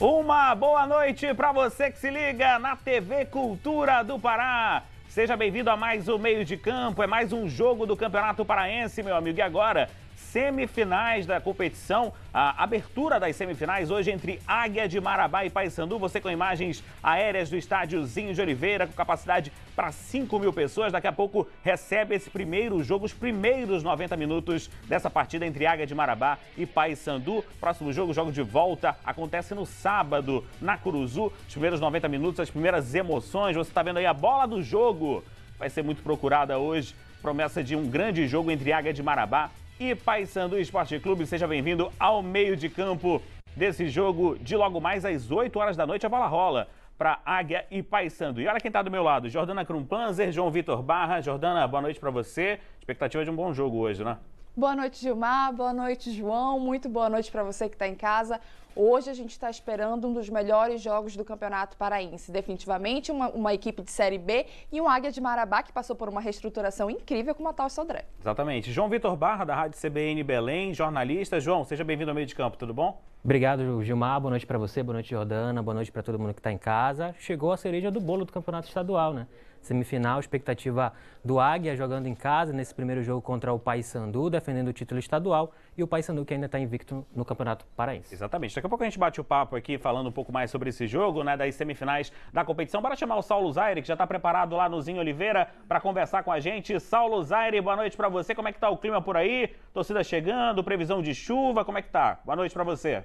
Uma boa noite para você que se liga na TV Cultura do Pará. Seja bem-vindo a mais um Meio de Campo, é mais um jogo do Campeonato Paraense, meu amigo. E agora, semifinais da competição, a abertura das semifinais hoje entre Águia de Marabá e Paysandu. Você com imagens aéreas do estádiozinho de Oliveira, com capacidade para 5 mil pessoas. Daqui a pouco recebe esse primeiro jogo, os primeiros 90 minutos dessa partida entre Águia de Marabá e Paysandu. Próximo jogo, jogo de volta, acontece no sábado, na Curuzu. Os primeiros 90 minutos, as primeiras emoções. Você está vendo aí a bola do jogo. Vai ser muito procurada hoje. Promessa de um grande jogo entre Águia de Marabá e Paysandu Esporte Clube. Seja bem-vindo ao meio de campo desse jogo de logo mais às 8 horas da noite. A bola rola para Águia e Paysandu. E olha quem está do meu lado, Jordana Krumpanzer, João Vitor Barra. Jordana, boa noite para você. Expectativa de um bom jogo hoje, né? Boa noite, Gilmar. Boa noite, João. Muito boa noite para você que está em casa. Hoje a gente está esperando um dos melhores jogos do Campeonato Paraense. Definitivamente uma, uma, equipe de Série B e um Águia de Marabá que passou por uma reestruturação incrível com o Matal Sodré. Exatamente. João Vitor Barra, da Rádio CBN Belém, jornalista. João, seja bem-vindo ao meio de campo, tudo bom? Obrigado, Gilmar. Boa noite para você, boa noite, Jordana, boa noite para todo mundo que está em casa. Chegou a cereja do bolo do Campeonato Estadual, né? Semifinal, expectativa do Águia jogando em casa nesse primeiro jogo contra o Paysandu, defendendo o título estadual, e o Paysandu que ainda está invicto no Campeonato Paraense. Exatamente. Daqui a pouco a gente bate o papo aqui falando um pouco mais sobre esse jogo, né, das semifinais da competição. Bora chamar o Saulo Zaire, que já está preparado lá no Zinho Oliveira para conversar com a gente. Saulo Zaire, boa noite para você. Como é que tá o clima por aí? Torcida chegando, previsão de chuva, como é que tá? Boa noite para você.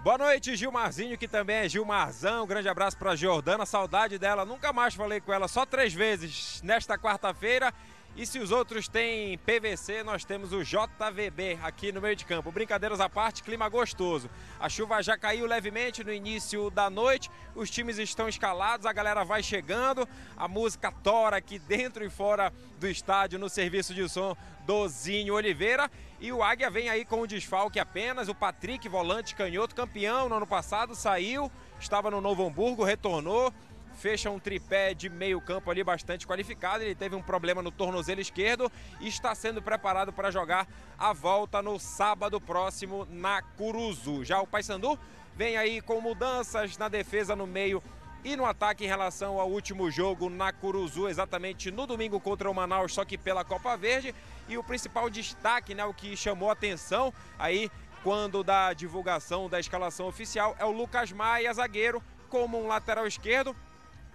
Boa noite, Gilmarzinho, que também é Gilmarzão. Um grande abraço para Jordana, saudade dela. Nunca mais falei com ela, só três vezes nesta quarta-feira. E se os outros têm PVC, nós temos o JVB aqui no meio de campo. Brincadeiras à parte, clima gostoso. A chuva já caiu levemente no início da noite, os times estão escalados, a galera vai chegando, a música tora aqui dentro e fora do estádio no serviço de som do Zinho Oliveira. E o Águia vem aí com o desfalque apenas. O Patrick, volante canhoto, campeão no ano passado, saiu, estava no Novo Hamburgo, retornou fecha um tripé de meio campo ali bastante qualificado. Ele teve um problema no tornozelo esquerdo e está sendo preparado para jogar a volta no sábado próximo na Curuzu. Já o Paysandu vem aí com mudanças na defesa no meio e no ataque em relação ao último jogo na Curuzu, exatamente no domingo contra o Manaus, só que pela Copa Verde. E o principal destaque, né, o que chamou atenção aí quando da divulgação da escalação oficial é o Lucas Maia, zagueiro, como um lateral esquerdo,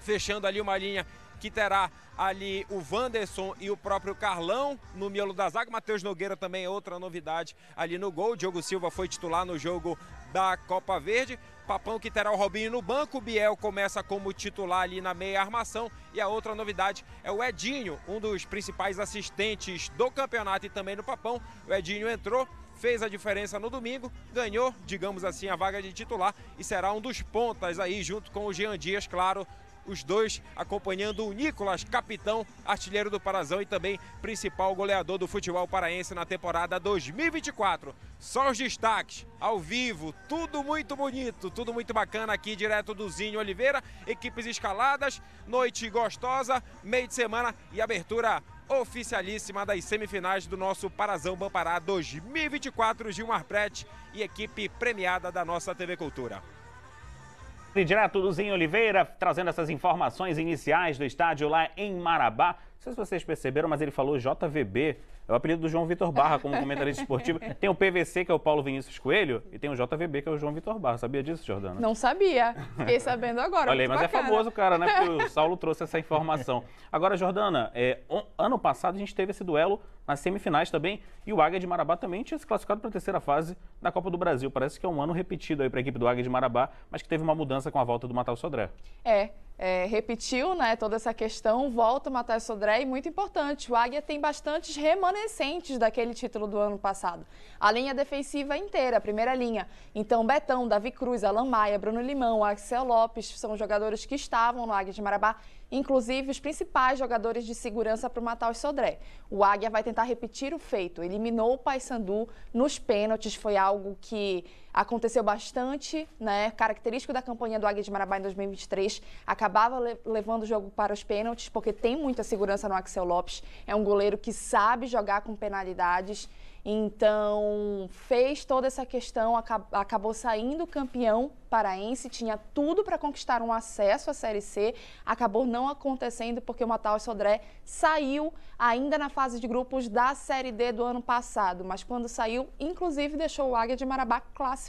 fechando ali uma linha que terá ali o Wanderson e o próprio Carlão no miolo da zaga. Matheus Nogueira também é outra novidade ali no gol. Diogo Silva foi titular no jogo da Copa Verde. Papão que terá o Robinho no banco. Biel começa como titular ali na meia armação. E a outra novidade é o Edinho, um dos principais assistentes do campeonato e também no Papão. O Edinho entrou fez a diferença no domingo, ganhou, digamos assim, a vaga de titular e será um dos pontas aí, junto com o Jean Dias, claro, os dois acompanhando o Nicolas, capitão, artilheiro do Parazão e também principal goleador do futebol paraense na temporada 2024. Só os destaques, ao vivo, tudo muito bonito, tudo muito bacana aqui direto do Zinho Oliveira, equipes escaladas, noite gostosa, meio de semana e abertura oficialíssima das semifinais do nosso Parazão Bampará 2024, Gilmar Prete e equipe premiada da nossa TV Cultura. Direto do Zinho Oliveira, trazendo essas informações iniciais do estádio lá em Marabá. Não sei se vocês perceberam, mas ele falou JVB. É o apelido do João Vitor Barra como comentarista esportivo. Tem o PVC, que é o Paulo Vinícius Coelho, e tem o JVB, que é o João Vitor Barra. Sabia disso, Jordana? Não sabia. Fiquei sabendo agora. Olha aí, mas é bacana. é famoso, cara, né? Porque o Saulo trouxe essa informação. Agora, Jordana, é, ano passado a gente teve esse duelo nas semifinais também, e o Águia de Marabá também tinha se classificado para a terceira fase da Copa do Brasil. Parece que é um ano repetido aí para a equipe do Águia de Marabá, mas que teve uma mudança com a volta do Matal Sodré. É, é, repetiu né, toda essa questão, volta o Matheus Sodré e muito importante, o Águia tem bastantes remanescentes daquele título do ano passado. A linha defensiva inteira, a primeira linha. Então, Betão, Davi Cruz, Alan Maia, Bruno Limão, Axel Lopes são jogadores que estavam no Águia de Marabá inclusive os principais jogadores de segurança para o Matheus Sodré. O Águia vai tentar repetir o feito, eliminou o Paysandu nos pênaltis, foi algo que aconteceu bastante, né? Característico da campanha do Águia de Marabá em 2023, acabava le levando o jogo para os pênaltis, porque tem muita segurança no Axel Lopes, é um goleiro que sabe jogar com penalidades. Então, fez toda essa questão, acabou saindo campeão paraense, tinha tudo para conquistar um acesso à Série C, acabou não acontecendo porque o Mataus Sodré saiu ainda na fase de grupos da Série D do ano passado, mas quando saiu, inclusive deixou o Águia de Marabá classificado.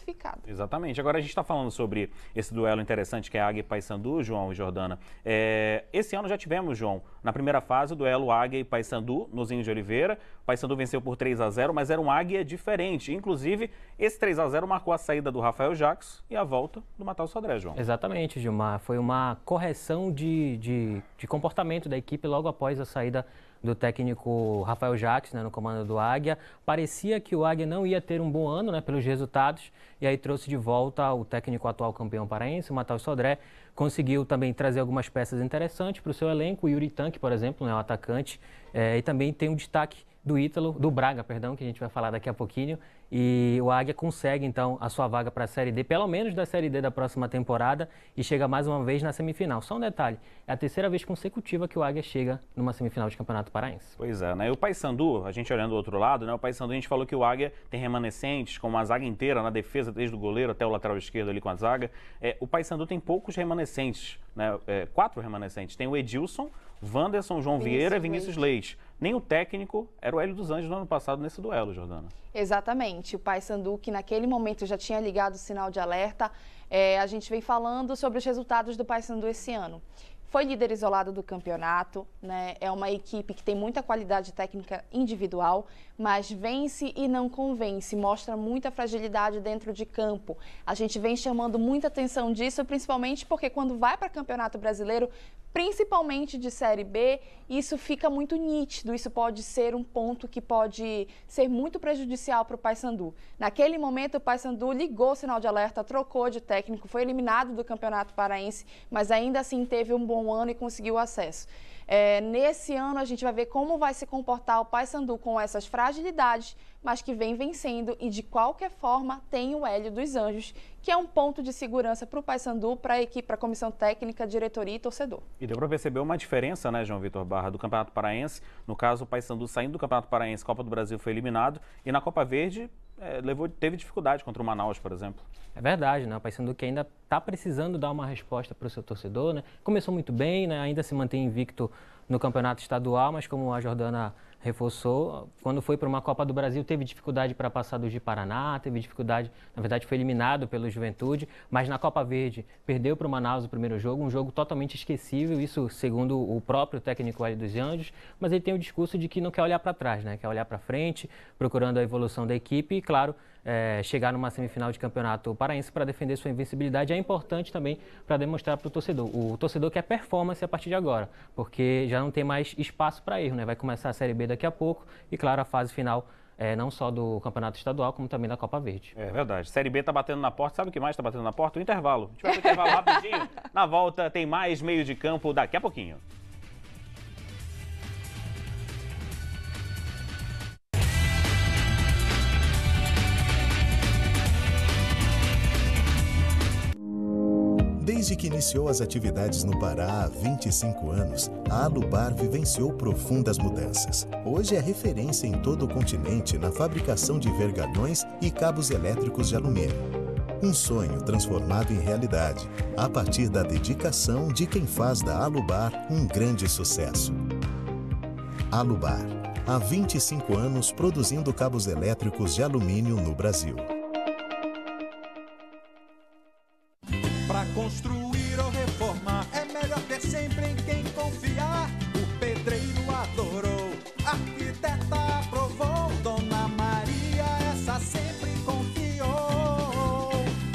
Exatamente. Agora a gente está falando sobre esse duelo interessante que é Águia e Paysandu, João e Jordana. É, esse ano já tivemos, João, na primeira fase, o duelo Águia e Paysandu, no Zinho de Oliveira. O Paysandu venceu por 3 a 0 mas era um Águia diferente. Inclusive, esse 3 a 0 marcou a saída do Rafael Jacques e a volta do Matheus Sodré, João. Exatamente, Gilmar. Foi uma correção de, de, de, comportamento da equipe logo após a saída do técnico Rafael Jacques né, no comando do Águia. Parecia que o Águia não ia ter um bom ano né, pelos resultados e aí trouxe de volta o técnico atual campeão paraense, o Matheus Sodré. Conseguiu também trazer algumas peças interessantes para o seu elenco. O Yuri Tanque, por exemplo, né, o atacante. É, e também tem um destaque do Ítalo, do Braga, perdão, que a gente vai falar daqui a pouquinho. E o Águia consegue, então, a sua vaga para a Série D, pelo menos da Série D da próxima temporada, e chega mais uma vez na semifinal. Só um detalhe, é a terceira vez consecutiva que o Águia chega numa semifinal de Campeonato Paraense. Pois é, né? E o Paysandu, a gente olhando do outro lado, né? O Paysandu, a gente falou que o Águia tem remanescentes, com uma zaga inteira na defesa, desde o goleiro até o lateral esquerdo ali com a zaga. É, o Paysandu tem poucos remanescentes, né? É, quatro remanescentes. Tem o Edilson, Wanderson, João Vinícius Vieira e Vinícius Leite. Nem o técnico era o Hélio dos Anjos no ano passado nesse duelo, Jordana. Exatamente. O Paysandu, que naquele momento já tinha ligado o sinal de alerta, é, a gente vem falando sobre os resultados do Paysandu esse ano foi líder isolado do campeonato, né? É uma equipe que tem muita qualidade técnica individual, mas vence e não convence, mostra muita fragilidade dentro de campo. A gente vem chamando muita atenção disso, principalmente porque quando vai para o Campeonato Brasileiro, principalmente de Série B, isso fica muito nítido. Isso pode ser um ponto que pode ser muito prejudicial para o Paysandu. Naquele momento, o Paysandu ligou o sinal de alerta, trocou de técnico, foi eliminado do Campeonato Paraense, mas ainda assim teve um bom ano e conseguiu acesso. É, nesse ano a gente vai ver como vai se comportar o Paysandu com essas fragilidades, mas que vem vencendo e de qualquer forma tem o Hélio dos Anjos, que é um ponto de segurança para o Paysandu, para a equipe, para a comissão técnica, diretoria e torcedor. E deu para perceber uma diferença, né, João Vitor Barra, do Campeonato Paraense. No caso, o Paysandu saindo do Campeonato Paraense, Copa do Brasil foi eliminado e na Copa Verde é, levou, teve dificuldade contra o Manaus, por exemplo. É verdade, né? O Paysandu que ainda está precisando dar uma resposta para o seu torcedor, né? Começou muito bem, né? Ainda se mantém invicto no campeonato estadual, mas como a Jordana reforçou. Quando foi para uma Copa do Brasil, teve dificuldade para passar do de Paraná, teve dificuldade, na verdade foi eliminado pelo Juventude, mas na Copa Verde perdeu para o Manaus o primeiro jogo, um jogo totalmente esquecível, isso segundo o próprio técnico Hélio dos Anjos, mas ele tem o discurso de que não quer olhar para trás, né? quer olhar para frente, procurando a evolução da equipe e, claro, é, chegar numa semifinal de campeonato paraense para defender sua invencibilidade é importante também para demonstrar para o torcedor. O torcedor quer performance a partir de agora, porque já não tem mais espaço para erro, né? Vai começar a Série B daqui a pouco e, claro, a fase final é, não só do Campeonato Estadual, como também da Copa Verde. É verdade. Série B está batendo na porta. Sabe o que mais está batendo na porta? O intervalo. A gente vai intervalo rapidinho. Na volta tem mais meio de campo daqui a pouquinho. Desde que iniciou as atividades no Pará há 25 anos, a Alubar vivenciou profundas mudanças. Hoje é referência em todo o continente na fabricação de vergalhões e cabos elétricos de alumínio. Um sonho transformado em realidade, a partir da dedicação de quem faz da Alubar um grande sucesso. Alubar, há 25 anos produzindo cabos elétricos de alumínio no Brasil. Construir ou reformar, é melhor ter sempre em quem confiar. O pedreiro adorou, a arquiteta aprovou, Dona Maria, essa sempre confiou.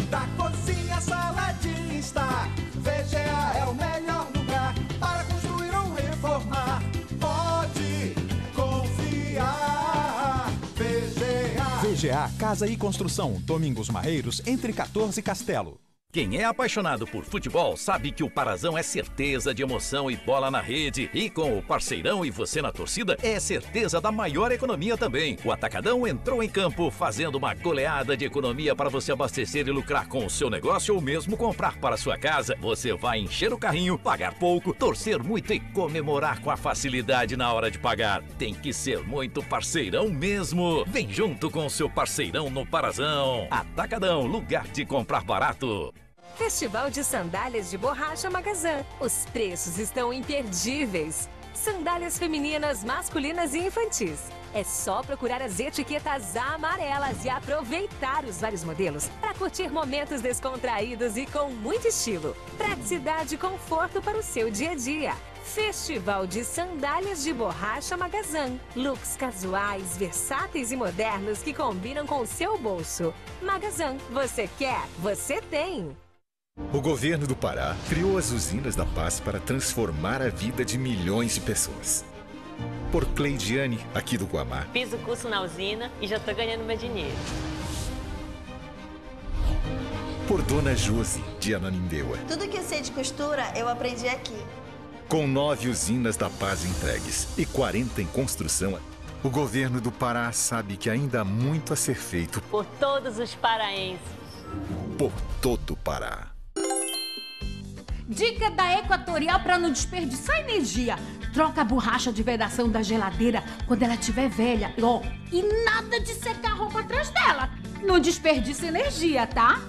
Da cozinha, sala de estar, VGA é o melhor lugar para construir ou reformar. Pode confiar, VGA. VGA Casa e Construção, Domingos Marreiros, entre 14 Castelo. Quem é apaixonado por futebol sabe que o Parazão é certeza de emoção e bola na rede. E com o parceirão e você na torcida, é certeza da maior economia também. O Atacadão entrou em campo fazendo uma goleada de economia para você abastecer e lucrar com o seu negócio ou mesmo comprar para sua casa. Você vai encher o carrinho, pagar pouco, torcer muito e comemorar com a facilidade na hora de pagar. Tem que ser muito parceirão mesmo. Vem junto com o seu parceirão no Parazão. Atacadão, lugar de comprar barato. Festival de Sandálias de Borracha Magazã. Os preços estão imperdíveis. Sandálias femininas, masculinas e infantis. É só procurar as etiquetas amarelas e aproveitar os vários modelos para curtir momentos descontraídos e com muito estilo. Praticidade e conforto para o seu dia a dia. Festival de Sandálias de Borracha Magazã. Looks casuais, versáteis e modernos que combinam com o seu bolso. Magazã, você quer, você tem. O governo do Pará criou as usinas da paz para transformar a vida de milhões de pessoas. Por Cleidiane, aqui do Guamá. Fiz o curso na usina e já estou ganhando meu dinheiro. Por Dona Josi, de Ananindeua. Tudo que eu sei de costura, eu aprendi aqui. Com nove usinas da paz entregues e 40 em construção, o governo do Pará sabe que ainda há muito a ser feito por todos os paraenses. Por todo o Pará. Dica da Equatorial para não desperdiçar energia. Troca a borracha de vedação da geladeira quando ela estiver velha. Oh, e nada de secar roupa atrás dela. Não desperdiça energia, tá?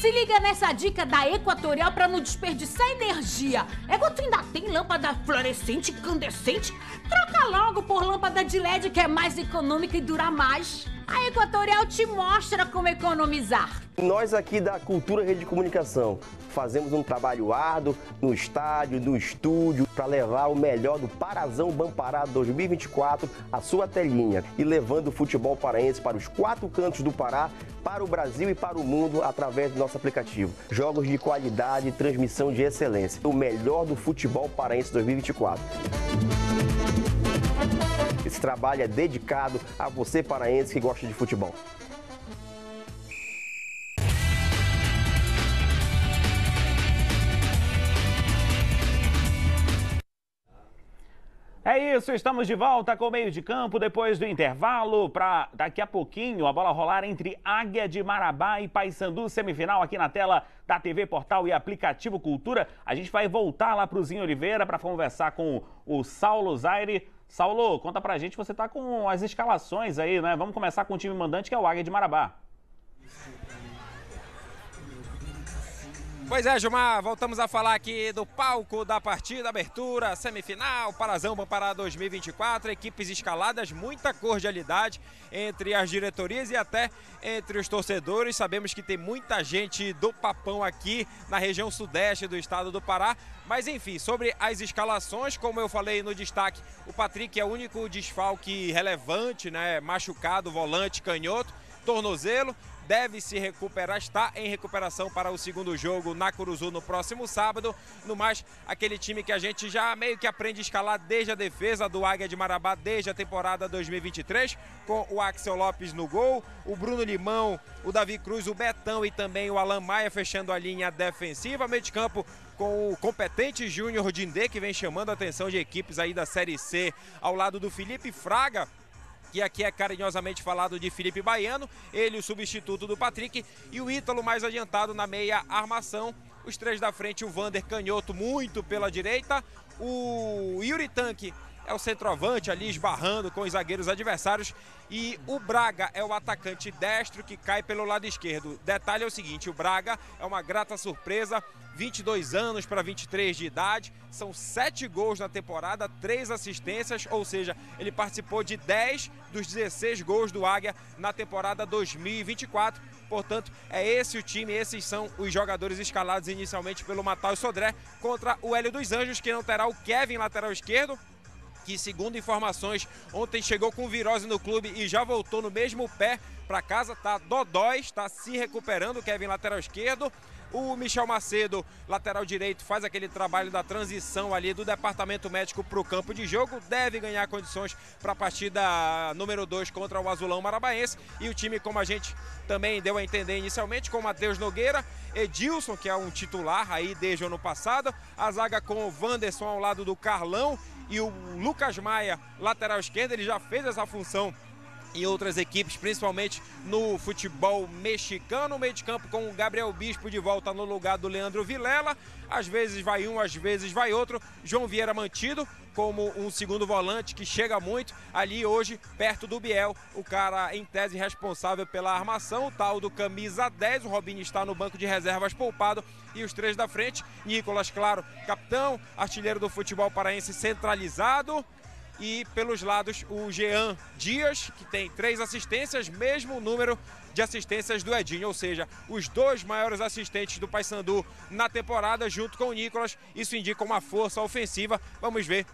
Se liga nessa dica da Equatorial para não desperdiçar energia. É que tu ainda tem lâmpada fluorescente incandescente? Troca logo por lâmpada de LED que é mais econômica e dura mais. A Equatorial te mostra como economizar. Nós aqui da Cultura Rede de Comunicação fazemos um trabalho árduo no estádio, no estúdio, para levar o melhor do Parazão Bampará 2024 à sua telinha e levando o futebol paraense para os quatro cantos do Pará, para o Brasil e para o mundo através do nosso aplicativo. Jogos de qualidade e transmissão de excelência. O melhor do futebol paraense 2024. Esse trabalho é dedicado a você paraense que gosta de futebol. É isso, estamos de volta com o meio de campo depois do intervalo para daqui a pouquinho a bola rolar entre Águia de Marabá e Paysandu, semifinal aqui na tela da TV Portal e aplicativo Cultura. A gente vai voltar lá para o Zinho Oliveira para conversar com o Saulo Zaire. Saulo, conta pra gente, você tá com as escalações aí, né? Vamos começar com o time mandante que é o Águia de Marabá. Pois é, Gilmar, voltamos a falar aqui do palco da partida, abertura, semifinal, Parazão Pará 2024, equipes escaladas, muita cordialidade entre as diretorias e até entre os torcedores. Sabemos que tem muita gente do Papão aqui na região sudeste do estado do Pará, mas enfim, sobre as escalações, como eu falei no destaque, o Patrick é o único desfalque relevante, né, machucado, volante, canhoto, tornozelo deve se recuperar, está em recuperação para o segundo jogo na Curuzu no próximo sábado. No mais, aquele time que a gente já meio que aprende a escalar desde a defesa do Águia de Marabá, desde a temporada 2023, com o Axel Lopes no gol, o Bruno Limão, o Davi Cruz, o Betão e também o Alan Maia fechando a linha defensiva. Meio de campo com o competente Júnior Dindê, que vem chamando a atenção de equipes aí da Série C, ao lado do Felipe Fraga, que aqui é carinhosamente falado de Felipe Baiano, ele o substituto do Patrick e o Ítalo mais adiantado na meia armação. Os três da frente, o Vander Canhoto muito pela direita, o Yuri Tanque é o centroavante ali esbarrando com os zagueiros adversários e o Braga é o atacante destro que cai pelo lado esquerdo. Detalhe é o seguinte, o Braga é uma grata surpresa, 22 anos para 23 de idade, são 7 gols na temporada, 3 assistências, ou seja, ele participou de 10 dos 16 gols do Águia na temporada 2024. Portanto, é esse o time, esses são os jogadores escalados inicialmente pelo Matal Sodré contra o Hélio dos Anjos, que não terá o Kevin lateral esquerdo, que, segundo informações, ontem chegou com virose no clube e já voltou no mesmo pé para casa. Tá dodói, está se recuperando. Kevin, lateral esquerdo. O Michel Macedo, lateral direito, faz aquele trabalho da transição ali do departamento médico para o campo de jogo. Deve ganhar condições para a partida número 2 contra o Azulão Marabaense. E o time, como a gente também deu a entender inicialmente, com o Matheus Nogueira, Edilson, que é um titular aí desde o ano passado, a zaga com o Wanderson ao lado do Carlão e o Lucas Maia, lateral esquerdo, ele já fez essa função em outras equipes, principalmente no futebol mexicano. Meio de campo com o Gabriel Bispo de volta no lugar do Leandro Vilela. Às vezes vai um, às vezes vai outro. João Vieira mantido como um segundo volante que chega muito ali hoje perto do Biel, o cara em tese responsável pela armação, o tal do camisa 10. O Robinho está no banco de reservas poupado e os três da frente. Nicolas, claro, capitão, artilheiro do futebol paraense centralizado e pelos lados o Jean Dias, que tem três assistências, mesmo número de assistências do Edinho, ou seja, os dois maiores assistentes do Paysandu na temporada, junto com o Nicolas. Isso indica uma força ofensiva. Vamos ver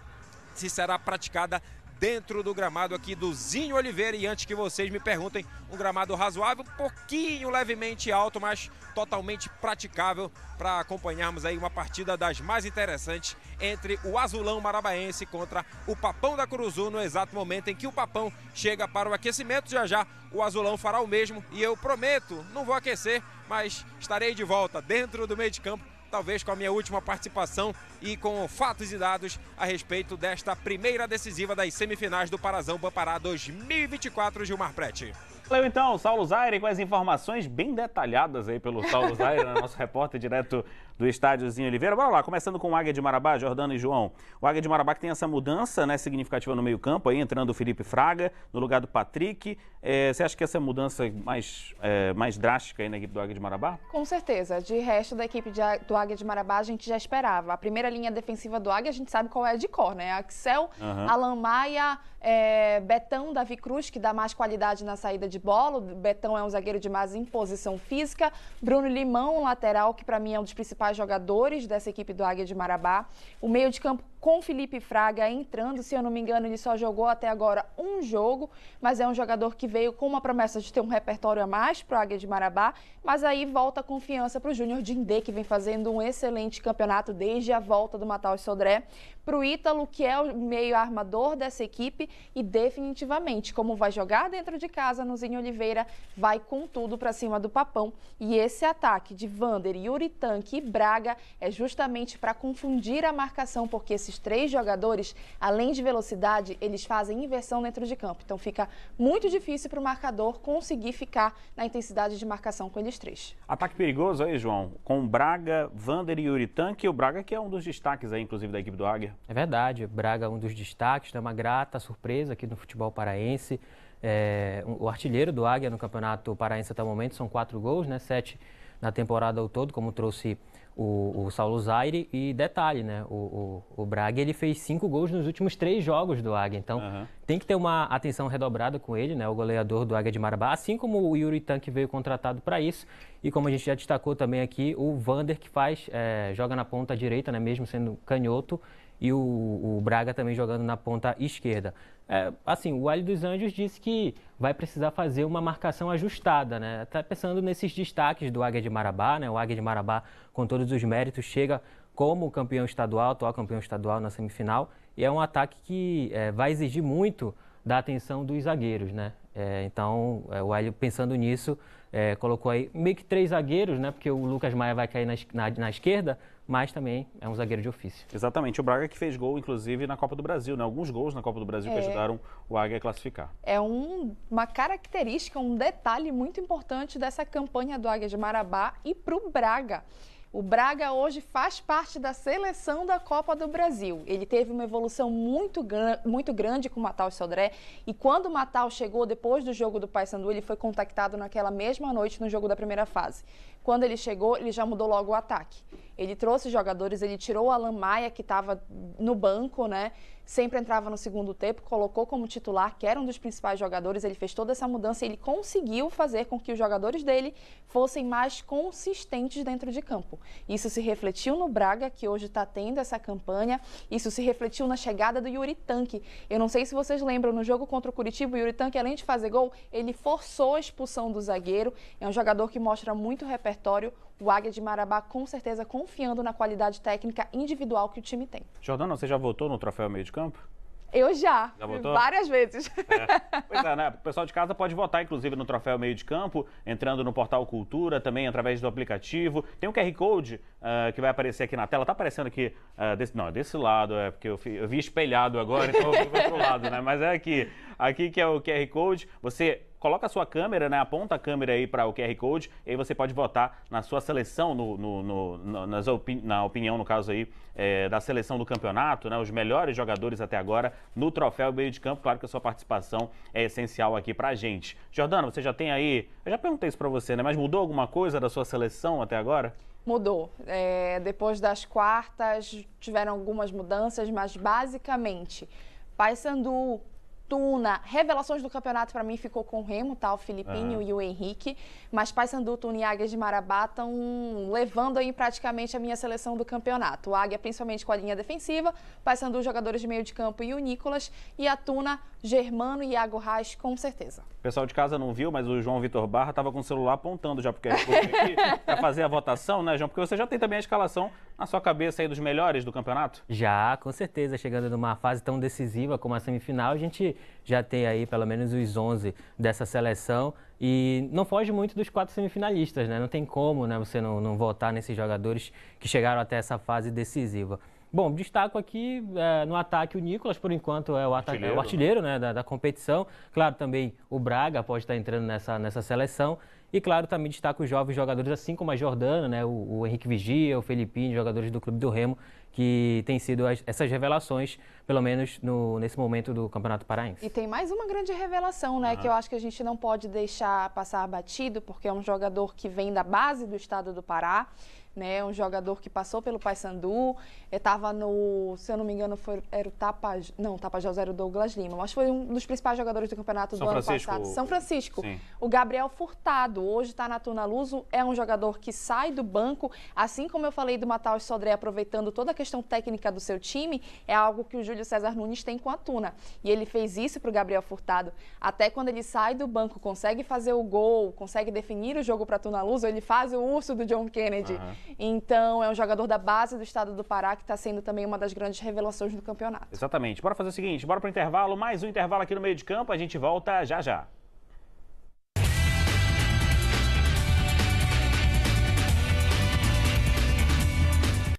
se será praticada dentro do gramado aqui do Zinho Oliveira. E antes que vocês me perguntem, um gramado razoável, pouquinho levemente alto, mas totalmente praticável para acompanharmos aí uma partida das mais interessantes entre o Azulão Marabaense contra o Papão da Curuzu no exato momento em que o Papão chega para o aquecimento. Já já o Azulão fará o mesmo e eu prometo, não vou aquecer, mas estarei de volta dentro do meio de campo talvez com a minha última participação e com fatos e dados a respeito desta primeira decisiva das semifinais do Parazão Bampará 2024, Gilmar Prete. Valeu então, Saulo Zaire com as informações bem detalhadas aí pelo Saulo Zaire, né, nosso repórter direto do estádiozinho Oliveira. Bora lá, começando com o Águia de Marabá, Jordano e João. O Águia de Marabá que tem essa mudança né, significativa no meio campo, aí entrando o Felipe Fraga no lugar do Patrick. É, você acha que essa mudança mais, é, mais drástica aí na equipe do Águia de Marabá? Com certeza. De resto da equipe de, do Águia de Marabá, a gente já esperava. A primeira linha defensiva do Águia, a gente sabe qual é de cor, né? Axel, uhum. Alan Maia, é, Betão, Davi Cruz, que dá mais qualidade na saída de bola. O Betão é um zagueiro de mais imposição física. Bruno Limão, lateral, que para mim é um dos principais jogadores dessa equipe do Águia de Marabá. O meio de campo com Felipe Fraga entrando, se eu não me engano, ele só jogou até agora um jogo, mas é um jogador que veio com uma promessa de ter um repertório a mais para o Águia de Marabá, mas aí volta a confiança para o Júnior Dindê, que vem fazendo um excelente campeonato desde a volta do Matal Sodré, para o Ítalo, que é o meio armador dessa equipe e definitivamente, como vai jogar dentro de casa no Zinho Oliveira, vai com tudo para cima do Papão. E esse ataque de Vander, Yuri Tanque e Braga é justamente para confundir a marcação, porque esses esses três jogadores, além de velocidade, eles fazem inversão dentro de campo. Então fica muito difícil para o marcador conseguir ficar na intensidade de marcação com eles três. Ataque perigoso aí, João, com Braga, Vander e Yuri Tanque. O Braga que é um dos destaques aí, inclusive, da equipe do Águia. É verdade, Braga é um dos destaques, é uma grata surpresa aqui no futebol paraense. É, o artilheiro do Águia no Campeonato Paraense até o momento são quatro gols, né? Sete na temporada ao todo, como trouxe o, o Saulo Zaire. E detalhe, né? O, o, o, Braga ele fez cinco gols nos últimos três jogos do Águia. Então uhum. tem que ter uma atenção redobrada com ele, né? O goleador do Águia de Marabá, assim como o Yuri Tan que veio contratado para isso. E como a gente já destacou também aqui, o Vander que faz, é, joga na ponta direita, né? Mesmo sendo canhoto e o, o, Braga também jogando na ponta esquerda. É, assim, o Hélio dos Anjos disse que vai precisar fazer uma marcação ajustada, né? Até pensando nesses destaques do Águia de Marabá, né? O Águia de Marabá, com todos os méritos, chega como campeão estadual, atual campeão estadual na semifinal, e é um ataque que é, vai exigir muito da atenção dos zagueiros, né? É, então, é, o Hélio, pensando nisso, é, colocou aí meio que três zagueiros, né? Porque o Lucas Maia vai cair na, na, na esquerda, mas também é um zagueiro de ofício. Exatamente. O Braga que fez gol, inclusive, na Copa do Brasil, né? Alguns gols na Copa do Brasil é. que ajudaram o Águia a classificar. É um, uma característica, um detalhe muito importante dessa campanha do Águia de Marabá e para o Braga. O Braga hoje faz parte da seleção da Copa do Brasil. Ele teve uma evolução muito, muito grande com o Matal Sodré e quando o Matal chegou depois do jogo do Paysandu, ele foi contactado naquela mesma noite no jogo da primeira fase. Quando ele chegou, ele já mudou logo o ataque. Ele trouxe jogadores, ele tirou o Alan Maia, que estava no banco, né? sempre entrava no segundo tempo, colocou como titular, que era um dos principais jogadores, ele fez toda essa mudança e ele conseguiu fazer com que os jogadores dele fossem mais consistentes dentro de campo. Isso se refletiu no Braga, que hoje está tendo essa campanha, isso se refletiu na chegada do Yuri Tanque. Eu não sei se vocês lembram, no jogo contra o Curitiba, o Yuri Tanque, além de fazer gol, ele forçou a expulsão do zagueiro, é um jogador que mostra muito repertório, o Águia de Marabá com certeza confiando na qualidade técnica individual que o time tem. Jordana, você já votou no troféu meio de campo? Eu já, Já votou? várias vezes. É. Pois é, né? O pessoal de casa pode votar, inclusive, no troféu meio de campo, entrando no portal Cultura, também através do aplicativo. Tem um QR Code ah, que vai aparecer aqui na tela. Tá aparecendo aqui, ah, desse, não, desse lado, é porque eu, fi- eu vi espelhado agora, então eu vi pro outro lado, né? Mas é aqui, aqui que é o QR Code. Você coloca a sua câmera, né? Aponta a câmera aí para o QR Code e aí você pode votar na sua seleção, no, no- no- nas na opinião, no caso aí, é, da seleção do campeonato, né? Os melhores jogadores até agora no troféu meio de campo. Claro que a sua participação é essencial aqui pra gente. Jordana, você já tem aí. Eu já perguntei isso pra você, né? Mas mudou alguma coisa da sua seleção até agora? Mudou. É, depois das quartas tiveram algumas mudanças, mas basicamente Paysandu, Tuna, revelações do campeonato para mim ficou com o Remo, tá? O Filipinho e o Henrique, mas Paysandu, Tuna e Águia de Marabá estão levando aí praticamente a minha seleção do campeonato. O Águia principalmente com a linha defensiva, Paysandu jogadores de meio de campo e o Nicolas e a Tuna, Germano e Iago Reis com certeza. O pessoal de casa não viu, mas o João Vitor Barra estava com o celular apontando já porque aqui para fazer a votação, né, João? Porque você já tem também a escalação na sua cabeça aí dos melhores do campeonato? Já, com certeza, chegando numa fase tão decisiva como a semifinal, a gente já tem aí pelo menos os 11 dessa seleção e não foge muito dos quatro semifinalistas, né? Não tem como né, você não, não votar nesses jogadores que chegaram até essa fase decisiva. Bom, destaco aqui eh, no ataque o Nicolas, por enquanto é o, ata- é Artilheiro, o artilheiro né, da, da competição. Claro, também o Braga pode estar entrando nessa, nessa seleção. E claro, também destaco os jovens jogadores, assim como a Jordana, né, o, o Henrique Vigia, o Felipinho, jogadores do Clube do Remo, que têm sido as- essas revelações, pelo menos no- nesse momento do Campeonato Paraense. E tem mais uma grande revelação, né? Que eu acho que a gente não pode deixar passar batido, porque é um jogador que vem da base do estado do Pará, né? Um jogador que passou pelo Paysandu, estava no, se eu não me engano, foi, era o Tapaj, não, Tapajós era o Douglas Lima, mas foi um dos principais jogadores do campeonato São do Francisco, ano passado. São Francisco. sim. O Gabriel Furtado, hoje está na Tuna Luso, é um jogador que sai do banco, assim como eu falei do Mataus Sodré, aproveitando toda a questão técnica do seu time, é algo que o Júlio César Nunes tem com a Tuna. E ele fez isso para o Gabriel Furtado. Até quando ele sai do banco, consegue fazer o gol, consegue definir o jogo para a Tuna Luso, ele faz o urso do John Kennedy. Aham. Então, é um jogador da base do estado do Pará que está sendo também uma das grandes revelações do campeonato. Exatamente. Bora fazer o seguinte, bora pro intervalo, mais um intervalo aqui no meio de campo, a gente volta já já.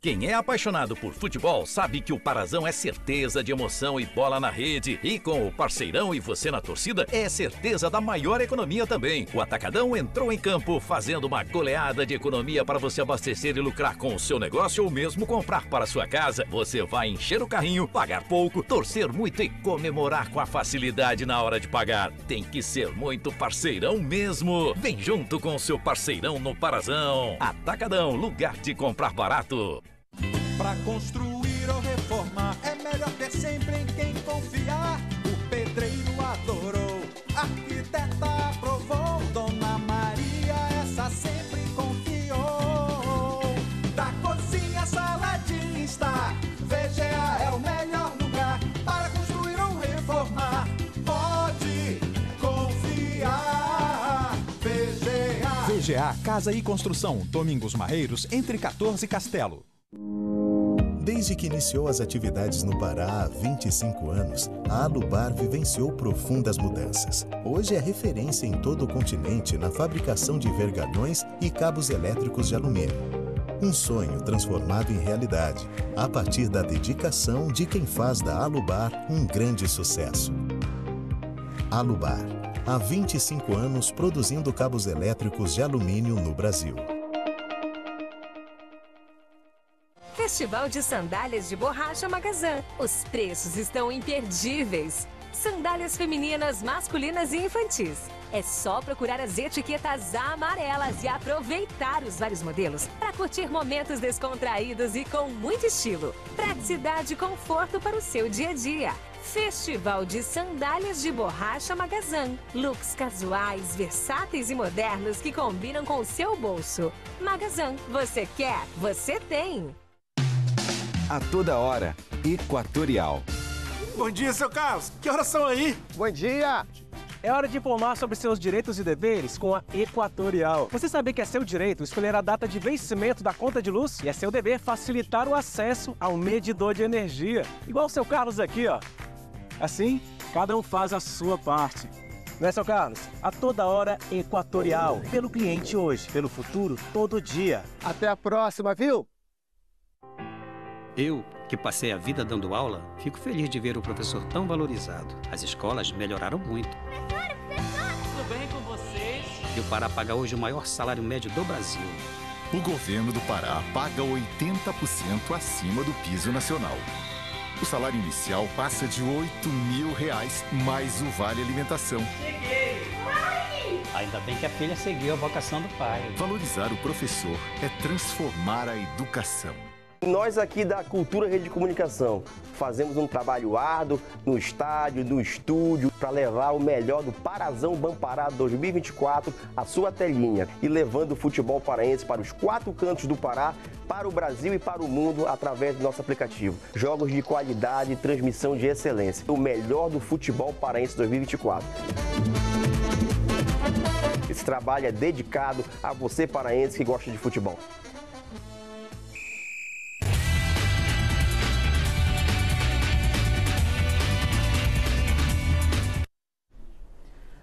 Quem é apaixonado por futebol sabe que o Parazão é certeza de emoção e bola na rede. E com o parceirão e você na torcida, é certeza da maior economia também. O Atacadão entrou em campo fazendo uma goleada de economia para você abastecer e lucrar com o seu negócio ou mesmo comprar para sua casa. Você vai encher o carrinho, pagar pouco, torcer muito e comemorar com a facilidade na hora de pagar. Tem que ser muito parceirão mesmo. Vem junto com o seu parceirão no Parazão. Atacadão, lugar de comprar barato. Pra construir ou reformar é melhor ter sempre em quem confiar. O pedreiro adorou, a arquiteta aprovou. Dona Maria, essa sempre confiou. Da cozinha, sala de estar. VGA é o melhor lugar para construir ou reformar. Pode confiar. VGA. VGA Casa e Construção, Domingos Marreiros, entre 14 e Castelo. Desde que iniciou as atividades no Pará há 25 anos, a Alubar vivenciou profundas mudanças. Hoje é referência em todo o continente na fabricação de vergalhões e cabos elétricos de alumínio. Um sonho transformado em realidade, a partir da dedicação de quem faz da Alubar um grande sucesso. Alubar, há 25 anos produzindo cabos elétricos de alumínio no Brasil. Festival de Sandálias de Borracha Magazã. Os preços estão imperdíveis. Sandálias femininas, masculinas e infantis. É só procurar as etiquetas amarelas e aproveitar os vários modelos para curtir momentos descontraídos e com muito estilo. Praticidade e conforto para o seu dia a dia. Festival de Sandálias de Borracha Magazã. Looks casuais, versáteis e modernos que combinam com o seu bolso. Magazã, você quer, você tem. A toda hora, Equatorial. Bom dia, seu Carlos. Que horas são aí? Bom dia! É hora de informar sobre seus direitos e deveres com a Equatorial. Você sabia que é seu direito escolher a data de vencimento da conta de luz? E é seu dever facilitar o acesso ao medidor de energia. Igual o seu Carlos aqui, ó. Assim, cada um faz a sua parte. Não é, seu Carlos? A toda hora Equatorial. Pelo cliente hoje, pelo futuro todo dia. Até a próxima, viu? Eu, que passei a vida dando aula, fico feliz de ver o professor tão valorizado. As escolas melhoraram muito. Tudo bem com vocês? E o Pará paga hoje o maior salário médio do Brasil. O governo do Pará paga 80% acima do piso nacional. O salário inicial passa de 8 mil reais, mais o vale alimentação. Cheguei! Mãe! Ainda bem que a filha seguiu a vocação do pai. Valorizar o professor é transformar a educação. Nós aqui da Cultura Rede de Comunicação fazemos um trabalho árduo no estádio, no estúdio, para levar o melhor do Parazão Bampará 2024 à sua telinha e levando o futebol paraense para os quatro cantos do Pará, para o Brasil e para o mundo através do nosso aplicativo. Jogos de qualidade e transmissão de excelência. O melhor do futebol paraense 2024. Esse trabalho é dedicado a você paraense que gosta de futebol.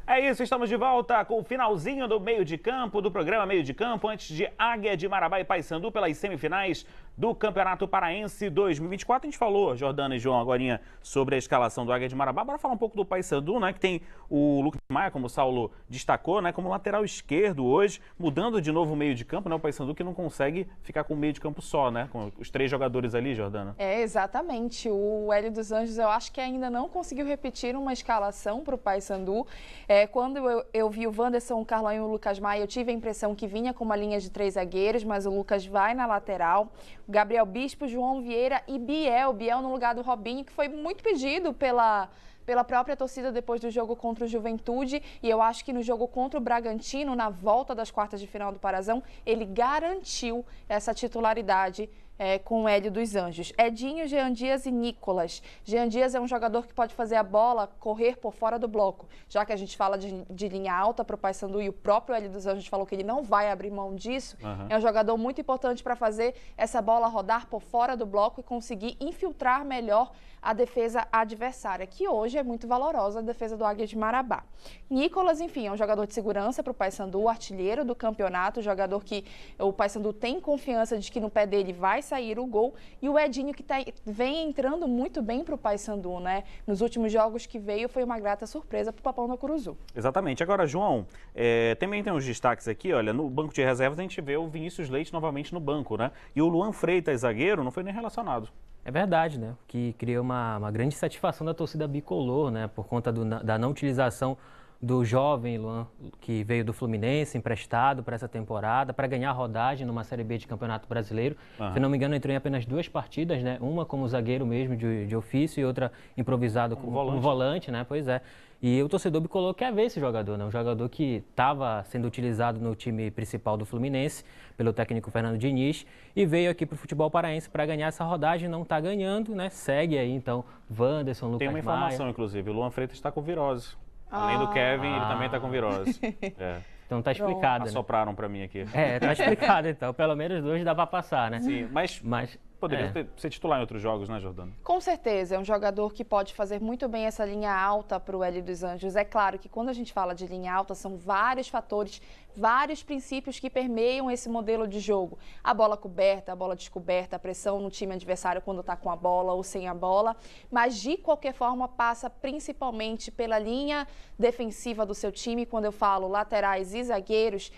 É isso, estamos de volta com o finalzinho do meio de campo, do programa Meio de Campo, antes de Águia de Marabá e Paysandu pelas semifinais do Campeonato Paraense 2024. A gente falou, Jordana e João, agora sobre a escalação do Águia de Marabá. Bora falar um pouco do Paysandu, né? Que tem o Lucas Maia, como o Saulo destacou, né? Como lateral esquerdo hoje, mudando de novo o meio de campo, né? O Paysandu que não consegue ficar com o meio de campo só, né? Com os três jogadores ali, Jordana. É, exatamente. O Hélio dos Anjos, eu acho que ainda não conseguiu repetir uma escalação para o Paysandu. É, quando eu, eu vi o Wanderson, o Carlão e o Lucas Maia, eu tive a impressão que vinha com uma linha de três zagueiros, mas o Lucas vai na lateral. Gabriel Bispo, João Vieira e Biel. Biel no lugar do Robinho, que foi muito pedido pela pela própria torcida depois do jogo contra o Juventude e eu acho que no jogo contra o Bragantino, na volta das quartas de final do Parazão, ele garantiu essa titularidade é, com o Hélio dos Anjos. Edinho, Jean Dias e Nicolas. Jean Dias é um jogador que pode fazer a bola correr por fora do bloco. Já que a gente fala de, de linha alta para o Paysandu e o próprio Hélio dos Anjos falou que ele não vai abrir mão disso, uhum. é um jogador muito importante para fazer essa bola rodar por fora do bloco e conseguir infiltrar melhor a defesa adversária, que hoje é muito valorosa a defesa do Águia de Marabá. Nicolas, enfim, é um jogador de segurança para o Paysandu, artilheiro do campeonato, jogador que o Paysandu tem confiança de que no pé dele vai sair o gol. E o Edinho, que tá, vem entrando muito bem para o Paysandu, né? Nos últimos jogos que veio, foi uma grata surpresa para o Papão da Curuzu. Exatamente. Agora, João, é, também tem uns destaques aqui, olha, no banco de reservas a gente vê o Vinícius Leite novamente no banco, né? E o Luan Freitas, zagueiro, não foi nem relacionado. É verdade, né? Que criou uma, uma grande satisfação da torcida bicolor, né? Por conta do, da não utilização do jovem Luan, que veio do Fluminense, emprestado para essa temporada, para ganhar rodagem numa Série B de Campeonato Brasileiro. Uhum. Se não me engano, entrou em apenas duas partidas, né? Uma como zagueiro mesmo de, de ofício e outra improvisado como um volante. Um volante, né? Pois é. E o torcedor bicolor quer ver esse jogador, né? Um jogador que estava sendo utilizado no time principal do Fluminense pelo técnico Fernando Diniz e veio aqui para o futebol paraense para ganhar essa rodagem, não está ganhando, né? Segue aí então Wanderson, Lucas Tem uma informação, Maia. inclusive, o Luan Freitas está com virose. Além do Kevin, ah. ele também está com virose. É. Então tá explicado. Né? Assopraram para mim aqui. É, tá explicado então. Pelo menos dois dá para passar, né? Sim, mas, mas Poderia é. ser titular em outros jogos, né, Jordana? Com certeza, é um jogador que pode fazer muito bem essa linha alta para o Hélio dos Anjos. É claro que quando a gente fala de linha alta, são vários fatores, vários princípios que permeiam esse modelo de jogo. A bola coberta, a bola descoberta, a pressão no time adversário quando está com a bola ou sem a bola. Mas, de qualquer forma, passa principalmente pela linha defensiva do seu time. Quando eu falo laterais e zagueiros,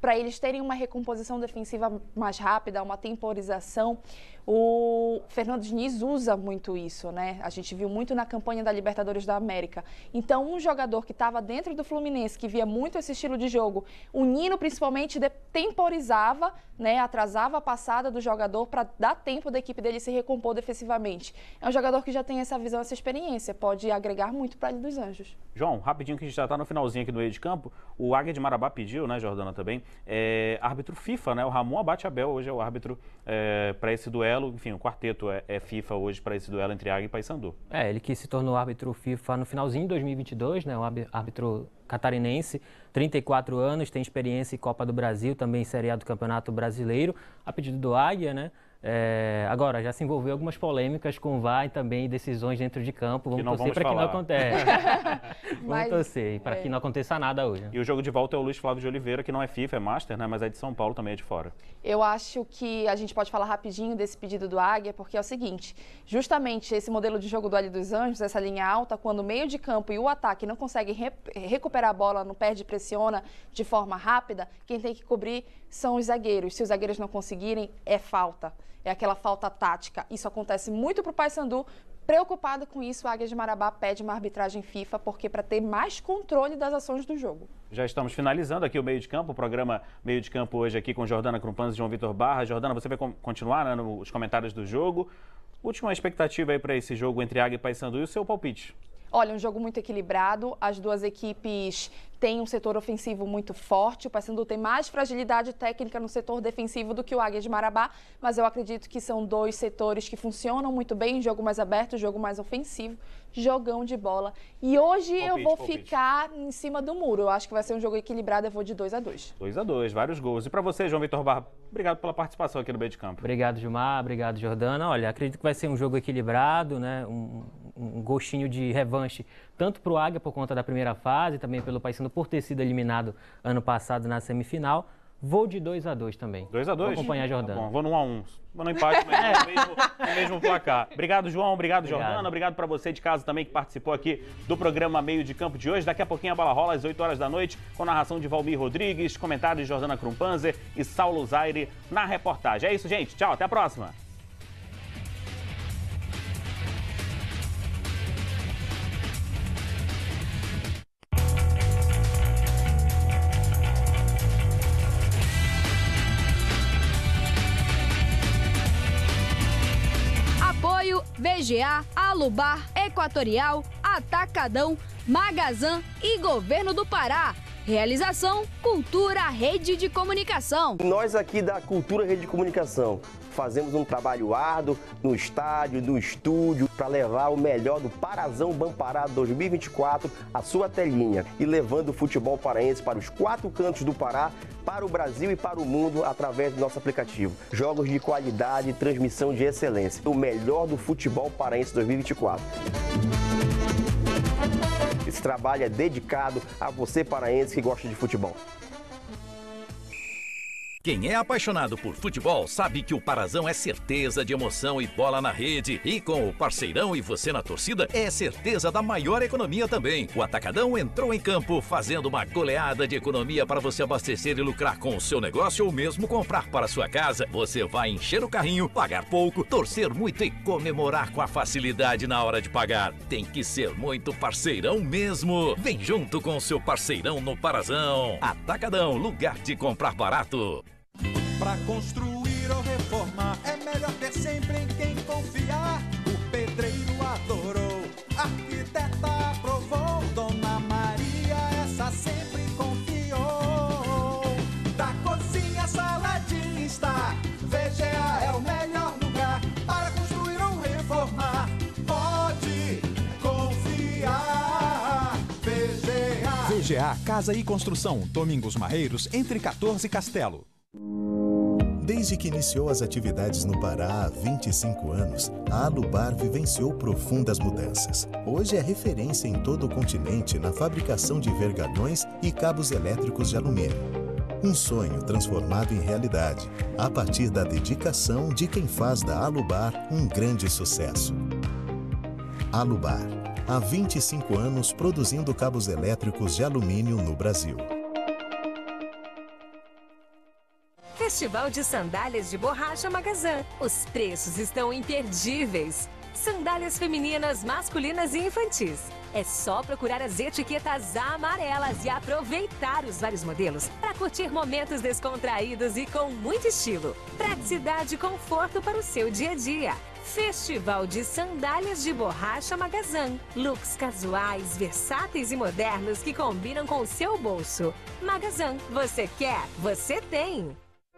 para eles terem uma recomposição defensiva mais rápida, uma temporização. O Fernando Diniz usa muito isso, né? A gente viu muito na campanha da Libertadores da América. Então, um jogador que estava dentro do Fluminense, que via muito esse estilo de jogo, o Nino principalmente temporizava, né? Atrasava a passada do jogador para dar tempo da equipe dele se recompor defensivamente. É um jogador que já tem essa visão, essa experiência, pode agregar muito para ele dos Anjos. João, rapidinho que a gente já está no finalzinho aqui do meio de campo, o Águia de Marabá pediu, né, Jordana também, é árbitro FIFA, né? O Ramon Abate Abel hoje é o árbitro é, para esse duelo. Enfim, o quarteto é, é FIFA hoje para esse duelo entre Águia e Paysandu. É, ele que se tornou árbitro FIFA no finalzinho de 2022, né? O árbitro catarinense, 34 anos, tem experiência em Copa do Brasil, também em Série A do Campeonato Brasileiro, a pedido do Águia, né? É, agora, já se envolveu algumas polêmicas com o VAR e também decisões dentro de campo. Vamos torcer para que não aconteça. vamos Mas, torcer para é. que não aconteça nada hoje. E o jogo de volta é o Luiz Flávio de Oliveira, que não é FIFA, é Master, né? Mas é de São Paulo, também é de fora. Eu acho que a gente pode falar rapidinho desse pedido do Águia, porque é o seguinte: justamente esse modelo de jogo do Olho dos Anjos, essa linha alta, quando o meio de campo e o ataque não conseguem re recuperar a bola, não perde pressiona de forma rápida, quem tem que cobrir são os zagueiros. Se os zagueiros não conseguirem, é falta. É aquela falta tática. Isso acontece muito para o Paysandu. Preocupado com isso, a Águia de Marabá pede uma arbitragem FIFA, porque para ter mais controle das ações do jogo. Já estamos finalizando aqui o meio de campo, o programa Meio de Campo hoje aqui com Jordana Crumpanz e João Vitor Barra. Jordana, você vai continuar né, nos comentários do jogo. Última expectativa aí para esse jogo entre Águia e Paysandu e o seu palpite. Olha, um jogo muito equilibrado. As duas equipes têm um setor ofensivo muito forte. O Paysandu tem mais fragilidade técnica no setor defensivo do que o Águia de Marabá, mas eu acredito que são dois setores que funcionam muito bem, jogo mais aberto, jogo mais ofensivo, jogão de bola. E hoje palpite, eu vou palpite. ficar em cima do muro. Eu acho que vai ser um jogo equilibrado, eu vou de 2 a 2. 2 a 2, vários gols. E para você, João Vitor Barra, obrigado pela participação aqui no meio de campo. Obrigado, Gilmar, obrigado, Jordana. Olha, acredito que vai ser um jogo equilibrado, né? Um, um gostinho de revanche, tanto para o Águia por conta da primeira fase, também pelo Paysandu por ter sido eliminado ano passado na semifinal. Vou de 2 a 2 também. 2 a 2 Vou acompanhar a Jordana. Tá bom, vou no 1 a 1 Vou no empate, mas no mesmo, no mesmo placar. Obrigado, João. Obrigado, obrigado. Jordana. Obrigado para você de casa também que participou aqui do programa Meio de Campo de hoje. Daqui a pouquinho a bola rola às 8 horas da noite, com narração de Valmir Rodrigues, comentários de Jordana Krumpanzer e Saulo Zaire na reportagem. É isso, gente. Tchau, até a próxima. VGA, Alubar, Equatorial, Atacadão, Magazan e Governo do Pará. Realização Cultura Rede de Comunicação. Nós aqui da Cultura Rede de Comunicação fazemos um trabalho árduo no estádio, no estúdio, para levar o melhor do Parazão Bampará 2024 à sua telinha e levando o futebol paraense para os quatro cantos do Pará, para o Brasil e para o mundo através do nosso aplicativo. Jogos de qualidade e transmissão de excelência. O melhor do futebol paraense 2024. Esse trabalho é dedicado a você paraense que gosta de futebol. Quem é apaixonado por futebol sabe que o Parazão é certeza de emoção e bola na rede. E com o parceirão e você na torcida, é certeza da maior economia também. O Atacadão entrou em campo fazendo uma goleada de economia para você abastecer e lucrar com o seu negócio ou mesmo comprar para sua casa. Você vai encher o carrinho, pagar pouco, torcer muito e comemorar com a facilidade na hora de pagar. Tem que ser muito parceirão mesmo. Vem junto com o seu parceirão no Parazão. Atacadão, lugar de comprar barato. Para construir ou reformar é melhor ter sempre em quem confiar. O pedreiro adorou, a arquiteta aprovou, Dona Maria essa sempre confiou. Da cozinha sala de estar, VGA é o melhor lugar para construir ou reformar. Pode confiar, VGA. VGA Casa e Construção, Domingos Marreiros, entre 14 e Castelo. Desde que iniciou as atividades no Pará há 25 anos, a Alubar vivenciou profundas mudanças. Hoje é referência em todo o continente na fabricação de vergalhões e cabos elétricos de alumínio. Um sonho transformado em realidade, a partir da dedicação de quem faz da Alubar um grande sucesso. Alubar, há 25 anos produzindo cabos elétricos de alumínio no Brasil. Festival de Sandálias de Borracha Magazã. Os preços estão imperdíveis. Sandálias femininas, masculinas e infantis. É só procurar as etiquetas amarelas e aproveitar os vários modelos para curtir momentos descontraídos e com muito estilo. Praticidade e conforto para o seu dia a dia. Festival de Sandálias de Borracha Magazan. Looks casuais, versáteis e modernos que combinam com o seu bolso. Magazan, você quer, você tem.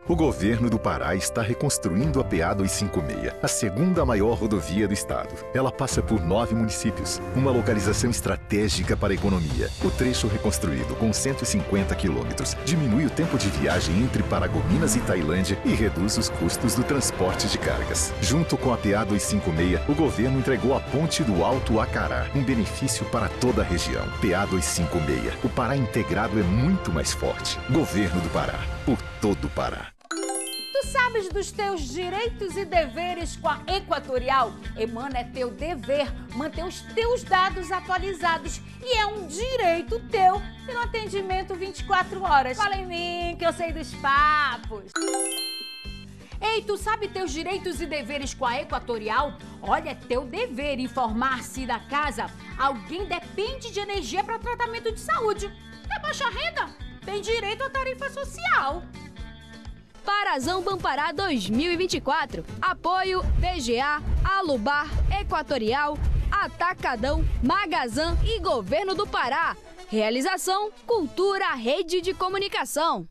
O governo do Pará está reconstruindo a PA 256, a segunda maior rodovia do estado. Ela passa por nove municípios, uma localização estratégica para a economia. O trecho reconstruído, com 150 quilômetros, diminui o tempo de viagem entre Paragominas e Tailândia e reduz os custos do transporte de cargas. Junto com a PA 256, o governo entregou a ponte do Alto Acará, um benefício para toda a região. PA 256. O Pará integrado é muito mais forte. Governo do Pará. Por todo o Pará. Tu sabes dos teus direitos e deveres com a Equatorial? Emana, é teu dever manter os teus dados atualizados e é um direito teu um atendimento 24 horas. Fala em mim que eu sei dos papos. Ei, tu sabe teus direitos e deveres com a Equatorial? Olha, é teu dever informar se da casa alguém depende de energia para tratamento de saúde. É baixa renda? Tem direito à tarifa social. Parazão Bampará 2024. Apoio BGA, Alubar, Equatorial, Atacadão, Magazan e Governo do Pará. Realização Cultura Rede de Comunicação.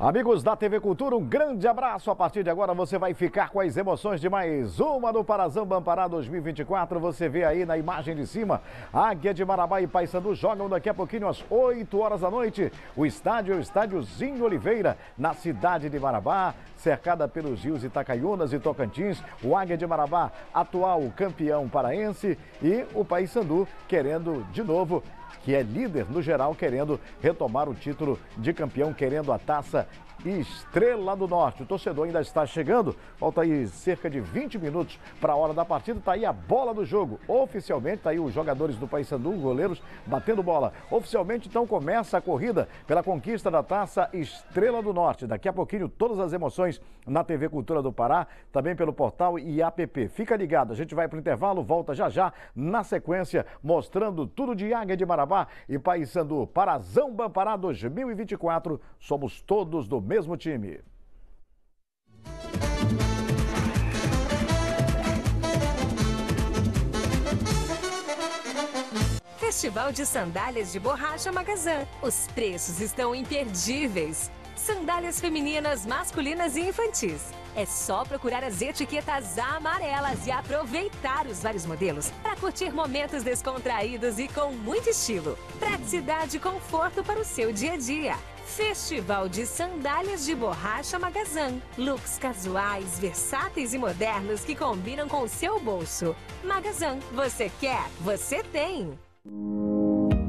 Amigos da TV Cultura, um grande abraço. A partir de agora você vai ficar com as emoções de mais uma do Parazão Bampará 2024. Você vê aí na imagem de cima, Águia de Marabá e Paysandu jogam daqui a pouquinho às 8 horas da noite. O estádio é o estádio Zinho Oliveira, na cidade de Marabá, cercada pelos rios Itacaiunas e Tocantins. O Águia de Marabá, atual campeão paraense, e o Paysandu querendo de novo que é líder no geral, querendo retomar o título de campeão, querendo a taça Estrela do Norte. O torcedor ainda está chegando, falta aí cerca de 20 minutos para a hora da partida. Está aí a bola do jogo. Oficialmente, está aí os jogadores do Paysandu, goleiros, batendo bola. Oficialmente, então, começa a corrida pela conquista da taça Estrela do Norte. Daqui a pouquinho, todas as emoções na TV Cultura do Pará, também pelo portal e app. Fica ligado, a gente vai para o intervalo, volta já já, na sequência, mostrando tudo de Águia de Marabá e Paysandu. Parazão Bampará 2024, somos todos do mesmo time. Festival de Sandálias de Borracha Magazan. Os preços estão imperdíveis. Sandálias femininas, masculinas e infantis. É só procurar as etiquetas amarelas e aproveitar os vários modelos para curtir momentos descontraídos e com muito estilo. Praticidade e conforto para o seu dia a dia. Festival de Sandálias de Borracha Magazan. Looks casuais, versáteis e modernos que combinam com o seu bolso. Magazan, você quer, você tem.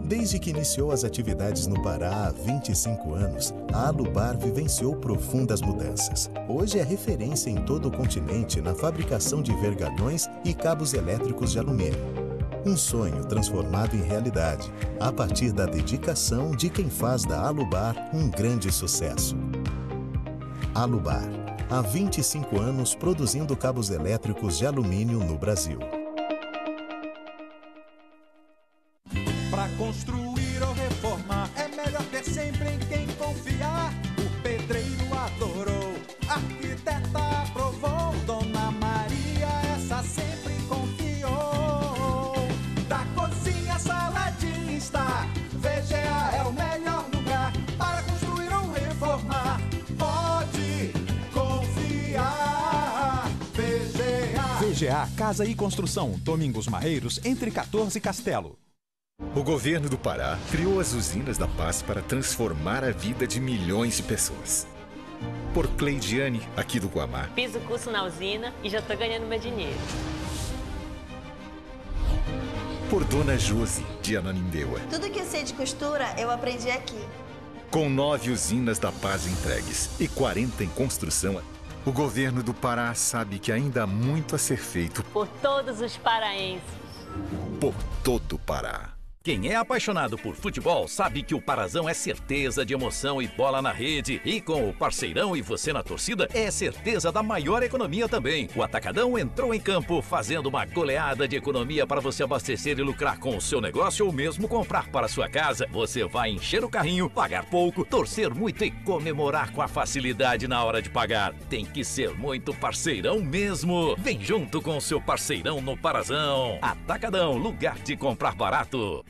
Desde que iniciou as atividades no Pará há 25 anos, a Alubar vivenciou profundas mudanças. Hoje é referência em todo o continente na fabricação de vergalhões e cabos elétricos de alumínio. Um sonho transformado em realidade, a partir da dedicação de quem faz da Alubar um grande sucesso. Alubar, há 25 anos produzindo cabos elétricos de alumínio no Brasil. Pra construir Casa e Construção, Domingos Marreiros, entre 14 e Castelo. O governo do Pará criou as usinas da paz para transformar a vida de milhões de pessoas. Por Cleidiane, aqui do Guamá. Fiz o curso na usina e já tô ganhando meu dinheiro. Por Dona Josi, de Ananindeua. Tudo que eu sei de costura, eu aprendi aqui. Com nove usinas da paz entregues e 40 em construção, o governo do Pará sabe que ainda há muito a ser feito Por todos os paraenses. por todo o Pará. Quem é apaixonado por futebol sabe que o Parazão é certeza de emoção e bola na rede. E com o parceirão e você na torcida, é certeza da maior economia também. O Atacadão entrou em campo fazendo uma goleada de economia para você abastecer e lucrar com o seu negócio ou mesmo comprar para sua casa. Você vai encher o carrinho, pagar pouco, torcer muito e comemorar com a facilidade na hora de pagar. Tem que ser muito parceirão mesmo. Vem junto com o seu parceirão no Parazão. Atacadão, lugar de comprar barato.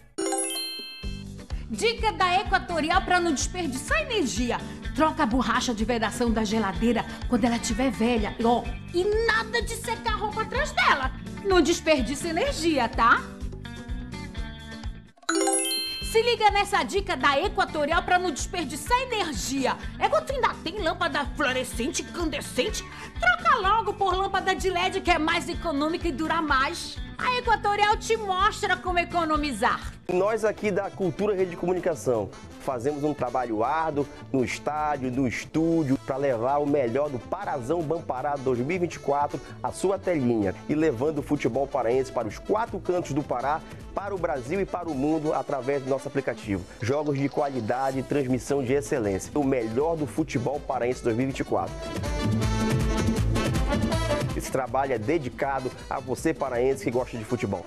Dica da Equatorial para não desperdiçar energia. Troca a borracha de vedação da geladeira quando ela estiver velha. E, Ó, e nada de secar a roupa atrás dela. Não desperdiça energia, tá? Se liga nessa dica da Equatorial para não desperdiçar energia. É tu ainda tem lâmpada fluorescente incandescente? Troca logo por lâmpada de LED que é mais econômica e dura mais. A Equatorial te mostra como economizar. Nós aqui da Cultura Rede de Comunicação fazemos um trabalho árduo no estádio, no estúdio, para levar o melhor do Parazão Bampará 2024 à sua telinha e levando o futebol paraense para os quatro cantos do Pará, para o Brasil e para o mundo através do nosso aplicativo. Jogos de qualidade e transmissão de excelência. O melhor do futebol paraense 2024. Esse trabalho é dedicado a você paraense que gosta de futebol.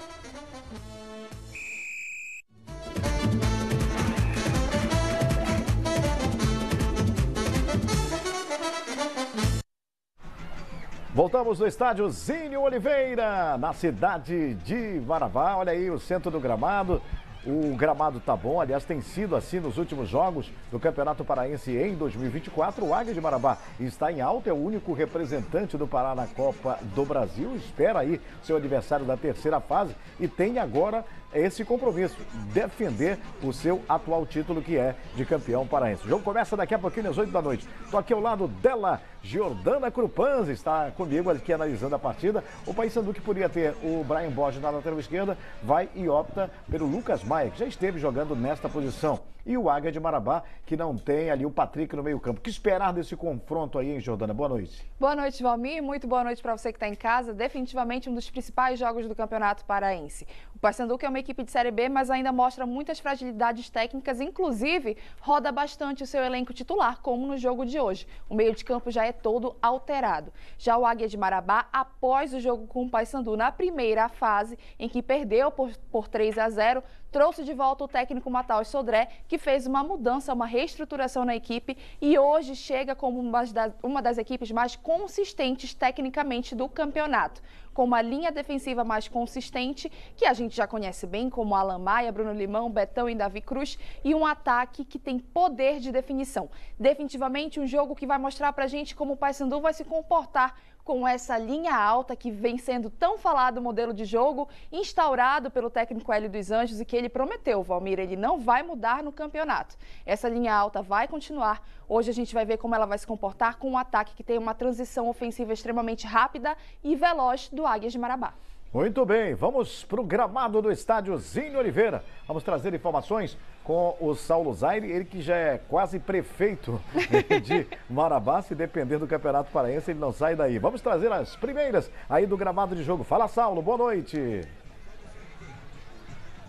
Voltamos no estádio Zinho Oliveira, na cidade de Marabá. Olha aí o centro do gramado. O gramado tá bom, aliás, tem sido assim nos últimos jogos do Campeonato Paraense em 2024. O Águia de Marabá está em alta, é o único representante do Pará na Copa do Brasil. Espera aí seu adversário da terceira fase e tem agora esse compromisso, defender o seu atual título que é de campeão paraense. O jogo começa daqui a pouquinho às 8 da noite. Estou aqui ao lado dela, Jordana Crupanz, está comigo aqui analisando a partida. O Paysandu que poderia ter o Brian Borges na lateral esquerda, vai e opta pelo Lucas Maia, que já esteve jogando nesta posição. E o Águia de Marabá, que não tem ali o Patrick no meio campo. O que esperar desse confronto aí, hein, Jordana? Boa noite. Boa noite, Valmir. Muito boa noite para você que está em casa. Definitivamente um dos principais jogos do Campeonato Paraense. O Paysandu que é uma equipe de Série B, mas ainda mostra muitas fragilidades técnicas, inclusive roda bastante o seu elenco titular, como no jogo de hoje. O meio de campo já é todo alterado. Já o Águia de Marabá, após o jogo com o Paysandu na primeira fase, em que perdeu por, por 3 a 0, trouxe de volta o técnico Mataus Sodré, que fez uma mudança, uma reestruturação na equipe e hoje chega como uma das, uma das equipes mais consistentes tecnicamente do campeonato. Com uma linha defensiva mais consistente, que a gente já conhece bem, como Alan Maia, Bruno Limão, Betão e Davi Cruz, e um ataque que tem poder de definição. Definitivamente um jogo que vai mostrar pra gente como o Paysandu vai se comportar com essa linha alta que vem sendo tão falado o modelo de jogo instaurado pelo técnico Hélio dos Anjos e que ele prometeu, Valmir, ele não vai mudar no campeonato. Essa linha alta vai continuar. Hoje a gente vai ver como ela vai se comportar com um ataque que tem uma transição ofensiva extremamente rápida e veloz do Águias de Marabá. Muito bem, vamos para o gramado do estádio Zinho Oliveira. Vamos trazer informações com o Saulo Zaire, ele que já é quase prefeito de Marabá, se depender do Campeonato Paraense, ele não sai daí. Vamos trazer as primeiras aí do gramado de jogo. Fala, Saulo, boa noite.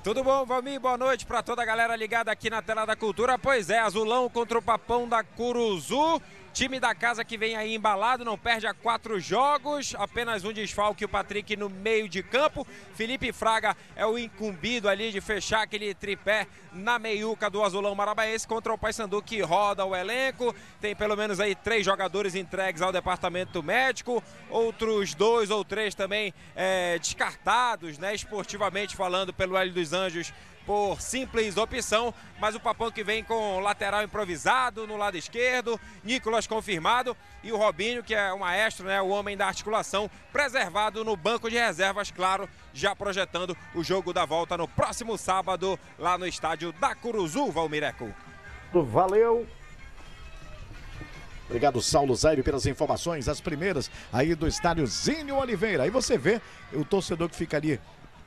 Tudo bom, Valmir? Boa noite para toda a galera ligada aqui na Tela da Cultura. Pois é, Azulão contra o Papão da Curuzu. Time da casa que vem aí embalado, não perde a quatro jogos, apenas um desfalque, o Patrick no meio de campo. Felipe Fraga é o incumbido ali de fechar aquele tripé na meiuca do Azulão Marabaense contra o Paysandu que roda o elenco. Tem pelo menos aí três jogadores entregues ao departamento médico, outros dois ou três também é, descartados, né, esportivamente falando, pelo Hélio dos Anjos por simples opção, mas o Papão que vem com lateral improvisado no lado esquerdo, Nicolas confirmado e o Robinho, que é o maestro, né, o homem da articulação, preservado no banco de reservas, claro, já projetando o jogo da volta no próximo sábado lá no estádio da Curuzu, Valmireco. Valeu. Obrigado, Saulo Zaire, pelas informações, as primeiras aí do estádio Zinho Oliveira. Aí você vê o torcedor que fica ali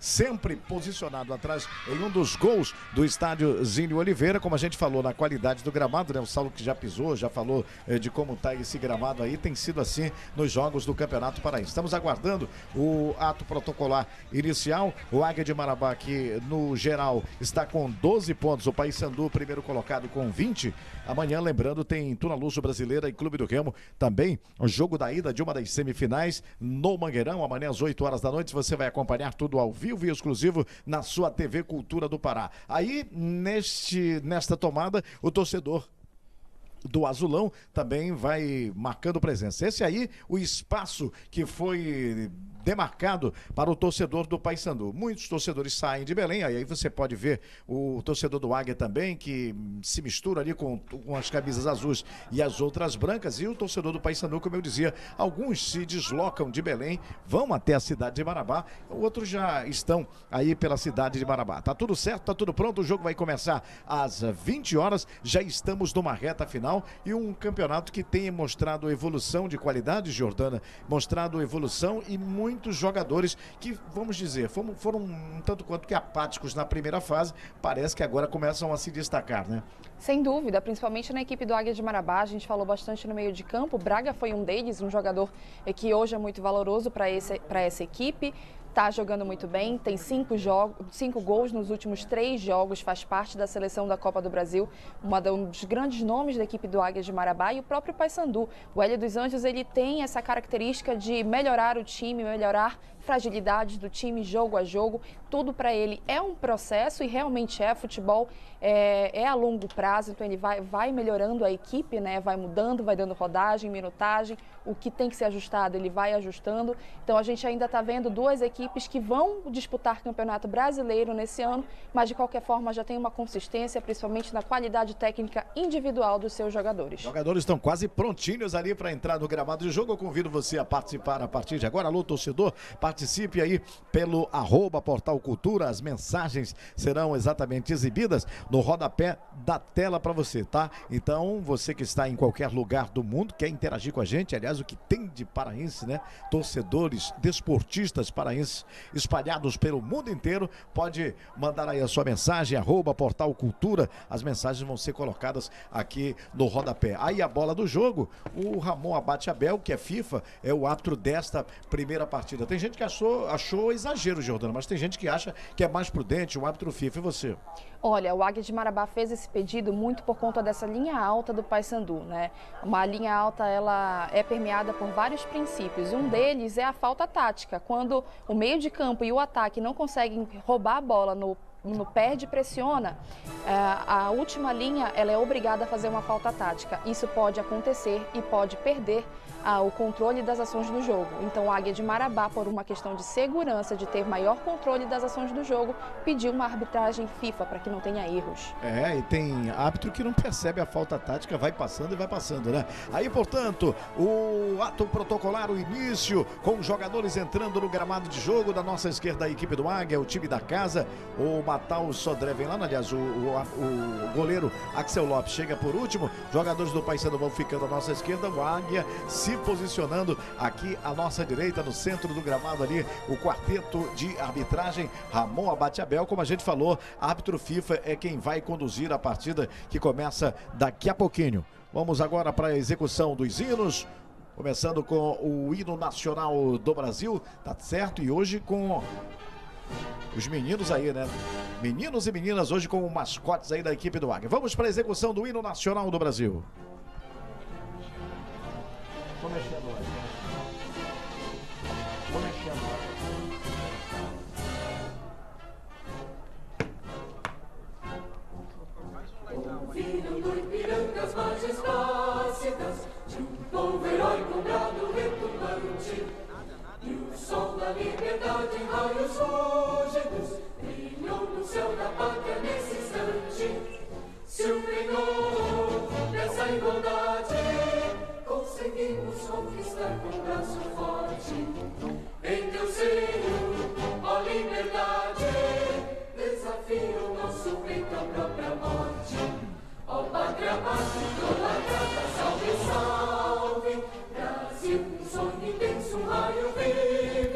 sempre posicionado atrás em um dos gols do estádio Zínio Oliveira, como a gente falou na qualidade do gramado, né? O Saulo que já pisou, já falou eh, de como está esse gramado aí, tem sido assim nos jogos do Campeonato Paraense. Estamos aguardando o ato protocolar inicial. O Águia de Marabá que no geral está com 12 pontos, o Paysandu primeiro colocado com 20. Amanhã, lembrando, tem Tuna Luso Brasileira e Clube do Remo também, o jogo da ida de uma das semifinais no Mangueirão, amanhã às 8 horas da noite. Você vai acompanhar tudo ao vivo e exclusivo na sua TV Cultura do Pará. Aí, neste, nesta tomada, o torcedor do Azulão também vai marcando presença. Esse aí, o espaço que foi demarcado para o torcedor do Paysandu. Muitos torcedores saem de Belém, aí você pode ver o torcedor do Águia também, que se mistura ali com, com as camisas azuis e as outras brancas, e o torcedor do Paysandu, como eu dizia, alguns se deslocam de Belém, vão até a cidade de Marabá, outros já estão aí pela cidade de Marabá. Tá tudo certo, tá tudo pronto, o jogo vai começar às 20 horas, já estamos numa reta final e um campeonato que tem mostrado evolução de qualidade, Jordana, mostrado evolução e muitos jogadores que, vamos dizer, foram, foram um tanto quanto que apáticos na primeira fase, parece que agora começam a se destacar, né? Sem dúvida, principalmente na equipe do Águia de Marabá, a gente falou bastante no meio de campo. Braga foi um deles, um jogador que hoje é muito valoroso para essa equipe está jogando muito bem, tem cinco, jogos, cinco gols nos últimos três jogos, faz parte da seleção da Copa do Brasil, uma um dos grandes nomes da equipe do Águia de Marabá e o próprio Paysandu. O Hélio dos Anjos ele tem essa característica de melhorar o time, melhorar fragilidades do time jogo a jogo, tudo para ele é um processo e realmente é futebol é, é, a longo prazo, então ele vai, vai melhorando a equipe, né? vai mudando, vai dando rodagem, minutagem, o que tem que ser ajustado ele vai ajustando. Então a gente ainda está vendo duas equipes que vão disputar campeonato brasileiro nesse ano, mas de qualquer forma já tem uma consistência, principalmente na qualidade técnica individual dos seus jogadores. Os jogadores estão quase prontinhos ali para entrar no gramado de jogo. Eu convido você a participar a partir de agora. Alô, torcedor, aí pelo arroba Portal Cultura. As mensagens serão exatamente exibidas no rodapé da tela para você, tá? Então, você que está em qualquer lugar do mundo, quer interagir com a gente, aliás, o que tem de paraense, né? Torcedores, desportistas paraenses espalhados pelo mundo inteiro, pode mandar aí a sua mensagem, arroba Portal Cultura. As mensagens vão ser colocadas aqui no rodapé. Aí a bola do jogo, o Ramon Abate Abel, que é FIFA, é o árbitro desta primeira partida. Tem gente que achou, achou exagero, Jordano, mas tem gente que acha que é mais prudente o árbitro FIFA. E você? Olha, o Águia de Marabá fez esse pedido muito por conta dessa linha alta do Paysandu, né? Uma linha alta, ela é permeada por vários princípios. Um deles é a falta tática. Quando o meio de campo e o ataque não conseguem roubar a bola no no perde pressiona, é, a última linha ela é obrigada a fazer uma falta tática. Isso pode acontecer e pode perder ah, o controle das ações do jogo. Então, a Águia de Marabá, por uma questão de segurança, de ter maior controle das ações do jogo, pediu uma arbitragem FIFA para que não tenha erros. É, e tem árbitro que não percebe a falta tática, vai passando e vai passando, né? Aí, portanto, o ato protocolar, o início, com os jogadores entrando no gramado de jogo da nossa esquerda, a equipe do Águia, o time da casa, o Matal Sodré vem lá, aliás, o, o, o goleiro Axel Lopes chega por último, jogadores do Paysandu vão ficando à nossa esquerda, o Águia se posicionando aqui à nossa direita, no centro do gramado ali, o quarteto de arbitragem, Ramon Abate Abel, como a gente falou, árbitro FIFA é quem vai conduzir a partida que começa daqui a pouquinho. Vamos agora para a execução dos hinos. Começando com o hino nacional do Brasil, tá certo? E hoje com os meninos aí, né? Meninos e meninas hoje com mascotes aí da equipe do Águia. Vamos para a execução do hino nacional do Brasil. Vou mexer agora. Vou mexer agora. Filho do Ipiranga, as margens plácidas De um povo heróico, brado, retumbante E o sol da liberdade em raios fúlgidos Brilhou no céu da pátria nesse instante Se o penhor dessa igualdade Conseguimos conquistar com braço forte. Em teu seio, ó liberdade Desafia o nosso peito à própria morte. Ó pátria amada, idolatrada, salve, salve. Brasil, um sonho intenso, um raio vívido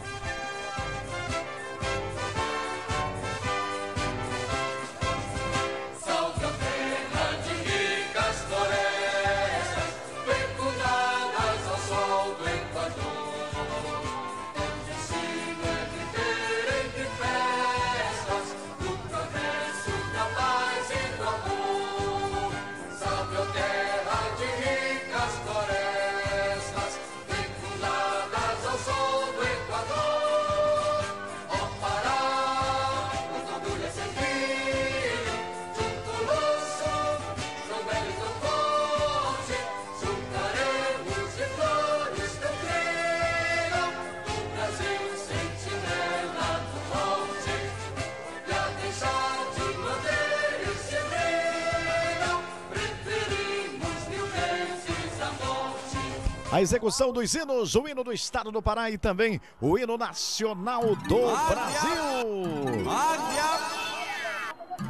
A execução dos hinos, o hino do Estado do Pará e também o hino nacional do Brasil.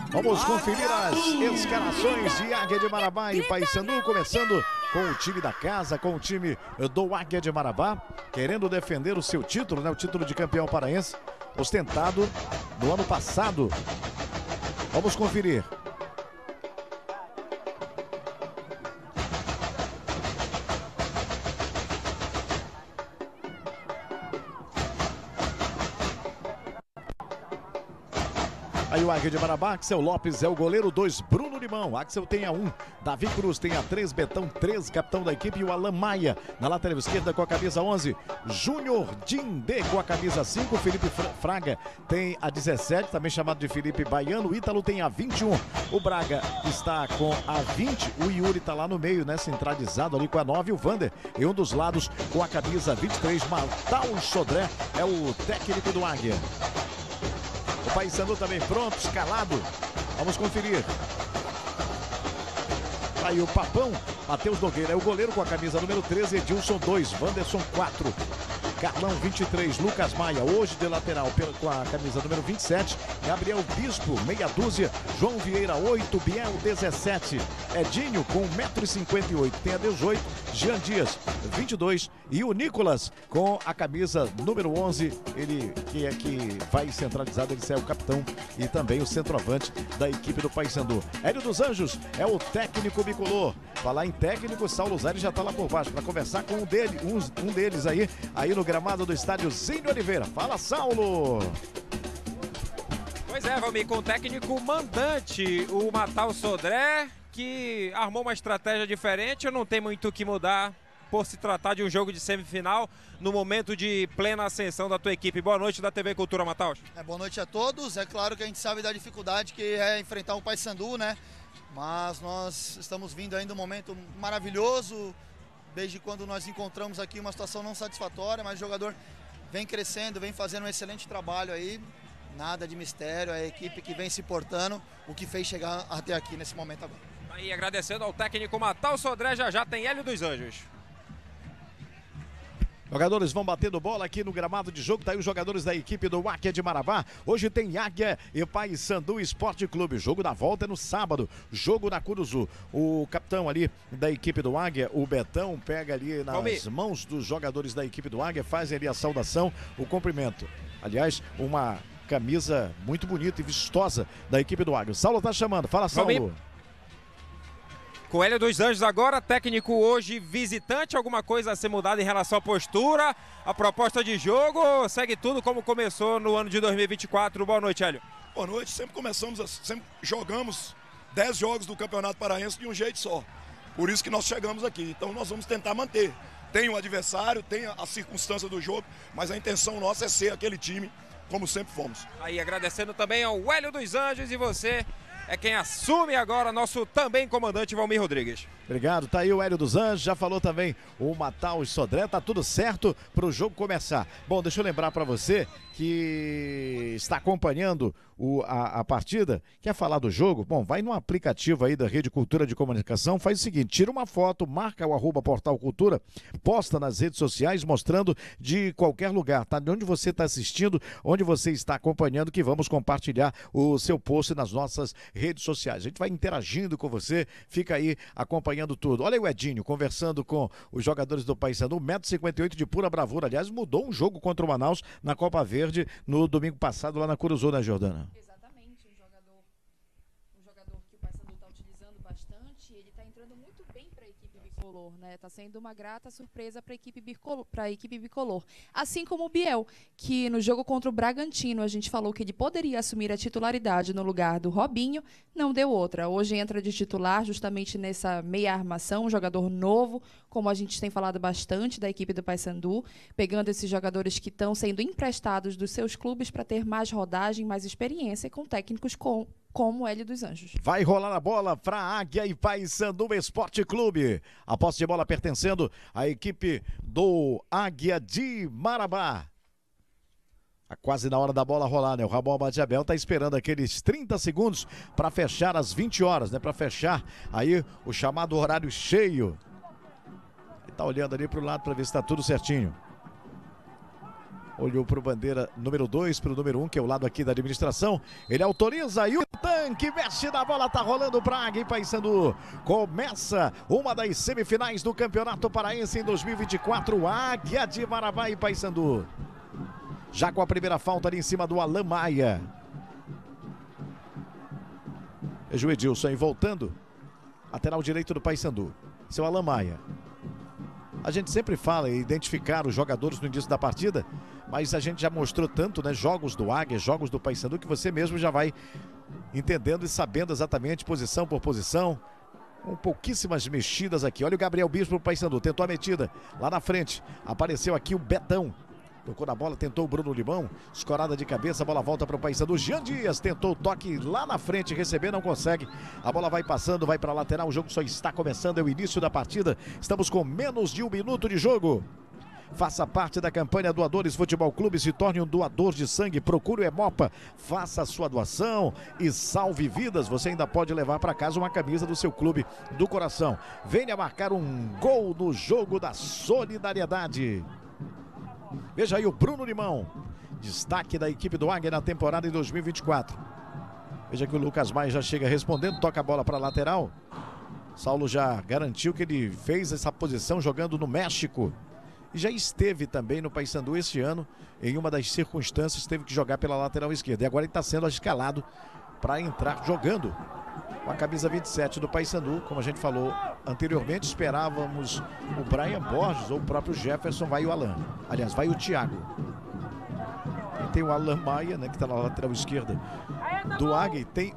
Vamos conferir as escalações de Águia de Marabá e Paysandu, começando com o time da casa, com o time do Águia de Marabá, querendo defender o seu título, né, o título de campeão paraense, ostentado no ano passado. Vamos conferir. Águia de Marabá, Axel Lopes é o goleiro, dois Bruno Limão. Axel tem a um, Davi Cruz tem a três, Betão três, capitão da equipe, e o Alan Maia na lateral esquerda com a camisa 11. Júnior Dindê com a camisa 5, Felipe Fra- Fraga tem a 17, também chamado de Felipe Baiano. O Ítalo tem a 21, o Braga está com a 20, o Yuri está lá no meio, né, centralizado ali com a 9, o Vander em um dos lados com a camisa 23, Matal Sodré é o técnico do Águia. O Paysandu também pronto, escalado. Vamos conferir. Aí o Papão, Matheus Nogueira é o goleiro com a camisa número 13, Edilson 2, Wanderson 4. Carlão 23, Lucas Maia, hoje de lateral com a camisa número 27, Gabriel Bispo, meia dúzia, João Vieira 8, Biel 17, Edinho com 1,58m, tem a 18, Jean Dias 22 e o Nicolas com a camisa número 11, ele que é que vai centralizado, ele é o capitão e também o centroavante da equipe do Paysandu. Hélio dos Anjos é o técnico bicolor. Falar em técnico, Saulo Zari já está lá por baixo para conversar com um, dele, um deles aí, aí no gramado do estádio Zinho Oliveira. Fala, Saulo! Pois é, Valmir, com o técnico mandante, o Matal Sodré, que armou uma estratégia diferente, não tem muito o que mudar por se tratar de um jogo de semifinal no momento de plena ascensão da tua equipe. Boa noite da TV Cultura, Mataus. É, boa noite a todos. É claro que a gente sabe da dificuldade que é enfrentar o Paysandu, né? Mas nós estamos vindo ainda um momento maravilhoso. Desde quando nós encontramos aqui uma situação não satisfatória, mas o jogador vem crescendo, vem fazendo um excelente trabalho aí. Nada de mistério, é a equipe que vem se portando, o que fez chegar até aqui nesse momento agora. Aí agradecendo ao técnico Matal Sodré, já já tem Hélio dos Anjos. Jogadores vão batendo bola aqui no gramado de jogo. Tá aí os jogadores da equipe do Águia de Marabá. Hoje tem Águia e Paysandu Esporte Clube. Jogo da volta é no sábado. Jogo na Curuzu. O capitão ali da equipe do Águia, o Betão, pega ali nas mãos dos jogadores da equipe do Águia, faz ali a saudação, o cumprimento. Aliás, uma camisa muito bonita e vistosa da equipe do Águia. Saulo tá chamando. Fala, Saulo. Com Hélio dos Anjos agora, técnico hoje visitante, alguma coisa a ser mudada em relação à postura, a proposta de jogo, segue tudo como começou no ano de 2024. Boa noite, Hélio. Boa noite, sempre começamos, sempre jogamos 10 jogos do Campeonato Paraense de um jeito só. Por isso que nós chegamos aqui. Então nós vamos tentar manter. Tem o adversário, tem a, a circunstância do jogo, mas a intenção nossa é ser aquele time como sempre fomos. Aí agradecendo também ao Hélio dos Anjos e você é quem assume agora nosso também comandante Valmir Rodrigues. Obrigado, tá aí o Hélio dos Anjos, já falou também o Matal e Sodré, tá tudo certo para o jogo começar. Bom, deixa eu lembrar para você que está acompanhando o- a, a partida, quer falar do jogo? Bom, vai no aplicativo aí da Rede Cultura de Comunicação, faz o seguinte, tira uma foto, marca o arroba Portal Cultura, posta nas redes sociais mostrando de qualquer lugar, tá? De onde você está assistindo, onde você está acompanhando, que vamos compartilhar o seu post nas nossas redes sociais. A gente vai interagindo com você, fica aí acompanhando tudo. Olha aí o Edinho conversando com os jogadores do Paysandu, 1,58m de pura bravura. Aliás, mudou um jogo contra o Manaus na Copa Verde no domingo passado lá na Curuzu, né, Jordana um jogador, um jogador que o Paysandu está utilizando bastante, ele está entrando muito bem para a equipe bicolor, né? Tá sendo uma grata surpresa para a equipe bicolor, para a equipe bicolor. Assim como o Biel, que no jogo contra o Bragantino a gente falou que ele poderia assumir a titularidade no lugar do Robinho, não deu outra. Hoje entra de titular justamente nessa meia armação, um jogador novo, como a gente tem falado bastante da equipe do Paysandu, pegando esses jogadores que estão sendo emprestados dos seus clubes para ter mais rodagem, mais experiência com técnicos com como Hélio dos Anjos. Vai rolar a bola para Águia e Paysandu Esporte Clube. A posse de bola pertencendo à equipe do Águia de Marabá. Tá quase na hora da bola rolar, né? O Ramon Badiabel tá esperando aqueles 30 segundos para fechar às 20 horas, né? Para fechar aí o chamado horário cheio. Ele tá olhando ali pro lado para ver se tá tudo certinho. Olhou para o bandeira número 2, para o número 1, um, que é o lado aqui da administração. Ele autoriza e o tanque mexe na bola, tá rolando Águia e Paysandu. Começa uma das semifinais do Campeonato Paraense em 2024. Águia de Marabá e Paysandu. Já com a primeira falta ali em cima do Alan Maia. Veja o Edilson aí voltando. Lateral direito do Paysandu. Seu Alan Maia. A gente sempre fala em identificar os jogadores no início da partida, mas a gente já mostrou tanto, né? Jogos do Águia, jogos do Paysandu, que você mesmo já vai entendendo e sabendo exatamente posição por posição. Com pouquíssimas mexidas aqui. Olha o Gabriel Bispo pro Paysandu. Tentou a metida lá na frente. Apareceu aqui o Betão. Tocou na bola, tentou o Bruno Limão. Escorada de cabeça, a bola volta para o Paysandu. Jean Dias tentou o toque lá na frente, receber, não consegue. A bola vai passando, vai para a lateral. O jogo só está começando, é o início da partida. Estamos com menos de um minuto de jogo. Faça parte da campanha Doadores Futebol Clube, se torne um doador de sangue. Procure o Hemopa, faça a sua doação e salve vidas. Você ainda pode levar para casa uma camisa do seu clube do coração. Venha marcar um gol no jogo da solidariedade. Veja aí o Bruno Limão, destaque da equipe do Águia na temporada em 2024. Veja que o Lucas Maia já chega respondendo, toca a bola para a lateral. Saulo já garantiu que ele fez essa posição jogando no México. E já esteve também no Paysandu este ano, em uma das circunstâncias, teve que jogar pela lateral esquerda. E agora ele está sendo escalado para entrar jogando com a camisa 27 do Paysandu. Como a gente falou anteriormente, esperávamos o Brian Borges ou o próprio Jefferson, vai o Alan. Aliás, vai o Thiago. E tem o Alan Maia, né, que está na lateral esquerda do Águia. E tem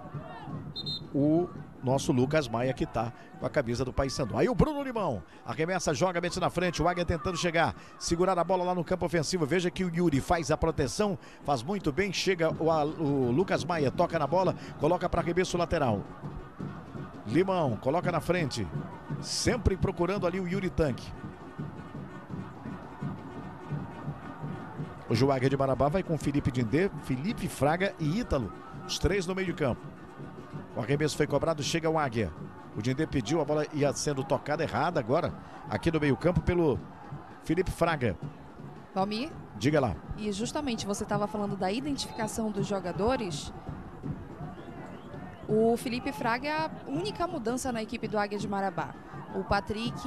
o nosso Lucas Maia que está com a camisa do Paysandu. Aí o Bruno Limão arremessa, joga, mete na frente. O Águia tentando chegar, segurar a bola lá no campo ofensivo. Veja que o Yuri faz a proteção, faz muito bem. Chega o, o Lucas Maia, toca na bola, coloca para arremesso lateral. Limão, coloca na frente. Sempre procurando ali o Yuri Tanque. O Águia de Marabá vai com Felipe Dindê, Felipe Fraga e Ítalo. Os três no meio de campo. O arremesso foi cobrado, chega o Águia. O Dindê pediu, a bola ia sendo tocada errada agora, aqui no meio-campo, pelo Felipe Fraga. Valmir? Diga lá. E justamente você estava falando da identificação dos jogadores. O Felipe Fraga é a única mudança na equipe do Águia de Marabá. O Patrick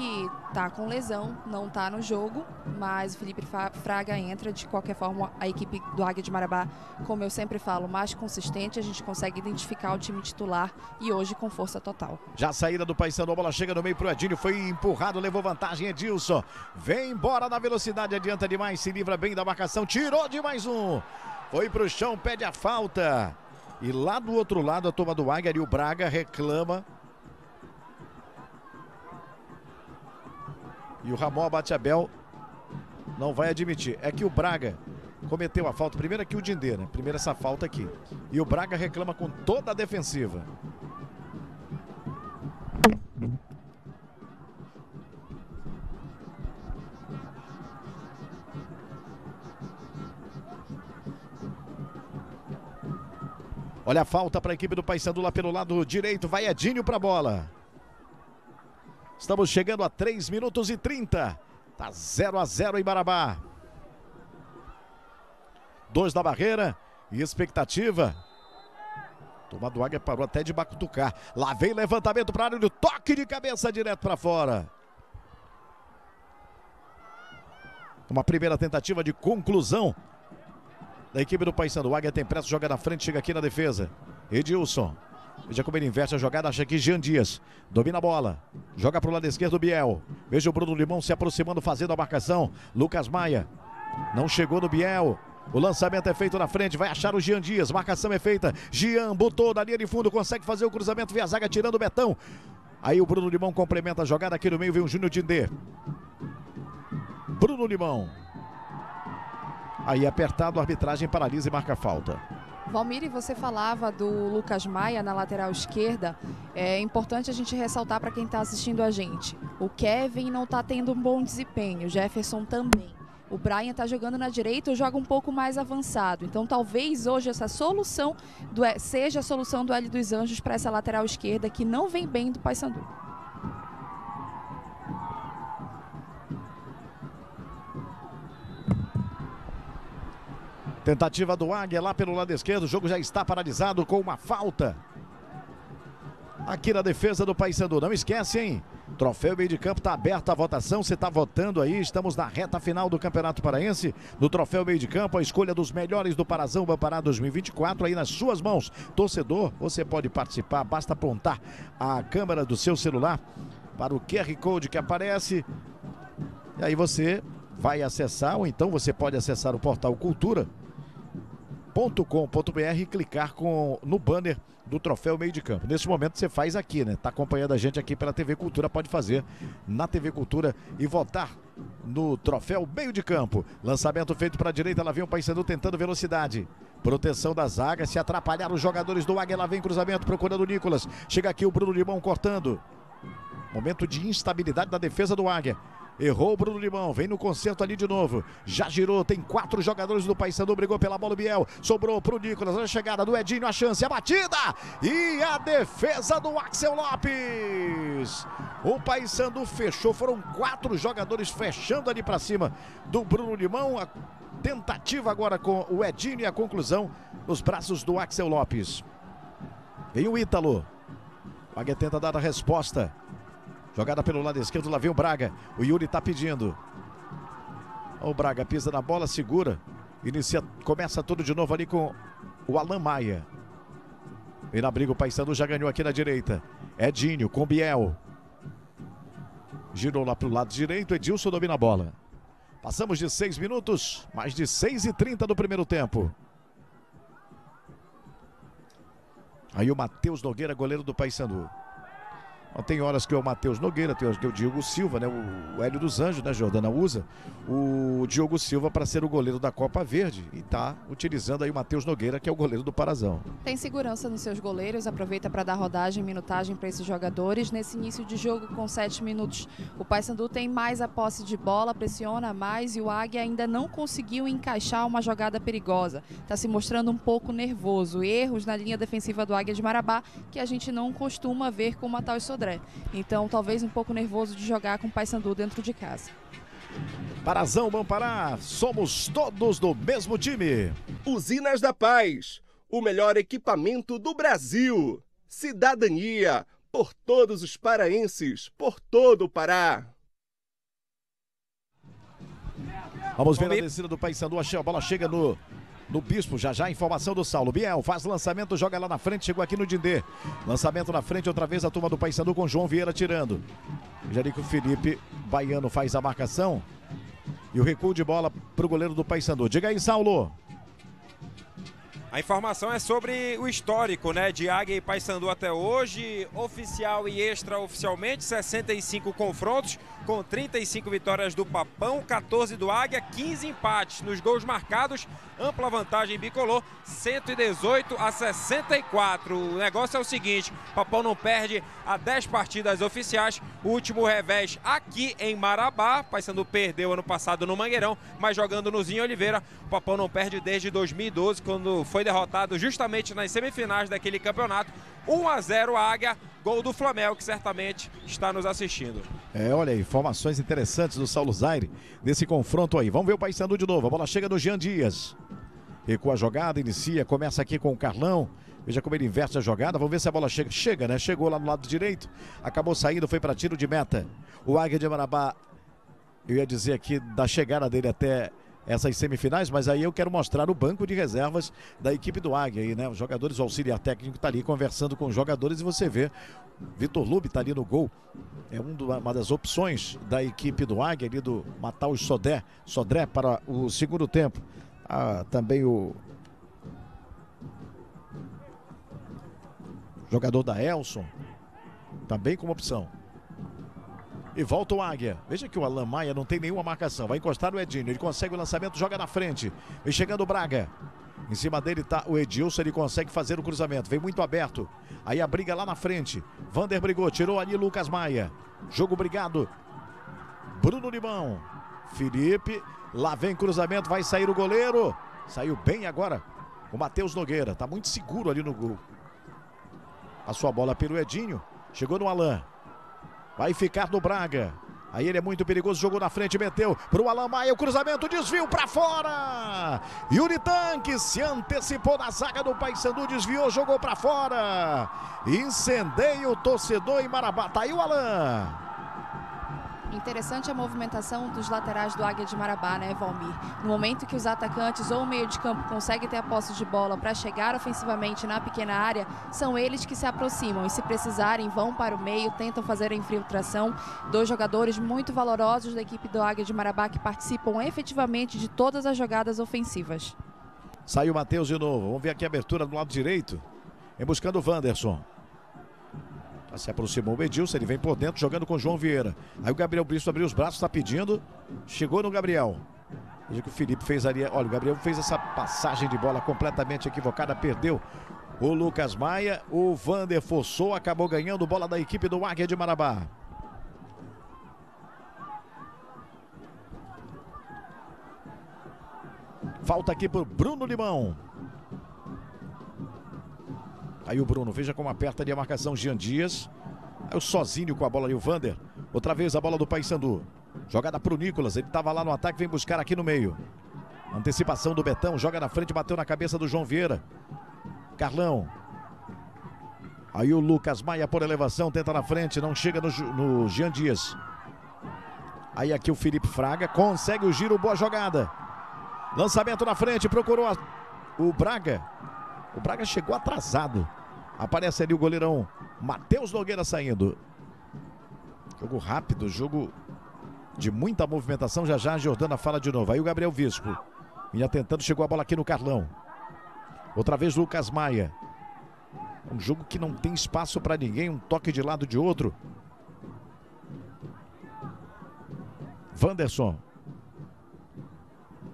tá com lesão, não tá no jogo, mas o Felipe Fraga entra. De qualquer forma, a equipe do Águia de Marabá, como eu sempre falo, mais consistente. A gente consegue identificar o time titular e hoje com força total. Já a saída do Paysandu, a bola chega no meio pro Edinho, foi empurrado, levou vantagem Edilson. Vem embora na velocidade, adianta demais, se livra bem da marcação, tirou de mais um. Foi pro chão, pede a falta. E lá do outro lado, a toma do Águia e o Braga reclama E o Ramon Batiabel não vai admitir. É que o Braga cometeu a falta. Primeiro aqui o Dindê, né? Primeiro essa falta aqui. E o Braga reclama com toda a defensiva. Olha a falta para a equipe do Paysandu lá pelo lado direito. Vai Edinho para a bola. Estamos chegando a 3 minutos e 30. Tá 0 a 0 em Marabá. Dois da barreira e expectativa Turma do Águia parou até de bacutucar. Lá vem levantamento para área, o toque de cabeça direto para fora. Uma primeira tentativa de conclusão da equipe do Paysandu. O Águia tem pressa, joga na frente, chega aqui na defesa. Edilson. Veja como ele inverte a jogada, acha que Jean Dias domina a bola, joga para o lado esquerdo Biel. Veja o Bruno Limão se aproximando, fazendo a marcação. Lucas Maia não chegou no Biel. O lançamento é feito na frente, vai achar o Jean Dias. Marcação é feita. Jean botou na linha de fundo, consegue fazer o cruzamento via zaga, tirando o Betão. Aí o Bruno Limão complementa a jogada aqui no meio, vem o Júnior Dindê. Bruno Limão. Aí apertado, a arbitragem paralisa e marca falta. Valmir, você falava do Lucas Maia na lateral esquerda. É importante a gente ressaltar para quem está assistindo a gente. O Kevin não está tendo um bom desempenho, o Jefferson também. O Brian está jogando na direita, joga um pouco mais avançado. Então, talvez hoje essa solução do, seja a solução do L dos Anjos para essa lateral esquerda que não vem bem do Paysandu. Tentativa do Águia lá pelo lado esquerdo. O jogo já está paralisado com uma falta. Aqui na defesa do Paysandu. Não esquece, hein? Troféu meio de campo está aberta a votação. Você está votando aí. Estamos na reta final do Campeonato Paraense. No troféu meio de campo, a escolha dos melhores do Parazão Bampará 2024 aí nas suas mãos. Torcedor, você pode participar. Basta apontar a câmera do seu celular para o QR Code que aparece. E aí você vai acessar, ou então você pode acessar o portal Cultura e clicar com, no banner do troféu meio de campo. Nesse momento você faz aqui, né? Tá acompanhando a gente aqui pela TV Cultura, pode fazer na TV Cultura e votar no troféu meio de campo. Lançamento feito para a direita, lá vem o Paysandu tentando velocidade. Proteção da zaga, se atrapalhar os jogadores do Águia, lá vem cruzamento procurando o Nicolas. Chega aqui o Bruno Limão cortando. Momento de instabilidade da defesa do Águia. Errou o Bruno Limão, vem no concerto ali de novo. Já girou, tem quatro jogadores do Paysandu, brigou pela bola o Biel. Sobrou pro Nicolas, a chegada do Edinho, a chance, a batida e a defesa do Axel Lopes. O Paysandu fechou, foram quatro jogadores fechando ali para cima do Bruno Limão. A tentativa agora com o Edinho e a conclusão nos braços do Axel Lopes. Vem o Ítalo. Águia tenta dar a resposta. Jogada pelo lado esquerdo, lá vem o Braga. O Yuri está pedindo. O Braga pisa na bola, segura. Inicia, começa tudo de novo ali com o Alan Maia. Vem na briga, o Paysandu já ganhou aqui na direita. Edinho com Biel. Girou lá para o lado direito, Edilson domina a bola. Passamos de seis minutos, mais de seis e trinta do primeiro tempo. Aí o Matheus Nogueira, goleiro do Paysandu. Tem horas que é o Matheus Nogueira, tem horas que é o Diogo Silva, né? O Hélio dos Anjos, né? Jordana usa o Diogo Silva para ser o goleiro da Copa Verde e tá utilizando aí o Matheus Nogueira, que é o goleiro do Parazão. Tem segurança nos seus goleiros, aproveita para dar rodagem, minutagem para esses jogadores. Nesse início de jogo com sete minutos, o Paysandu tem mais a posse de bola, pressiona mais e o Águia ainda não conseguiu encaixar uma jogada perigosa. Está se mostrando um pouco nervoso. Erros na linha defensiva do Águia de Marabá que a gente não costuma ver com o Matal Sodré. André. Então, talvez um pouco nervoso de jogar com o Paysandu dentro de casa. Parazão, Bampará, somos todos do mesmo time. Usinas da Paz, o melhor equipamento do Brasil. Cidadania, por todos os paraenses, por todo o Pará. Vamos ver a descida do Paysandu, a bola chega no no Bispo. Já já informação do Saulo. Biel faz lançamento, joga lá na frente, chegou aqui no Dindê. Lançamento na frente, outra vez a turma do Paysandu com João Vieira tirando. Já que o Felipe Baiano faz a marcação. E o recuo de bola para o goleiro do Paysandu. Diga aí, Saulo. A informação é sobre o histórico, né, de Águia e Paysandu até hoje, oficial e extraoficialmente, 65 confrontos, com 35 vitórias do Papão, 14 do Águia, 15 empates nos gols marcados, ampla vantagem bicolor, 118 a 64. O negócio é o seguinte, Papão não perde a 10 partidas oficiais, o último revés aqui em Marabá, Paysandu perdeu ano passado no Mangueirão, mas jogando no Zinho Oliveira, o Papão não perde desde 2012, quando foi derrotado justamente nas semifinais daquele campeonato, 1 a 0 Águia, gol do Flamengo que certamente está nos assistindo. É, olha aí, informações interessantes do Saulo Zaire nesse confronto aí. Vamos ver o Paysandu de novo. A bola chega do Jean Dias. Recua a jogada, inicia, começa aqui com o Carlão. Veja como ele inverte a jogada. Vamos ver se a bola chega. Chega, né? Chegou lá no lado direito. Acabou saindo, foi para tiro de meta. O Águia de Marabá, eu ia dizer aqui da chegada dele até essas semifinais, mas aí eu quero mostrar o banco de reservas da equipe do Águia aí, né? Os jogadores, o auxiliar técnico tá ali conversando com os jogadores e você vê Vitor Lube tá ali no gol. É um uma das opções da equipe do Águia ali do Mataus Sodré, Sodré para o segundo tempo. Ah, também o jogador da Elson, também como opção. E volta o Águia. Veja que o Alan Maia não tem nenhuma marcação. Vai encostar o Edinho. Ele consegue o lançamento, joga na frente. Vem chegando o Braga. Em cima dele tá o Edilson, ele consegue fazer o cruzamento. Vem muito aberto. Aí a briga lá na frente. Vander brigou, tirou ali Lucas Maia. Jogo brigado. Bruno Limão. Felipe. Lá vem cruzamento, vai sair o goleiro. Saiu bem agora o Matheus Nogueira. Tá muito seguro ali no gol. Passou a bola pelo Edinho. Chegou no Alan. Vai ficar no Braga. Aí ele é muito perigoso, jogou na frente, meteu para o Alan Maia, o cruzamento, desvio para fora. Yuri Tanque se antecipou na zaga do Paysandu, desviou, jogou para fora. Incendeia o torcedor em Marabá. Tá aí o Alan. Interessante a movimentação dos laterais do Águia de Marabá, né, Valmir? No momento que os atacantes ou o meio de campo conseguem ter a posse de bola para chegar ofensivamente na pequena área, são eles que se aproximam e, se precisarem, vão para o meio, tentam fazer a infiltração. Dois jogadores muito valorosos da equipe do Águia de Marabá que participam efetivamente de todas as jogadas ofensivas. Saiu o Matheus de novo. Vamos ver aqui a abertura do lado direito. Em buscando o Wanderson. Se aproximou o Edilson, ele vem por dentro jogando com o João Vieira. Aí o Gabriel Bristo abriu os braços, está pedindo. Chegou no Gabriel. Veja que o Felipe fez ali. Olha, o Gabriel fez essa passagem de bola completamente equivocada, perdeu o Lucas Maia. O Vander forçou, acabou ganhando bola da equipe do Águia de Marabá. Falta aqui por Bruno Limão. Aí o Bruno, veja como aperta ali a marcação Jean Dias. Aí o sozinho com a bola ali, o Vander. Outra vez a bola do Paysandu. Jogada pro Nicolas, ele estava lá no ataque, vem buscar aqui no meio. Antecipação do Betão, joga na frente, bateu na cabeça do João Vieira. Carlão. Aí o Lucas Maia por elevação, tenta na frente, não chega no, no Jean Dias. Aí aqui o Felipe Fraga, consegue o giro, boa jogada. Lançamento na frente, procurou a, o Braga. O Braga chegou atrasado. Aparece ali o goleirão Matheus Nogueira saindo. Jogo rápido, jogo de muita movimentação. Já já a Jordana fala de novo. Aí o Gabriel Visco. Vinha tentando, chegou a bola aqui no Carlão. Outra vez Lucas Maia. Um jogo que não tem espaço para ninguém, um toque de lado de outro. Wanderson.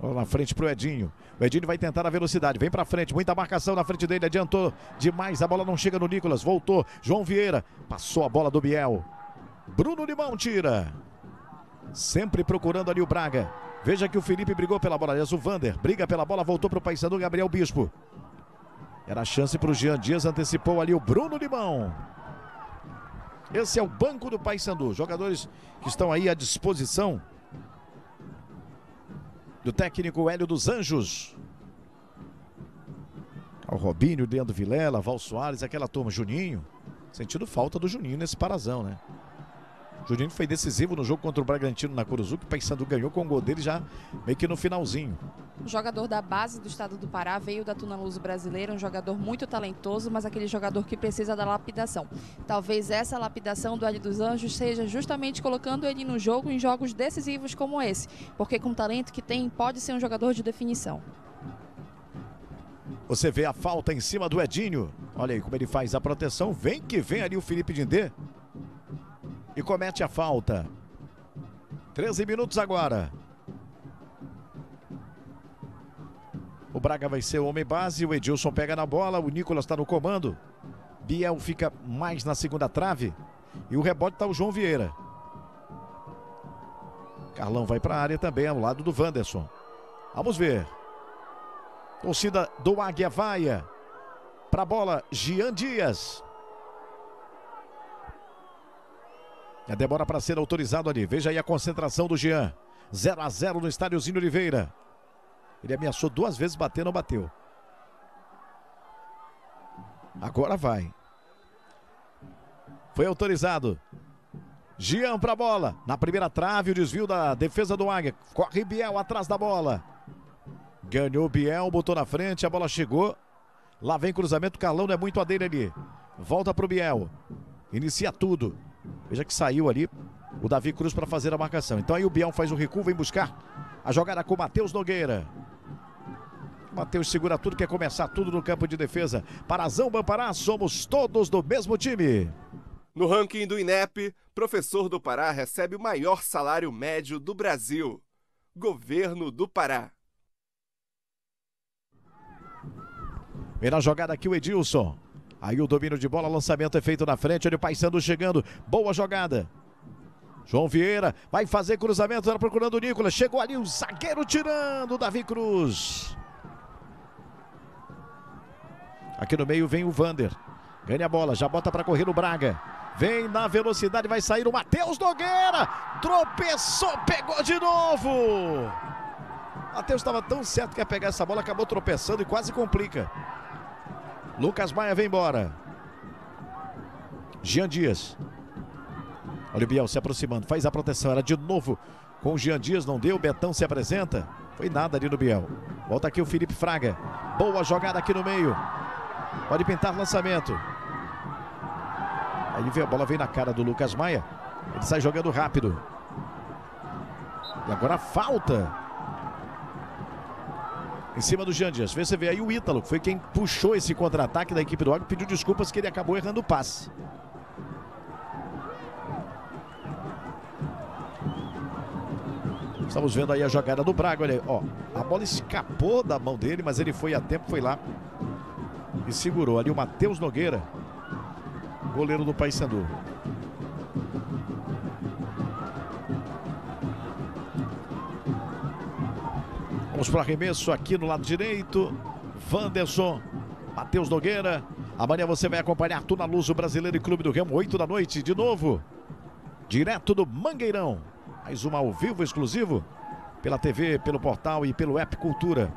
Olha na frente pro Edinho. O Edinho vai tentar a velocidade. Vem para frente. Muita marcação na frente dele. Adiantou demais. A bola não chega no Nicolas. Voltou. João Vieira. Passou a bola do Biel. Bruno Limão tira. Sempre procurando ali o Braga. Veja que o Felipe brigou pela bola. Aliás, o Vander briga pela bola. Voltou para o Paysandu. Gabriel Bispo. Era a chance para o Jean Dias. Antecipou ali o Bruno Limão. Esse é o banco do Paysandu. Jogadores que estão aí à disposição do técnico Hélio dos Anjos. O Robinho, Leandro Vilela, Val Soares, aquela turma, Juninho. Sentindo falta do Juninho nesse parazão, né? Juninho foi decisivo no jogo contra o Bragantino na Curuzu, que o Paysandu ganhou com o gol dele já meio que no finalzinho. O jogador da base do estado do Pará veio da Tuna Luso brasileira, um jogador muito talentoso, mas aquele jogador que precisa da lapidação. Talvez essa lapidação do Hélio dos Anjos seja justamente colocando ele no jogo em jogos decisivos como esse, porque com o talento que tem, pode ser um jogador de definição. Você vê a falta em cima do Edinho. Olha aí como ele faz a proteção. Vem que vem ali o Felipe Dindê e comete a falta. 13 minutos agora. O Braga vai ser o homem base, o Edilson pega na bola, o Nicolas está no comando. Biel fica mais na segunda trave e o rebote está o João Vieira. Carlão vai para a área também ao lado do Wanderson. Vamos ver. Torcida do Águia Vaia. Para a bola, Gian Dias. A demora para ser autorizado ali. Veja aí a concentração do Jean. 0 a 0 no estádiozinho Oliveira. Ele ameaçou duas vezes bater, não bateu. Agora vai. Foi autorizado. Gian pra bola. Na primeira trave, o desvio da defesa do Águia. Corre Biel atrás da bola. Ganhou Biel, botou na frente, a bola chegou. Lá vem cruzamento, Carlão não é muito a dele ali. Volta pro Biel. Inicia tudo. Veja que saiu ali o Davi Cruz para fazer a marcação. Então aí o Biel faz o recuo, vem buscar a jogada com o Matheus Nogueira. Matheus segura tudo, quer começar tudo no campo de defesa. Parazão Bampará, somos todos do mesmo time. No ranking do INEP, professor do Pará recebe o maior salário médio do Brasil. Governo do Pará. Vem na jogada aqui o Edilson. Aí o domínio de bola, lançamento é feito na frente. Olha o Paysandu chegando. Boa jogada. João Vieira vai fazer cruzamento, era procurando o Nicolas. Chegou ali o zagueiro tirando Davi Cruz. Aqui no meio vem o Vander. Ganha a bola, já bota para correr o Braga. Vem na velocidade, vai sair o Matheus Nogueira. Tropeçou, pegou de novo. Matheus estava tão certo que ia pegar essa bola, acabou tropeçando e quase complica. Lucas Maia vem embora. Jean Dias. Olha o Biel se aproximando, faz a proteção. Era de novo com o Jean Dias, não deu. Betão se apresenta. Foi nada ali no Biel. Volta aqui o Felipe Fraga. Boa jogada aqui no meio. Pode pintar lançamento. Aí a bola vem na cara do Lucas Maia. Ele sai jogando rápido. E agora falta. Em cima do Jandias. Você vê aí o Ítalo, que foi quem puxou esse contra-ataque da equipe do Águia. Pediu desculpas que ele acabou errando o passe. Estamos vendo aí a jogada do Braga. Olha aí, ó. A bola escapou da mão dele, mas ele foi a tempo, foi lá e segurou. Ali o Matheus Nogueira, goleiro do Paysandu. Vamos para arremesso aqui no lado direito. Wanderson, Matheus Nogueira. Amanhã você vai acompanhar tudo na Luz, o Brasileiro e Clube do Remo, 8 da noite, de novo. Direto do Mangueirão. Mais uma ao vivo exclusivo pela TV, pelo portal e pelo app Cultura.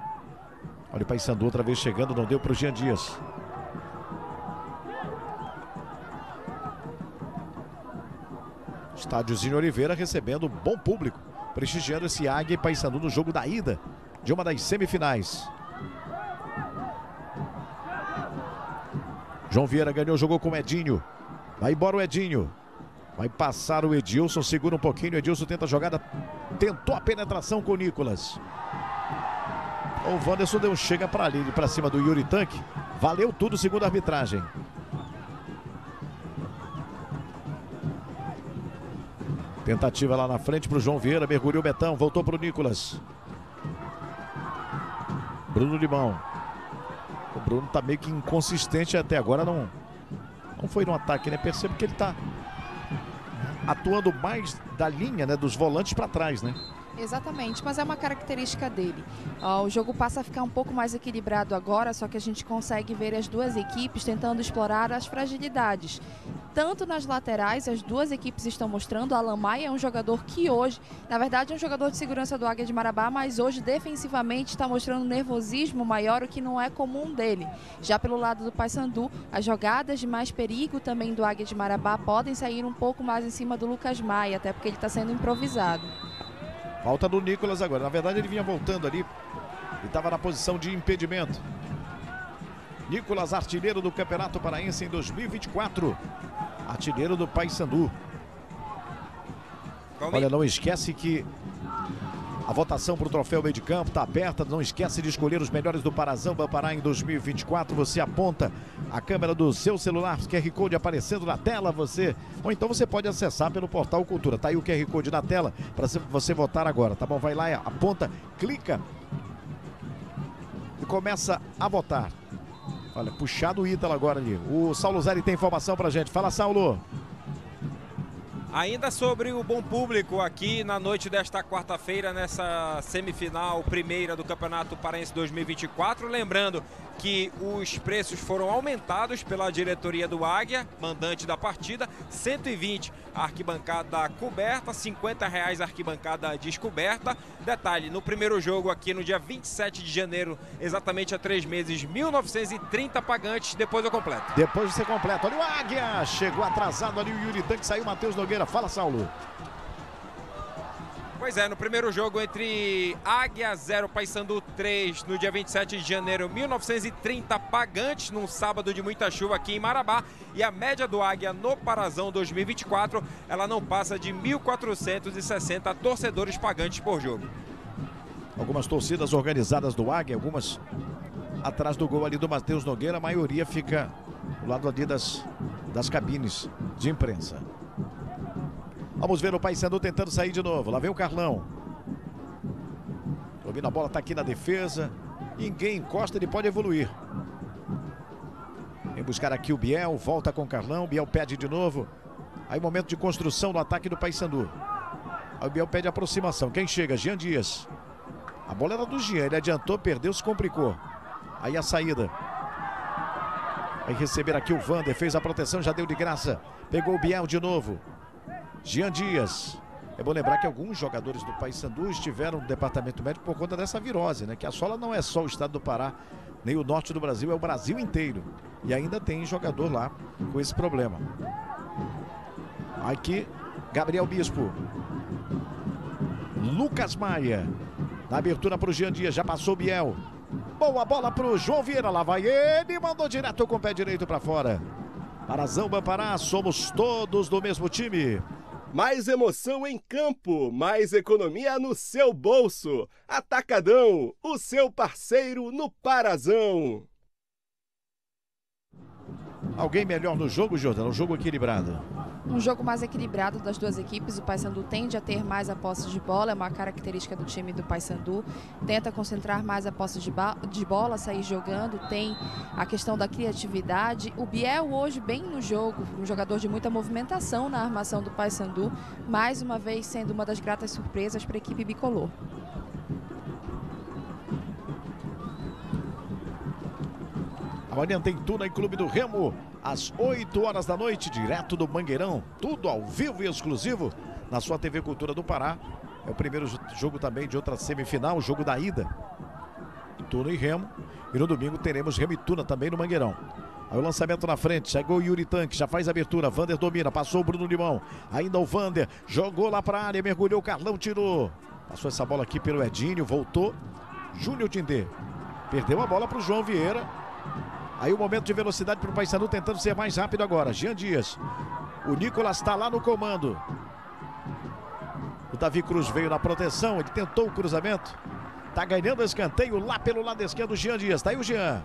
Olha o Paysandu outra vez chegando, não deu para o Jean Dias. Estádiozinho Oliveira recebendo bom público, prestigiando esse Águia e Paysandu no jogo da ida de uma das semifinais. João Vieira ganhou, jogou com o Edinho. Vai embora o Edinho. Vai passar o Edilson, segura um pouquinho. O Edilson tenta a jogada, tentou a penetração com o Nicolas. O Wanderson deu chega para ali, para cima do Yuri Tanque. Valeu tudo, segundo a arbitragem. Tentativa lá na frente para o João Vieira, mergulhou o Betão, voltou para o Nicolas. Bruno Limão. O Bruno tá meio que inconsistente até agora, não, não foi no ataque, né? Percebo que ele tá atuando mais da linha, né, dos volantes para trás, né? Exatamente, mas é uma característica dele. Uh, o jogo passa a ficar um pouco mais equilibrado agora, só que a gente consegue ver as duas equipes tentando explorar as fragilidades. Tanto nas laterais, as duas equipes estão mostrando. Alan Maia é um jogador que hoje, na verdade, é um jogador de segurança do Águia de Marabá, mas hoje defensivamente está mostrando nervosismo maior, o que não é comum dele. Já pelo lado do Paysandu, as jogadas de mais perigo também do Águia de Marabá podem sair um pouco mais em cima do Lucas Maia, até porque ele está sendo improvisado. Falta do Nicolas agora. Na verdade, ele vinha voltando ali e estava na posição de impedimento. Nicolas, artilheiro do Campeonato Paraense em 2024. Artilheiro do Paysandu. Olha, não esquece que a votação para o troféu meio de campo está aberta. Não esquece de escolher os melhores do Parazão Bampará em 2024. Você aponta a câmera do seu celular, QR Code aparecendo na tela. Você ou então você pode acessar pelo portal Cultura. Tá aí o QR Code na tela para você votar agora, tá bom? Vai lá, aponta, clica e começa a votar. Olha, puxado o Ítalo agora ali. O Saulo Zeri tem informação pra gente. Fala, Saulo. Ainda sobre o bom público aqui na noite desta quarta-feira, nessa semifinal primeira do Campeonato Paraense 2024. Lembrando que os preços foram aumentados pela diretoria do Águia, mandante da partida, 120 a arquibancada coberta, 50 reais arquibancada descoberta. Detalhe, no primeiro jogo aqui no dia 27 de janeiro, exatamente há três meses, 1930 pagantes, depois eu completo. Depois você completa. Olha o Águia, chegou atrasado ali o Yuri Tanque, saiu Matheus Nogueira. Fala, Saulo. Pois é, no primeiro jogo entre Águia 0, Paysandu 3, no dia 27 de janeiro, 1930 pagantes, num sábado de muita chuva aqui em Marabá. E a média do Águia no Parazão 2024, ela não passa de 1.460 torcedores pagantes por jogo. Algumas torcidas organizadas do Águia, algumas atrás do gol ali do Matheus Nogueira, a maioria fica do lado ali das, das cabines de imprensa. Vamos ver o Paysandu tentando sair de novo. Lá vem o Carlão. Domina a bola, tá aqui na defesa. Ninguém encosta, ele pode evoluir. Vem buscar aqui o Biel, volta com o Carlão. Biel pede de novo. Aí momento de construção no ataque do Paysandu. Aí o Biel pede aproximação. Quem chega? Jean Dias. A bola era do Jean, ele adiantou, perdeu, se complicou. Aí a saída. Vai receber aqui o Vander, fez a proteção, já deu de graça. Pegou o Biel de novo. Jean Dias. É bom lembrar que alguns jogadores do Paysandu estiveram no departamento médico por conta dessa virose, né? Que a sola não é só o estado do Pará, nem o norte do Brasil, é o Brasil inteiro. E ainda tem jogador lá com esse problema. Aqui, Gabriel Bispo. Lucas Maia. Na abertura para o Jean Dias, já passou o Biel. Boa bola para o João Vieira, lá vai ele, mandou direto com o pé direito para fora. Parazão Bampará, somos todos do mesmo time. Mais emoção em campo, mais economia no seu bolso. Atacadão, o seu parceiro no Parazão. Alguém melhor no jogo, Jordão? Um jogo equilibrado. Um jogo mais equilibrado das duas equipes. O Paysandu tende a ter mais a posse de bola, é uma característica do time do Paysandu. Tenta concentrar mais a posse de, de, bola, sair jogando. Tem a questão da criatividade. O Biel hoje bem no jogo, um jogador de muita movimentação na armação do Paysandu, mais uma vez sendo uma das gratas surpresas para a equipe bicolor. Amanhã tem Tuna em Clube do Remo, às 8 horas da noite, direto do Mangueirão. Tudo ao vivo e exclusivo na sua TV Cultura do Pará. É o primeiro jogo também de outra semifinal, o jogo da ida. Tuna e Remo. E no domingo teremos Remo e Tuna também no Mangueirão. Aí o lançamento na frente, chegou o Yuri Tanque, já faz a abertura. Vander domina, passou o Bruno Limão. Ainda o Vander, jogou lá para a área, mergulhou, Carlão tirou. Passou essa bola aqui pelo Edinho, voltou. Júnior Tindê. Perdeu a bola para o João Vieira. Aí o momento de velocidade para o Paysandu tentando ser mais rápido agora. Jean Dias. O Nicolas está lá no comando. O Davi Cruz veio na proteção, ele tentou o cruzamento. Tá ganhando escanteio lá pelo lado esquerdo o Jean Dias. Tá aí o Jean.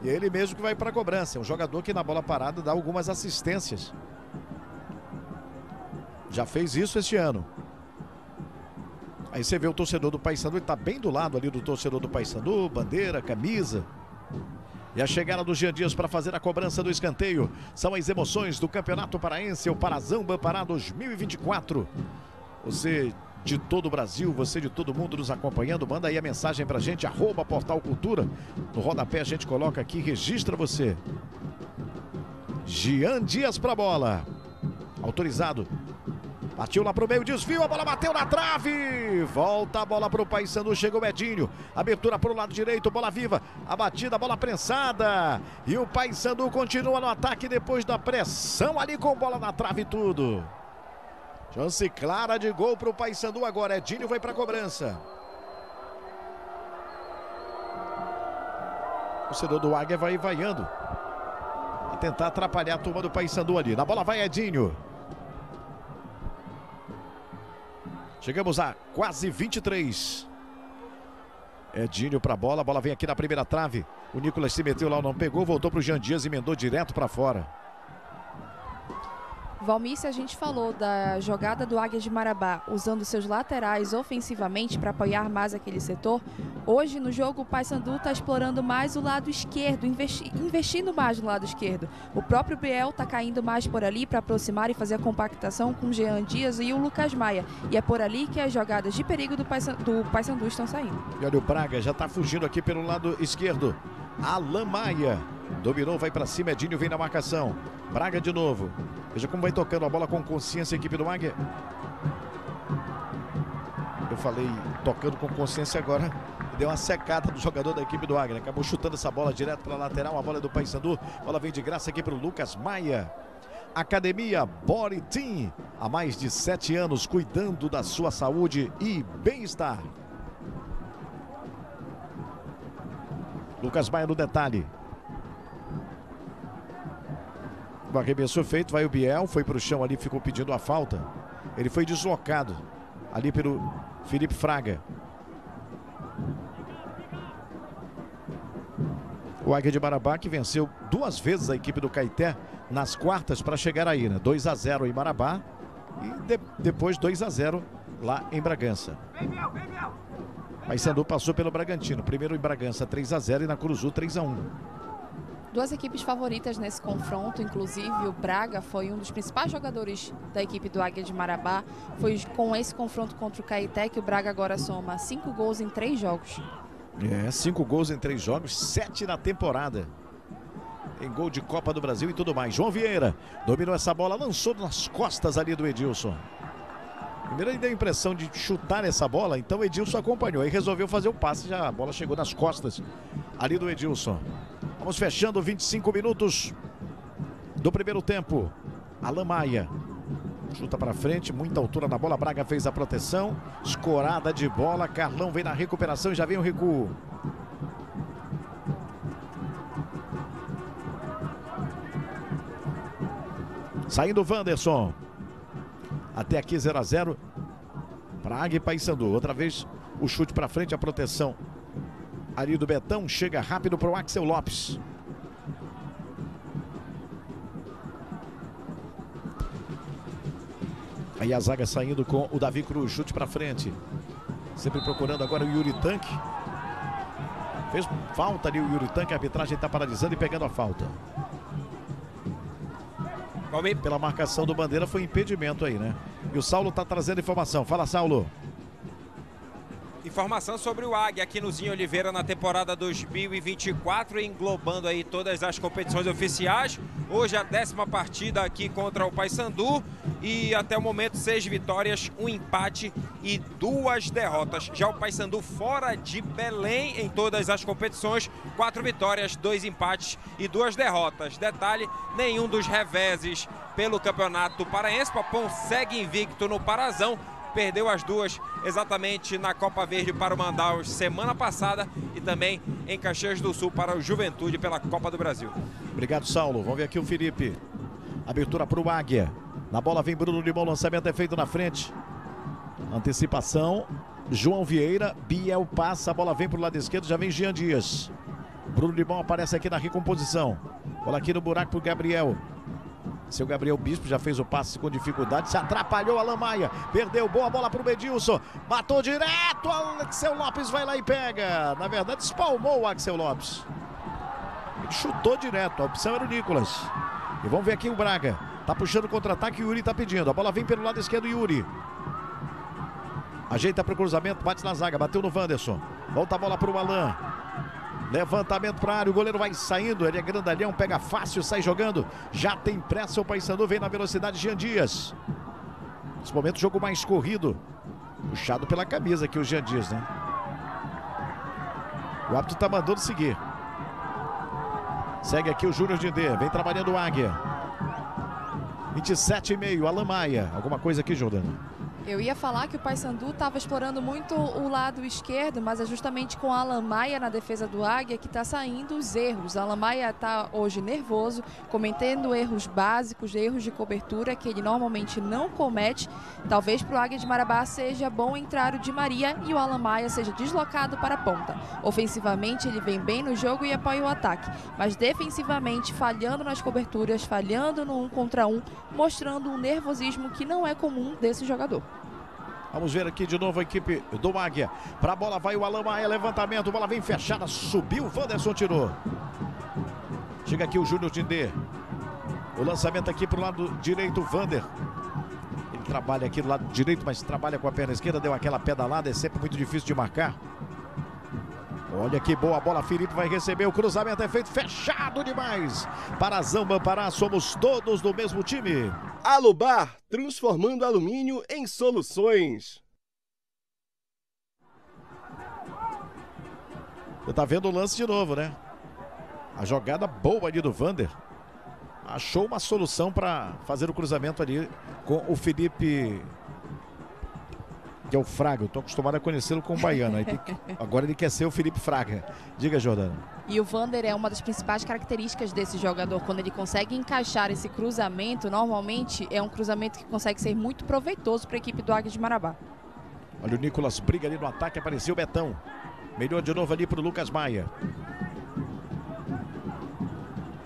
E é ele mesmo que vai para a cobrança. É um jogador que na bola parada dá algumas assistências. Já fez isso este ano. Aí você vê o torcedor do Paysandu, ele tá bem do lado ali do torcedor do Paysandu, bandeira, camisa. E a chegada do Jean Dias para fazer a cobrança do escanteio. São as emoções do Campeonato Paraense, o Parazão Bampará 2024. Você de todo o Brasil, você de todo mundo nos acompanhando, manda aí a mensagem pra gente, arroba Portal Cultura. No rodapé a gente coloca aqui, registra você. Jean Dias pra bola. Autorizado Partiu lá pro meio, desvio, a bola bateu na trave. Volta a bola pro Paysandu, chegou o Edinho. Abertura pro lado direito, bola viva. A batida, bola prensada. E o Paysandu continua no ataque depois da pressão ali com bola na trave tudo. Chance clara de gol pro Paysandu agora. Edinho vai pra cobrança. O torcedor do Águia vai vaiando. A tentar atrapalhar a turma do Paysandu ali. Na bola vai Edinho. Chegamos a quase 23. Edinho para a bola, a bola vem aqui na primeira trave. O Nicolas se meteu lá, não pegou, voltou para o Jean Dias e emendou direto para fora. Valmir, se a gente falou da jogada do Águia de Marabá usando seus laterais ofensivamente para apoiar mais aquele setor, hoje no jogo o Paysandu está explorando mais o lado esquerdo, investi investindo mais no lado esquerdo. O próprio Biel está caindo mais por ali para aproximar e fazer a compactação com o Jean Dias e o Lucas Maia. E é por ali que as jogadas de perigo do Paysandu, do Paysandu estão saindo. E olha o Braga, já está fugindo aqui pelo lado esquerdo. Alan Maia. Dominou, vai para cima, Edinho vem na marcação. Braga de novo. Veja como vai tocando a bola com consciência a equipe do Águia. Eu falei tocando com consciência agora. Deu uma secada do jogador da equipe do Águia. né? Acabou chutando essa bola direto para a lateral. A bola é do Paysandu. Bola vem de graça aqui para o Lucas Maia. Academia Body Team. Há mais de sete anos cuidando da sua saúde e bem-estar. Lucas Maia no detalhe. O arremesso feito, vai o Biel, foi para o chão ali, ficou pedindo a falta. Ele foi deslocado ali pelo Felipe Fraga. O Águia de Marabá que venceu duas vezes a equipe do Caeté nas quartas para chegar aí, né? 2 a 0 em Marabá e de- depois 2 a 0 lá em Bragança. Paysandu passou pelo Bragantino. Primeiro em Bragança 3 a 0 e na Curuzu 3 a 1. Duas equipes favoritas nesse confronto, inclusive o Braga foi um dos principais jogadores da equipe do Águia de Marabá. Foi com esse confronto contra o Caeté que o Braga agora soma cinco gols em três jogos. É, cinco gols em três jogos, sete na temporada. Em gol de Copa do Brasil e tudo mais. João Vieira dominou essa bola, lançou nas costas ali do Edilson. Primeiro ele deu a impressão de chutar essa bola, então Edilson acompanhou e resolveu fazer o passe. Já a bola chegou nas costas ali do Edilson. Vamos fechando 25 minutos do primeiro tempo. Alan Maia chuta para frente, muita altura na bola. Braga fez a proteção, escorada de bola. Carlão vem na recuperação e já vem o recuo. Saindo Wanderson. Até aqui 0 a 0 Praga e Paysandu. Outra vez o chute para frente, a proteção ali do Betão. Chega rápido para o Axel Lopes. Aí a zaga saindo com o Davi Cruz. Chute para frente. Sempre procurando agora o Yuri Tanque. Fez falta ali o Yuri Tanque. A arbitragem está paralisando e pegando a falta. Pela marcação do Bandeira foi impedimento aí, né? E o Saulo tá trazendo informação. Fala, Saulo. Informação sobre o Águia aqui no Zinho Oliveira na temporada 2024, englobando aí todas as competições oficiais. Hoje a décima partida aqui contra o Paysandu e até o momento seis vitórias, um empate e duas derrotas. Já o Paysandu fora de Belém em todas as competições, quatro vitórias, dois empates e duas derrotas. Detalhe, nenhum dos reveses pelo Campeonato Paraense. Papão segue invicto no Parazão perdeu as duas exatamente na Copa Verde para o Mandaus semana passada e também em Caxias do Sul para o Juventude pela Copa do Brasil. Obrigado, Saulo. Vamos ver aqui o Felipe. Abertura para o Águia. Na bola vem Bruno Limão, lançamento é feito na frente. Antecipação. João Vieira, Biel passa, a bola vem para o lado esquerdo, já vem Jean Dias. Bruno Limão aparece aqui na recomposição. Bola aqui no buraco para o Gabriel. Seu Gabriel Bispo já fez o passe com dificuldade, se atrapalhou Alan Maia, perdeu boa bola para o Bedilson, matou direto, Axel Lopes vai lá e pega. Na verdade, espalmou o Axel Lopes. Ele chutou direto, a opção era o Nicolas. E vamos ver aqui o Braga. Tá puxando contra-ataque, Yuri tá pedindo. A bola vem pelo lado esquerdo, Yuri. Ajeita para o cruzamento, bate na zaga, bateu no Wanderson. Volta a bola para o Alan. Levantamento para área, o goleiro vai saindo, ele é grandalhão, pega fácil, sai jogando. Já tem pressa, o Paysandu vem na velocidade, Jean Dias. Nesse momento, jogo mais corrido. Puxado pela camisa aqui o Jean Dias, né? O árbitro tá mandando seguir. Segue aqui o Júnior Dindê, vem trabalhando o Águia. 27 e meio, Alan Maia. Alguma coisa aqui, Jordano? Eu ia falar que o Paysandu estava explorando muito o lado esquerdo, mas é justamente com a Maia na defesa do Águia que está saindo os erros. A Maia está hoje nervoso, cometendo erros básicos, erros de cobertura que ele normalmente não comete. Talvez para o Águia de Marabá seja bom entrar o Di Maria e o Alan Maia seja deslocado para a ponta. Ofensivamente ele vem bem no jogo e apoia o ataque, mas defensivamente falhando nas coberturas, falhando no um contra um, mostrando um nervosismo que não é comum desse jogador. Vamos ver aqui de novo a equipe do Águia. Para a bola vai o Alan Maia, levantamento, bola vem fechada, subiu, o Wanderson tirou. Chega aqui o Júnior Dindê. O lançamento aqui para o lado direito, Vander. Ele trabalha aqui do lado direito, mas trabalha com a perna esquerda, deu aquela pedalada, é sempre muito difícil de marcar. Olha que boa bola, Felipe vai receber. O cruzamento é feito fechado demais. Para Zamba Pará, somos todos do mesmo time. Alubar, transformando alumínio em soluções. Você tá vendo o lance de novo, né? A jogada boa ali do Vander. Achou uma solução para fazer o cruzamento ali com o Felipe que é o Fraga. Eu tô acostumado a conhecê-lo como baiano. Que... Agora ele quer ser o Felipe Fraga. Diga, Jordana. E o Vander é uma das principais características desse jogador. Quando ele consegue encaixar esse cruzamento, normalmente é um cruzamento que consegue ser muito proveitoso para a equipe do Águia de Marabá. Olha o Nicolas briga ali no ataque, apareceu o Betão. Melhor de novo ali para o Lucas Maia.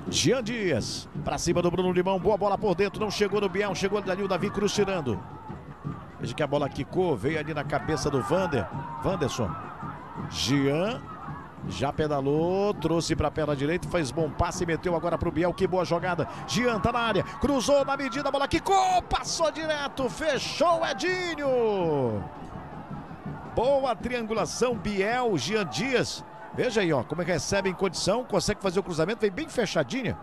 Jean Dias, para cima do Bruno Limão, boa bola por dentro, não chegou no Biel, chegou ali o Davi Cruz tirando. Veja que a bola quicou, veio ali na cabeça do Vander. Vanderson. Jean. Já pedalou, trouxe para a perna direita, fez bom passe, meteu agora para o Biel. Que boa jogada. Jean tá na área, cruzou na medida, a bola quicou, passou direto, fechou Edinho. Boa triangulação, Biel, Jean Dias. Veja aí, ó, como é que recebe em condição, consegue fazer o cruzamento, vem bem fechadinha.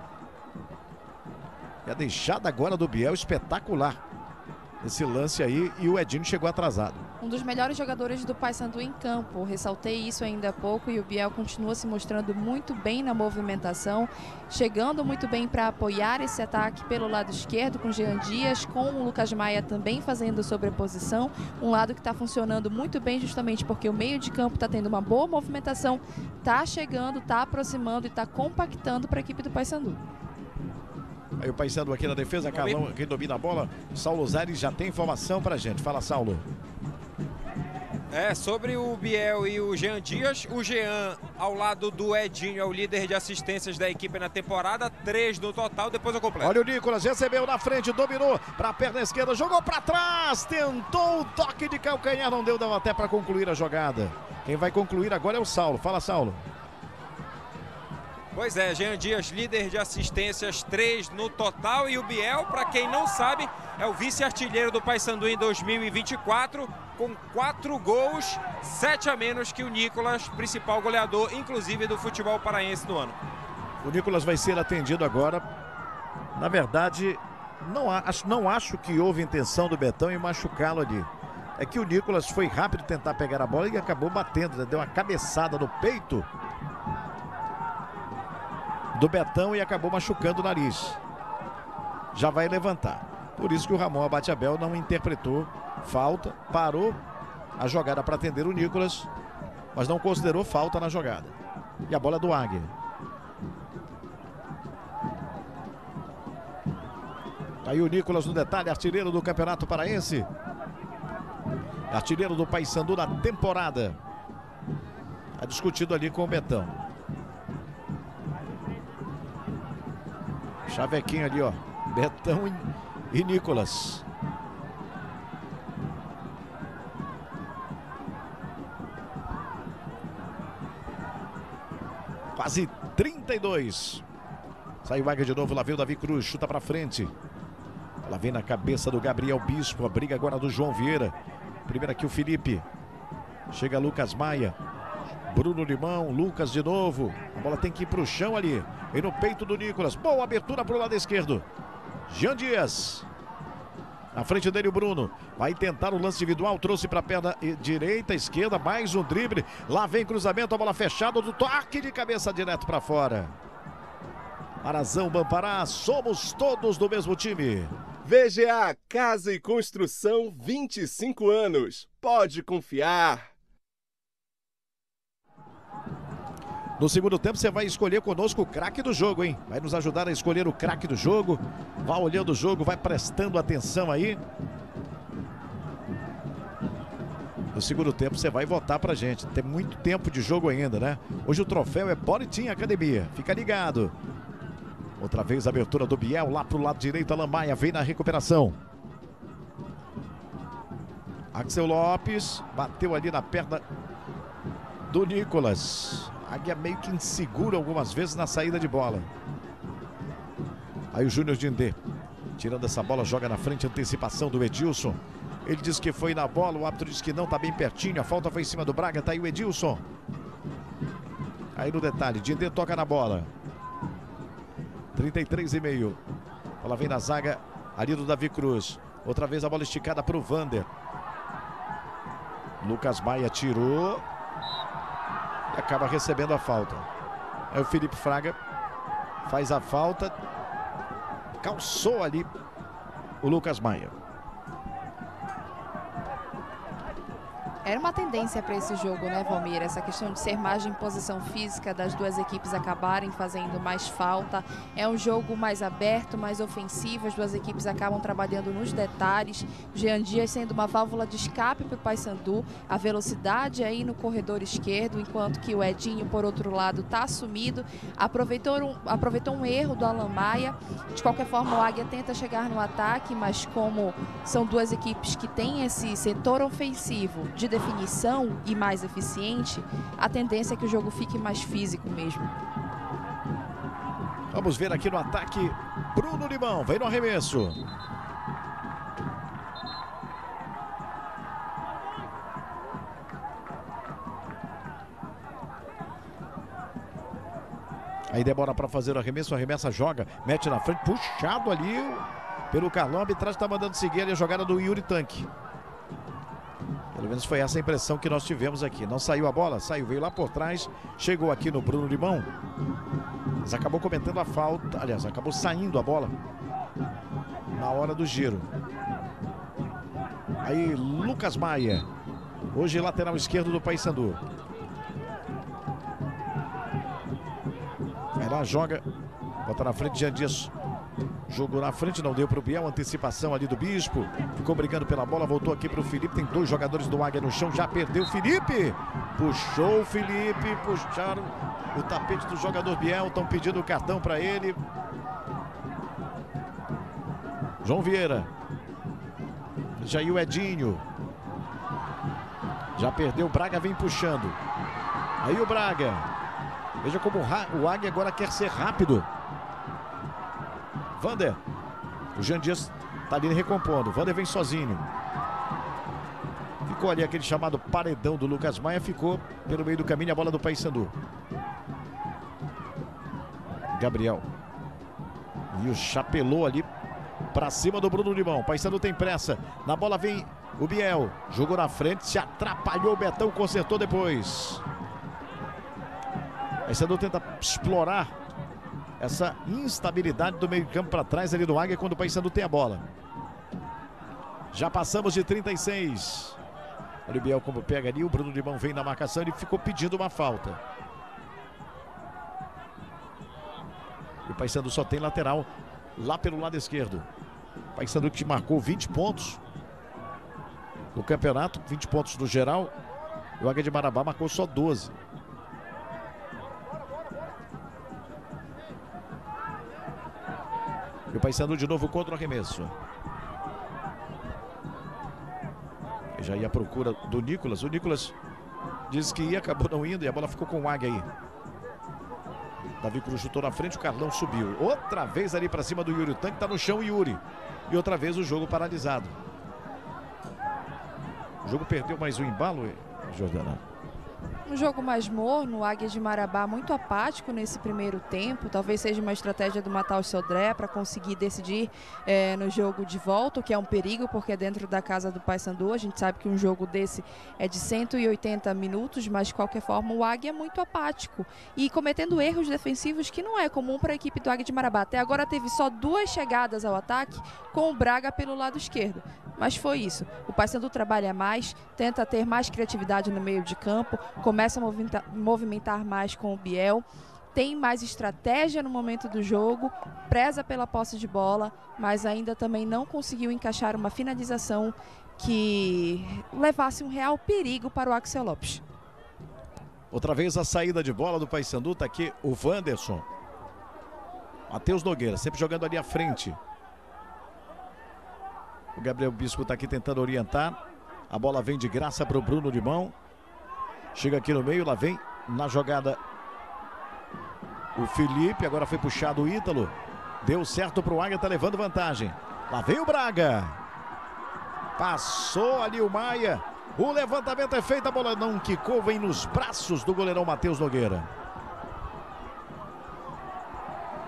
E a deixada agora do Biel espetacular esse lance aí e o Edinho chegou atrasado. Um dos melhores jogadores do Paysandu em campo. Ressaltei isso ainda há pouco e o Biel continua se mostrando muito bem na movimentação, chegando muito bem para apoiar esse ataque pelo lado esquerdo com o Jean Dias, com o Lucas Maia também fazendo sobreposição. Um lado que está funcionando muito bem justamente porque o meio de campo está tendo uma boa movimentação, está chegando, está aproximando e está compactando para a equipe do Paysandu. Aí o Paisano aqui na defesa, Carlão, quem domina a bola. Saulo Zares já tem informação pra gente. Fala, Saulo. É, sobre o Biel e o Jean Dias, o Jean ao lado do Edinho é o líder de assistências da equipe na temporada, três no total, depois eu completo. Olha o Nicolas, recebeu na frente, dominou para a perna esquerda, jogou para trás, tentou o toque de calcanhar, não deu, deu até para concluir a jogada. Quem vai concluir agora é o Saulo. Fala, Saulo. Pois é, Jean Dias, líder de assistências, três no total. E o Biel, para quem não sabe, é o vice-artilheiro do Paysandu em 2024, com quatro gols, sete a menos que o Nicolas, principal goleador, inclusive do futebol paraense no ano. O Nicolas vai ser atendido agora. Na verdade, não acho, não acho que houve intenção do Betão em machucá-lo ali. É que o Nicolas foi rápido tentar pegar a bola e acabou batendo, né? deu uma cabeçada no peito do Betão e acabou machucando o nariz. Já vai levantar. Por isso que o Ramon Abateabel não interpretou falta, parou a jogada para atender o Nicolas, mas não considerou falta na jogada. E a bola é do Águia. Tá aí o Nicolas no detalhe, artilheiro do Campeonato Paraense. Artilheiro do Paysandu na temporada. Está discutido ali com o Betão. Chavequinho ali, ó. Betão e, e Nicolas. Quase 32. Sai Águia de novo, lá vem o Davi Cruz, chuta pra frente. Ela vem na cabeça do Gabriel Bispo, a briga agora do João Vieira. Primeiro aqui o Felipe. Chega Lucas Maia. Bruno Limão, Lucas de novo. A bola tem que ir para o chão ali. E no peito do Nicolas. Boa abertura para o lado esquerdo. Jean Dias. Na frente dele o Bruno. Vai tentar o lance individual. Trouxe para a perna direita, esquerda. Mais um drible. Lá vem cruzamento. A bola fechada do toque de cabeça direto para fora. Arazão Bampará. Somos todos do mesmo time. VGA Casa e Construção 25 anos. Pode confiar. No segundo tempo, você vai escolher conosco o craque do jogo, hein? Vai nos ajudar a escolher o craque do jogo. Vá olhando o jogo, vai prestando atenção aí. No segundo tempo, você vai votar pra gente. Tem muito tempo de jogo ainda, né? Hoje o troféu é Boletim Academia. Fica ligado. Outra vez a abertura do Biel lá pro lado direito. Alan Maia vem na recuperação. Axel Lopes bateu ali na perna do Nicolas. Águia meio que insegura algumas vezes na saída de bola. Aí o Júnior Dindê. Tirando essa bola, joga na frente, antecipação do Edilson. Ele diz que foi na bola, o árbitro diz que não, tá bem pertinho. A falta foi em cima do Braga, tá aí o Edilson. Aí no detalhe, Dindê toca na bola. 33 e meio. Bola vem na zaga ali do Davi Cruz. Outra vez a bola esticada para o Vander. Lucas Maia tirou e acaba recebendo a falta. Aí o Felipe Fraga faz a falta, calçou ali o Lucas Maia. Era uma tendência para esse jogo, né, Valmir? Essa questão de ser mais de imposição física, das duas equipes acabarem fazendo mais falta. É um jogo mais aberto, mais ofensivo. As duas equipes acabam trabalhando nos detalhes. Jean Dias sendo uma válvula de escape para o Paysandu. A velocidade aí no corredor esquerdo, enquanto que o Edinho, por outro lado, está assumido. Aproveitou um, aproveitou um erro do Alan Maia. De qualquer forma, o Águia tenta chegar no ataque, mas como são duas equipes que têm esse setor ofensivo de definição e mais eficiente, a tendência é que o jogo fique mais físico mesmo. Vamos ver aqui no ataque. Bruno Limão vem no arremesso. Aí demora para fazer o arremesso, arremessa, joga, mete na frente, puxado ali pelo Carlão. A arbitragem está mandando seguir ali a jogada do Yuri Tanque. Pelo menos foi essa a impressão que nós tivemos aqui. Não saiu a bola, saiu, veio lá por trás, chegou aqui no Bruno Limão. Mas acabou cometendo a falta, aliás, acabou saindo a bola na hora do giro. Aí Lucas Maia, hoje lateral esquerdo do Paysandu. Aí lá joga, bota na frente Jean Dias. Jogou na frente, não deu para o Biel. Antecipação ali do Bispo. Ficou brigando pela bola, voltou aqui para o Felipe. Tem dois jogadores do Águia no chão, já perdeu o Felipe. Puxou o Felipe, puxaram o tapete do jogador Biel. Estão pedindo o cartão para ele. João Vieira. O Edinho. Já perdeu, o Braga vem puxando. Aí o Braga. Veja como o Águia agora quer ser rápido. Vander. O Jean Dias tá ali recompondo. Vander vem sozinho. Ficou ali aquele chamado paredão do Lucas Maia. Ficou pelo meio do caminho a bola do Paysandu. Gabriel. E o chapelou ali para cima do Bruno Limão. Paysandu tem pressa. Na bola vem o Biel. Jogou na frente, se atrapalhou. O Betão consertou depois. Paysandu tenta explorar essa instabilidade do meio campo para trás ali do Águia quando o Paysandu tem a bola. Já passamos de 36. Olha o Biel como pega ali, o Bruno Limão vem na marcação e ficou pedindo uma falta. E o Paysandu só tem lateral lá pelo lado esquerdo. O Paysandu que marcou 20 pontos no campeonato, 20 pontos no geral. E o Águia de Marabá marcou só 12. E o Paysandu de novo contra o arremesso. Já ia à procura do Nicolas. O Nicolas disse que ia, acabou não indo e a bola ficou com o Águia aí. Davi Cruz chutou na frente, o Carlão subiu. Outra vez ali para cima do Yuri. O tanque tá no chão, Yuri. E outra vez o jogo paralisado. O jogo perdeu mais um embalo, Jordana. Um jogo mais morno, o Águia de Marabá muito apático nesse primeiro tempo. Talvez seja uma estratégia do Matal Sodré para conseguir decidir é, no jogo de volta, o que é um perigo, porque é dentro da casa do Paysandu. A gente sabe que um jogo desse é de 180 minutos, mas de qualquer forma o Águia é muito apático e cometendo erros defensivos que não é comum para a equipe do Águia de Marabá. Até agora teve só duas chegadas ao ataque com o Braga pelo lado esquerdo. Mas foi isso. O Paysandu trabalha mais, tenta ter mais criatividade no meio de campo, começa a movimentar, mais com o Biel, tem mais estratégia no momento do jogo, preza pela posse de bola, mas ainda também não conseguiu encaixar uma finalização que levasse um real perigo para o Axel Lopes. Outra vez a saída de bola do Paysandu, tá aqui o Wanderson. Matheus Nogueira, sempre jogando ali à frente. O Gabriel Bispo está aqui tentando orientar. A bola vem de graça para o Bruno Limão. Chega aqui no meio, lá vem na jogada o Felipe. Agora foi puxado o Ítalo. Deu certo para o Águia, tá levando vantagem. Lá vem o Braga. Passou ali o Maia. O levantamento é feito, a bola não quicou, vem nos braços do goleirão Matheus Nogueira.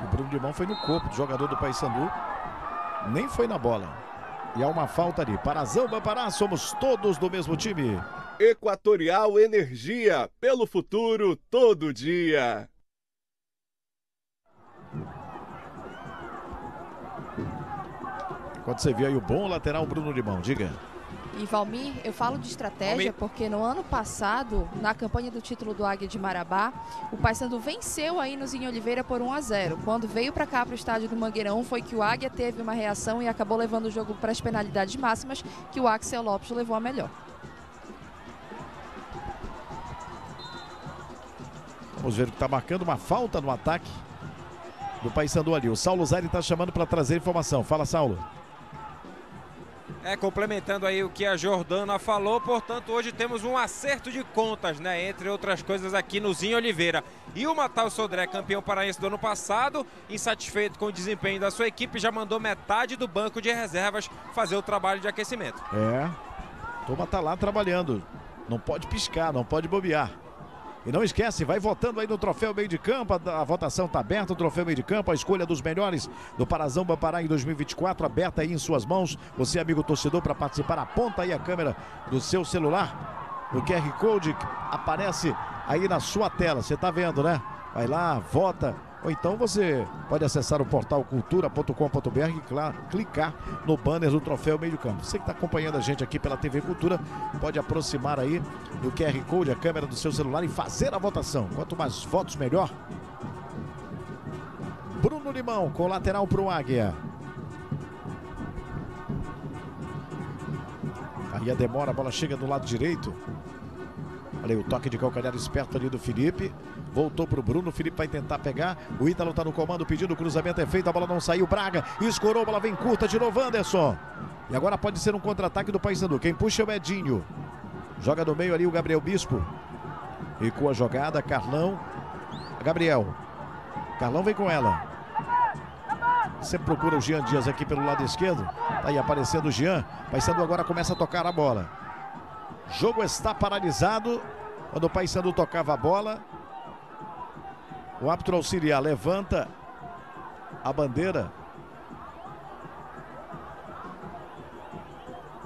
O Bruno Limão foi no corpo do jogador do Paysandu. Nem foi na bola. E há uma falta ali. Parazão, Bampará, somos todos do mesmo time. Equatorial Energia, pelo futuro todo dia. Quando você vê aí o bom lateral Bruno Limão, diga. E Valmir, eu falo de estratégia porque no ano passado, na campanha do título do Águia de Marabá, o Paysandu venceu aí no Zinho Oliveira por 1 a 0. Quando veio para cá para o estádio do Mangueirão, foi que o Águia teve uma reação e acabou levando o jogo para as penalidades máximas, que o Axel Lopes levou a melhor. Vamos ver o que está marcando uma falta no ataque do Paysandu ali. O Saulo Zari está chamando para trazer informação. Fala, Saulo. É, complementando aí o que a Jordana falou, portanto, hoje temos um acerto de contas, né? Entre outras coisas aqui no Zinho Oliveira. E o Matal Sodré, campeão paraense do ano passado, insatisfeito com o desempenho da sua equipe, já mandou metade do banco de reservas fazer o trabalho de aquecimento. É. Toma tá lá trabalhando. Não pode piscar, não pode bobear. E não esquece, vai votando aí no troféu meio de campo. A, votação está aberta, o troféu meio de campo, a escolha dos melhores do Parazão Bampará em 2024, aberta aí em suas mãos. Você, amigo torcedor, para participar, aponta aí a câmera do seu celular. O QR Code aparece aí na sua tela. Você está vendo, né? Vai lá, vota. Ou então você pode acessar o portal cultura.com.br e clicar no banner do troféu meio campo. Você que está acompanhando a gente aqui pela TV Cultura, pode aproximar aí do QR Code, a câmera do seu celular e fazer a votação. Quanto mais votos, melhor. Bruno Limão com lateral para o Águia. Aí a demora, a bola chega do lado direito. Olha aí o toque de calcanhar esperto ali do Felipe. Voltou Bruno, o Felipe vai tentar pegar. O Ítalo tá no comando, pedindo o cruzamento é feito, a bola não saiu. Braga escorou, a bola vem curta de novo, Anderson. E agora pode ser um contra-ataque do Paysandu. Quem puxa é o Edinho. Joga no meio ali o Gabriel Bispo. Com a jogada, Carlão. Gabriel. Carlão vem com ela. Sempre procura o Jean Dias aqui pelo lado esquerdo. Tá aí aparecendo o Jean. Paysandu agora começa a tocar a bola. Jogo está paralisado. Quando o Paysandu tocava a bola, o árbitro auxiliar levanta a bandeira.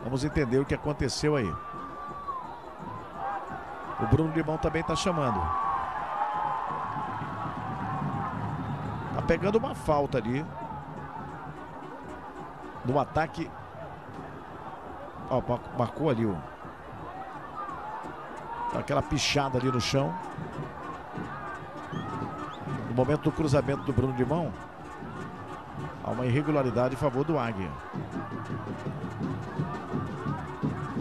Vamos entender o que aconteceu aí. O Bruno Limão também está chamando. Tá pegando uma falta ali. No ataque. Ó, marcou ali o. Aquela pichada ali no chão. No momento do cruzamento do Bruno de mão, há uma irregularidade em favor do Águia.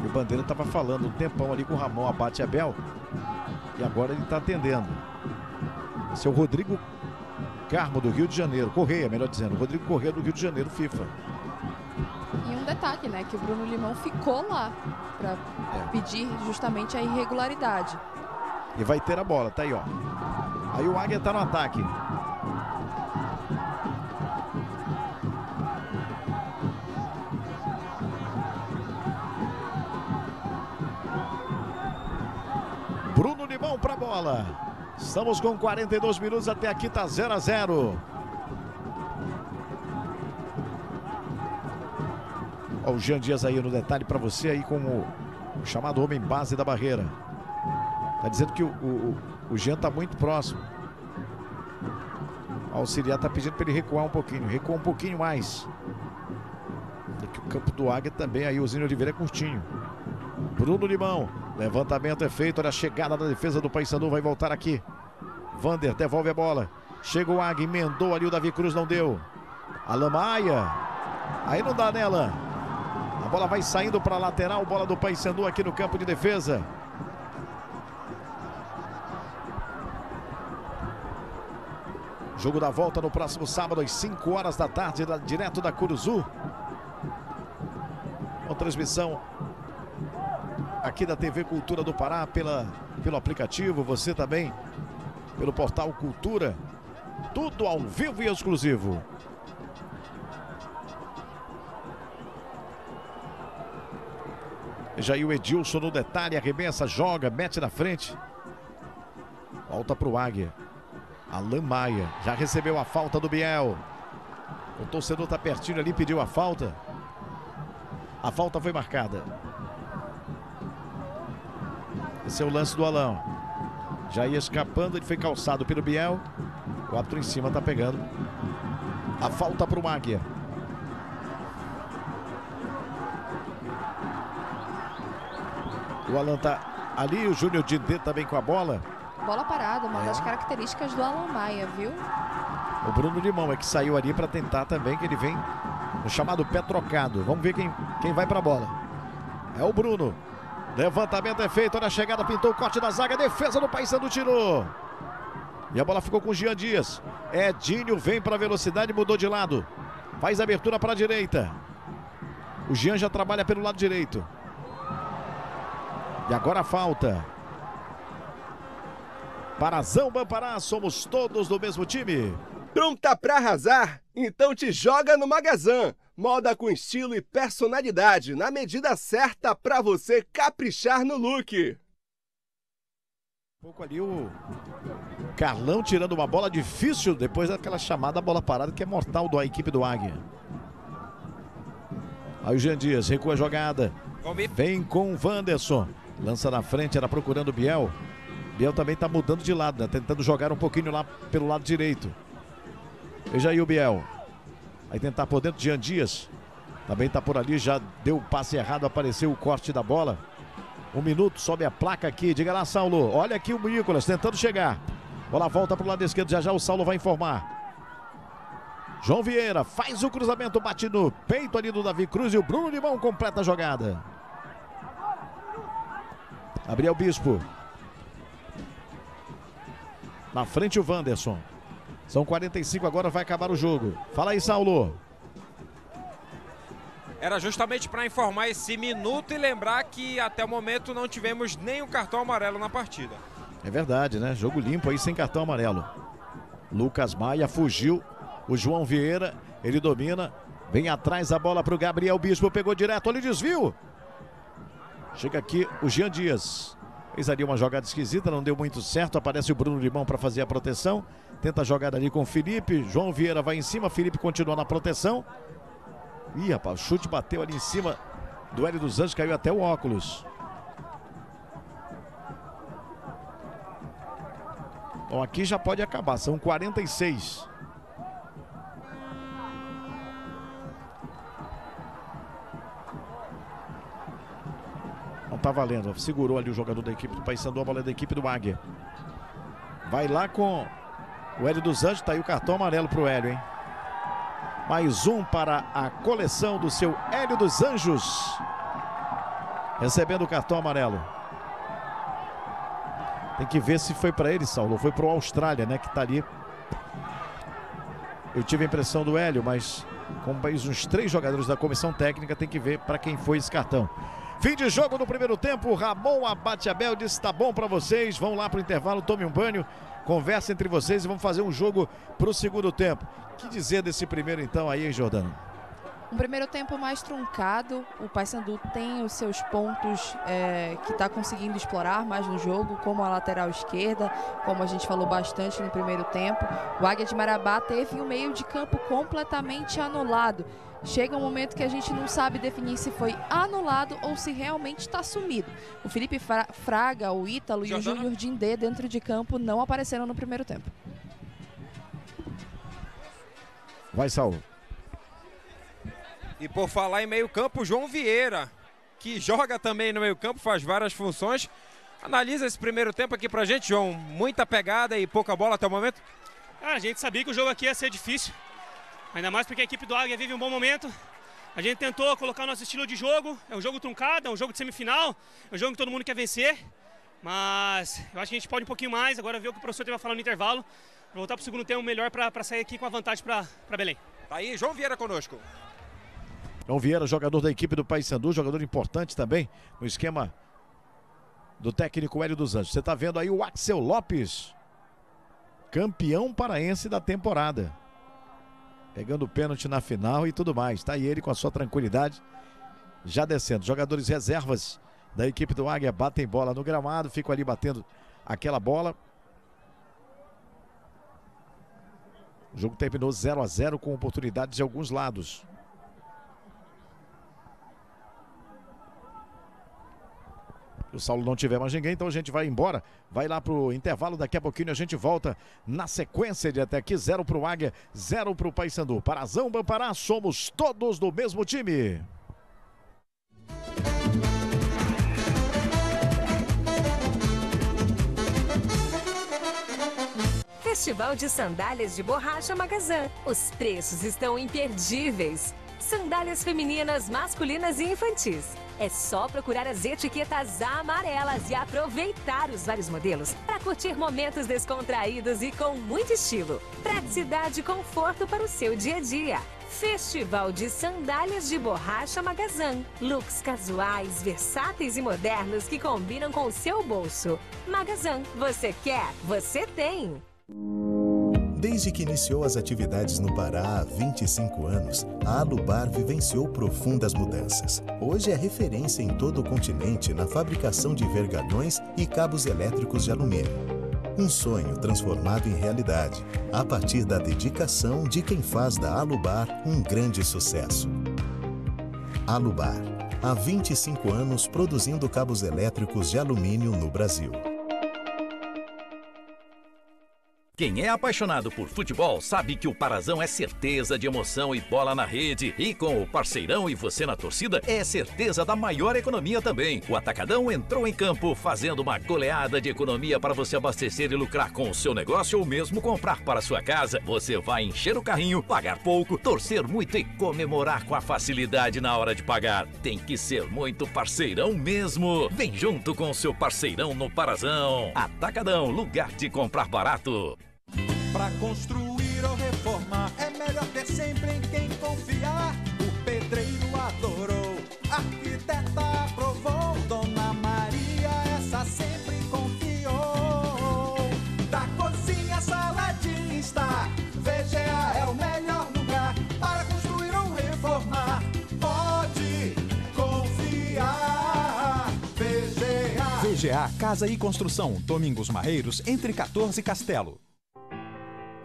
E o Bandeira estava falando um tempão ali com o Ramon Abate Abel. E agora ele está atendendo. Esse é Rodrigo Carmo do Rio de Janeiro. Correia, melhor dizendo. Rodrigo Correia do Rio de Janeiro, FIFA. E um detalhe, né? Que o Bruno Limão ficou lá para pedir justamente a irregularidade. E vai ter a bola, tá aí, ó. Aí o Águia tá no ataque. Bruno Limão para a bola. Estamos com 42 minutos até aqui, tá 0 a 0. Ó, o Jean Dias aí no detalhe para você aí como o chamado homem base da barreira. Tá dizendo que o, o, o Jean tá muito próximo. O auxiliar tá pedindo para ele recuar um pouquinho, recua um pouquinho mais. E que o campo do Águia também aí o Zinho Oliveira é curtinho. Bruno Limão, levantamento é feito, olha a chegada da defesa do Paysandu, vai voltar aqui. Vander devolve a bola. Chega o Águia, emendou ali o Davi Cruz, não deu. Alan Maia. Aí não dá nela. Bola vai saindo para a lateral, bola do Paysandu aqui no campo de defesa. Jogo da volta no próximo sábado às 5 horas da tarde, da, direto da Curuzu. Com transmissão aqui da TV Cultura do Pará pela, pelo aplicativo, você também pelo portal Cultura. Tudo ao vivo e exclusivo. O Edilson no detalhe, arremessa, joga, mete na frente. Volta para o Águia. Alan Maia já recebeu a falta do Biel. O torcedor está pertinho ali, pediu a falta. A falta foi marcada. Esse é o lance do Alão. Já ia escapando, ele foi calçado pelo Biel. O árbitro em cima está pegando. A falta para o Águia. O Alan tá ali, o Júnior Dindê também com a bola. Bola parada, uma É. das características do Alan Maia, viu? O Bruno Limão é que saiu ali para tentar também, que ele vem no chamado pé trocado. Vamos ver quem, quem vai para a bola. É o Bruno. Levantamento é feito, olha a chegada, pintou o corte da zaga, defesa do Paysandu tirou. E a bola ficou com o Jean Dias. Edinho vem para a velocidade, mudou de lado. Faz abertura para a direita. O Jean já trabalha pelo lado direito. E agora a falta. Parazão Bampará, somos todos do mesmo time. Pronta pra arrasar? Então te joga no Magazan. Moda com estilo e personalidade, na medida certa pra você caprichar no look. Um pouco ali o Carlão tirando uma bola difícil depois daquela chamada bola parada que é mortal da equipe do Águia. Aí o Jean Dias recua a jogada. Vem com o Wanderson. Lança na frente, era procurando o Biel. Biel também tá mudando de lado, né? Tentando jogar um pouquinho lá pelo lado direito. Veja aí o Biel. Vai tentar por dentro, Jean Dias. Também tá por ali, já deu o passe errado, apareceu o corte da bola. Um minuto, sobe a placa aqui. Diga lá, Saulo. Olha aqui o Nicolas tentando chegar. Bola volta pro lado esquerdo, já já o Saulo vai informar. João Vieira faz o cruzamento, bate no peito ali do Davi Cruz e o Bruno Limão completa a jogada. Gabriel Bispo. Na frente o Wanderson. São 45 agora, vai acabar o jogo. Fala aí, Saulo. Era justamente para informar esse minuto e lembrar que até o momento não tivemos nenhum cartão amarelo na partida. É verdade, né? Jogo limpo aí sem cartão amarelo. Lucas Maia fugiu. O João Vieira, ele domina. Vem atrás a bola para o Gabriel Bispo. Pegou direto, olha o desvio. Chega aqui o Jean Dias. Fez ali uma jogada esquisita, não deu muito certo. Aparece o Bruno Limão para fazer a proteção. Tenta a jogada ali com o Felipe. João Vieira vai em cima. Felipe continua na proteção. Ih, rapaz, o chute bateu ali em cima do Hélio dos Anjos. Caiu até o óculos. Bom, aqui já pode acabar. São 46. Não tá valendo. Segurou ali o jogador da equipe do Paysandu, a bola é da equipe do Águia. Vai lá com o Hélio dos Anjos. Tá aí o cartão amarelo pro Hélio, hein? Mais um para a coleção do seu Hélio dos Anjos. Recebendo o cartão amarelo. Tem que ver se foi para ele, Saulo. Foi para o Austrália, né? Que tá ali. Eu tive a impressão do Hélio, mas como mais uns três jogadores da comissão técnica, tem que ver para quem foi esse cartão. Fim de jogo no primeiro tempo. Ramon Abate Abel disse: tá bom para vocês. Vão lá para o intervalo, tome um banho, conversa entre vocês e vamos fazer um jogo para o segundo tempo. que dizer desse primeiro então aí, hein, Jordano? Um primeiro tempo mais truncado, o Paysandu tem os seus pontos é, que está conseguindo explorar mais no jogo, como a lateral esquerda, como a gente falou bastante no primeiro tempo. O Águia de Marabá teve um meio de campo completamente anulado. Chega um momento que a gente não sabe definir se foi anulado ou se realmente está sumido. O Felipe Fra Fraga, o Ítalo e o Júnior Dindê dentro de campo não apareceram no primeiro tempo. Vai, Saulo. E por falar em meio-campo, João Vieira, que joga também no meio-campo, faz várias funções. Analisa esse primeiro tempo aqui pra gente, João. Muita pegada e pouca bola até o momento. Ah, a gente sabia que o jogo aqui ia ser difícil. Ainda mais porque a equipe do Águia vive um bom momento. A gente tentou colocar nosso estilo de jogo. É um jogo truncado, é um jogo de semifinal. É um jogo que todo mundo quer vencer. Mas eu acho que a gente pode um pouquinho mais. Agora ver o que o professor teve a falar no intervalo. Voltar para o segundo tempo melhor para sair aqui com a vantagem para Belém. Tá aí, João Vieira conosco. João Vieira, jogador da equipe do Paysandu, jogador importante também no esquema do técnico Hélio dos Anjos. Você está vendo aí o Axel Lopes, campeão paraense da temporada pegando o pênalti na final e tudo mais. Está aí ele com a sua tranquilidade, já descendo. Jogadores reservas da equipe do Águia batem bola no gramado, ficam ali batendo aquela bola. O jogo terminou 0 a 0 com oportunidades de alguns lados. O Saulo não tiver mais ninguém, então a gente vai embora. Vai lá pro intervalo, daqui a pouquinho a gente volta na sequência de até aqui. Zero pro Águia, zero pro Paysandu. Parazão, Bampará, somos todos do mesmo time. Festival de Sandálias de Borracha Magazã. Os preços estão imperdíveis. Sandálias femininas, masculinas e infantis é só procurar as etiquetas amarelas e aproveitar os vários modelos para curtir momentos descontraídos e com muito estilo. Praticidade e conforto para o seu dia a dia. Festival de Sandálias de Borracha Magazã. Looks casuais, versáteis e modernos que combinam com o seu bolso. Magazã, você quer, você tem. Desde que iniciou as atividades no Pará há 25 anos, a Alubar vivenciou profundas mudanças. Hoje é referência em todo o continente na fabricação de vergalhões e cabos elétricos de alumínio. Um sonho transformado em realidade, a partir da dedicação de quem faz da Alubar um grande sucesso. Alubar, há 25 anos produzindo cabos elétricos de alumínio no Brasil. Quem é apaixonado por futebol sabe que o Parazão é certeza de emoção e bola na rede. E com o parceirão e você na torcida, é certeza da maior economia também. O Atacadão entrou em campo fazendo uma goleada de economia para você abastecer e lucrar com o seu negócio ou mesmo comprar para sua casa. Você vai encher o carrinho, pagar pouco, torcer muito e comemorar com a facilidade na hora de pagar. Tem que ser muito parceirão mesmo. Vem junto com o seu parceirão no Parazão. Atacadão, lugar de comprar barato. Pra construir ou reformar é melhor ter sempre em quem confiar. O pedreiro adorou, a arquiteta aprovou, Dona Maria essa sempre confiou. Da cozinha sala de estar, VGA é o melhor lugar para construir ou reformar. Pode confiar, VGA. VGA Casa e Construção, Domingos Marreiros, entre 14 e Castelo.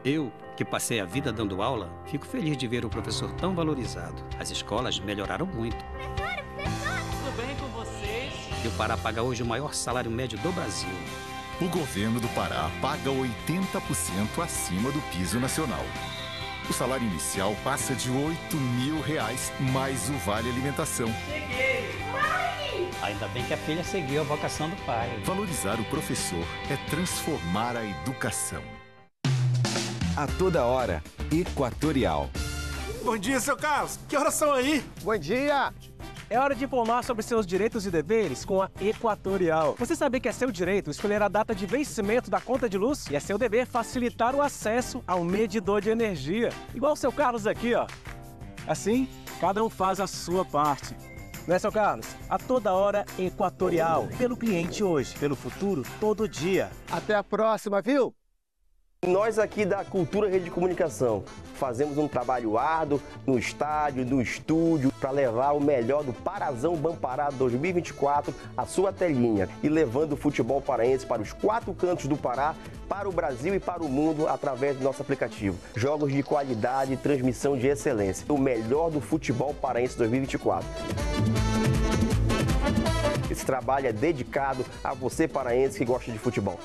Eu, que passei a vida dando aula, fico feliz de ver o professor tão valorizado. As escolas melhoraram muito. Tudo bem com vocês? E o Pará paga hoje o maior salário médio do Brasil. O governo do Pará paga 80% acima do piso nacional. O salário inicial passa de 8 mil reais, mais o vale alimentação. Cheguei! Mãe! Ainda bem que a filha seguiu a vocação do pai. Valorizar o professor é transformar a educação. A toda hora, Equatorial. Bom dia, seu Carlos. Que horas são aí? Bom dia. É hora de informar sobre seus direitos e deveres com a Equatorial. Você sabia que é seu direito escolher a data de vencimento da conta de luz? E é seu dever facilitar o acesso ao medidor de energia. Igual o seu Carlos aqui, ó. Assim, cada um faz a sua parte. Não é, seu Carlos? A toda hora, Equatorial. Pelo cliente hoje, pelo futuro, todo dia. Até a próxima, viu? Nós aqui da Cultura Rede de Comunicação fazemos um trabalho árduo no estádio, no estúdio, para levar o melhor do Parazão Bampará 2024 à sua telinha e levando o futebol paraense para os quatro cantos do Pará, para o Brasil e para o mundo através do nosso aplicativo. Jogos de qualidade e transmissão de excelência. O melhor do futebol paraense 2024. Esse trabalho é dedicado a você paraense que gosta de futebol.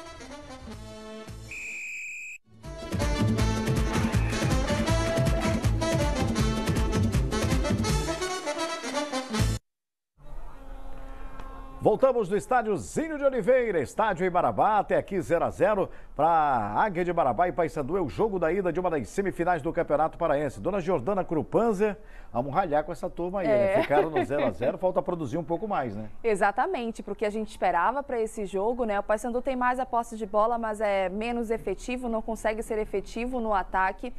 Voltamos do estádio Zinho de Oliveira, estádio em Marabá, até aqui 0 a 0 para Águia de Marabá e Paysandu. É o jogo da ida de uma das semifinais do Campeonato Paraense. Dona Jordana Crupanzer, vamos ralhar com essa turma aí, né? É. Ficaram no 0 a 0 falta produzir um pouco mais, né? Exatamente, porque a gente esperava para esse jogo, né? O Paysandu tem mais a posse de bola, mas é menos efetivo, não consegue ser efetivo no ataque.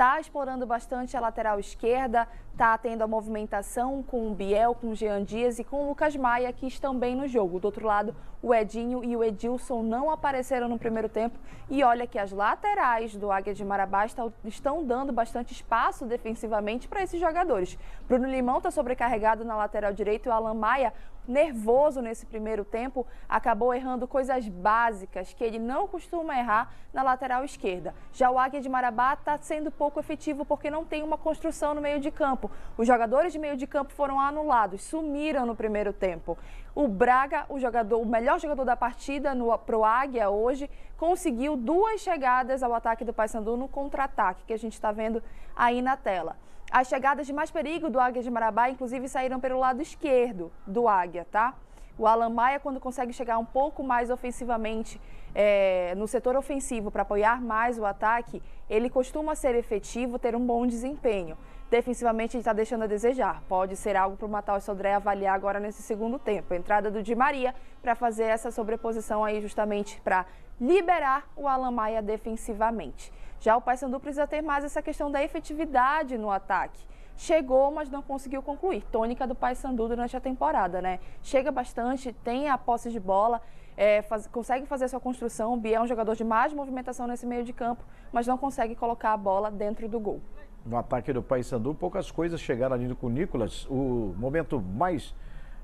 Tá explorando bastante a lateral esquerda, tá tendo a movimentação com o Biel, com o Jean Dias e com o Lucas Maia, que estão bem no jogo. Do outro lado, o Edinho e o Edilson não apareceram no primeiro tempo. E olha que as laterais do Águia de Marabá estão dando bastante espaço defensivamente para esses jogadores. Bruno Limão está sobrecarregado na lateral direita e o Alan Maia nervoso nesse primeiro tempo, acabou errando coisas básicas que ele não costuma errar na lateral esquerda. Já o Águia de Marabá está sendo pouco efetivo porque não tem uma construção no meio de campo. Os jogadores de meio de campo foram anulados, sumiram no primeiro tempo. O Braga, o jogador, o melhor jogador da partida para o Águia hoje, conseguiu duas chegadas ao ataque do Paysandu no contra-ataque, que a gente está vendo aí na tela. As chegadas de mais perigo do Águia de Marabá, inclusive, saíram pelo lado esquerdo do Águia, tá? O Alan Maia, quando consegue chegar um pouco mais ofensivamente é, no setor ofensivo para apoiar mais o ataque, ele costuma ser efetivo, ter um bom desempenho. Defensivamente, ele está deixando a desejar. Pode ser algo para o Matheus Sodré avaliar agora nesse segundo tempo. Entrada do Di Maria para fazer essa sobreposição aí justamente para liberar o Alan Maia defensivamente. Já o Paysandu precisa ter mais essa questão da efetividade no ataque. Chegou, mas não conseguiu concluir. Tônica do Paysandu durante a temporada, né? Chega bastante, tem a posse de bola, é, faz, consegue fazer sua construção. O Bia é um jogador de mais movimentação nesse meio de campo, mas não consegue colocar a bola dentro do gol. No ataque do Paysandu, poucas coisas chegaram ali com o Nicolas. O momento mais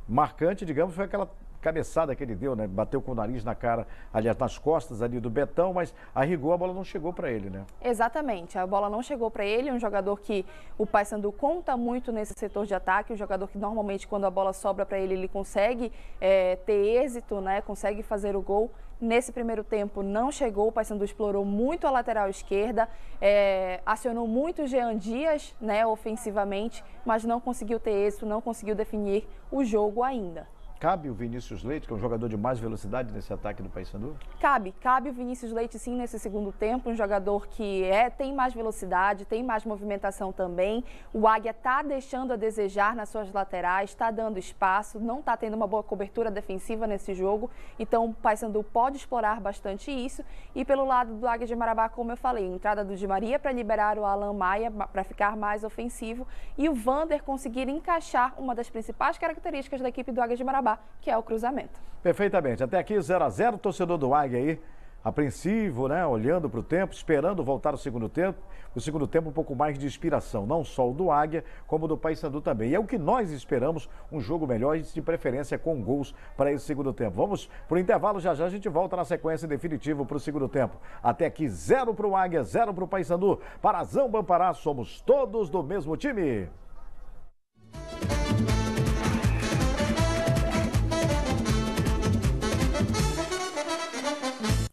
marcante, digamos, foi aquela cabeçada que ele deu, né? Bateu com o nariz na cara, aliás, nas costas ali do Betão, mas a rigor a bola não chegou para ele, né? Exatamente, a bola não chegou para ele, um jogador que o Paysandu conta muito nesse setor de ataque, um jogador que normalmente quando a bola sobra para ele, ele consegue é, ter êxito, né? Consegue fazer o gol. Nesse primeiro tempo não chegou, o Paysandu explorou muito a lateral esquerda, é, acionou muito o Jean Dias, né, ofensivamente, mas não conseguiu ter êxito, não conseguiu definir o jogo ainda. Cabe o Vinícius Leite, que é um jogador de mais velocidade nesse ataque do Paysandu? Cabe, cabe o Vinícius Leite sim nesse segundo tempo, um jogador que é, tem mais velocidade, tem mais movimentação também. O Águia está deixando a desejar nas suas laterais, está dando espaço, não está tendo uma boa cobertura defensiva nesse jogo, então o Paysandu pode explorar bastante isso. E pelo lado do Águia de Marabá, como eu falei, entrada do Di Maria para liberar o Alan Maia para ficar mais ofensivo e o Vander conseguir encaixar uma das principais características da equipe do Águia de Marabá que é o cruzamento. Perfeitamente. Até aqui 0 a 0 torcedor do Águia aí, apreensivo, né? Olhando para o tempo, esperando voltar o segundo tempo. O segundo tempo um pouco mais de inspiração, não só o do Águia, como do Paysandu também. E é o que nós esperamos, um jogo melhor de preferência com gols para esse segundo tempo. Vamos para o intervalo, já já a gente volta na sequência definitiva para o segundo tempo. Até aqui, zero para o Águia, zero para o Paysandu. Para Zambapará, somos todos do mesmo time.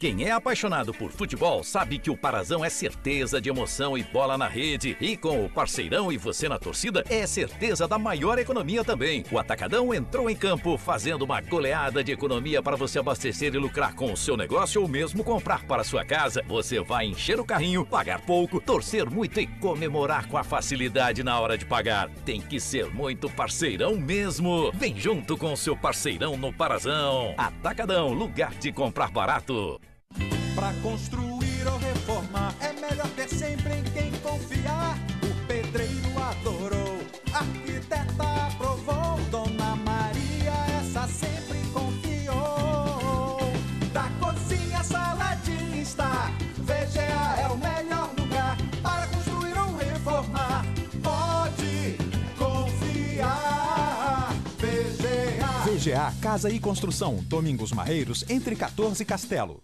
Quem é apaixonado por futebol sabe que o Parazão é certeza de emoção e bola na rede. E com o parceirão e você na torcida, é certeza da maior economia também. O Atacadão entrou em campo fazendo uma goleada de economia para você abastecer e lucrar com o seu negócio ou mesmo comprar para sua casa. Você vai encher o carrinho, pagar pouco, torcer muito e comemorar com a facilidade na hora de pagar. Tem que ser muito parceirão mesmo. Vem junto com o seu parceirão no Parazão. Atacadão, lugar de comprar barato. Pra construir ou reformar, é melhor ter sempre em quem confiar. O pedreiro adorou, a arquiteta aprovou, Dona Maria, essa sempre confiou. Da cozinha, sala de estar, VGA é o melhor lugar para construir ou reformar. Pode confiar, VGA. VGA Casa e Construção, Domingos Marreiros, entre 14 e Castelo.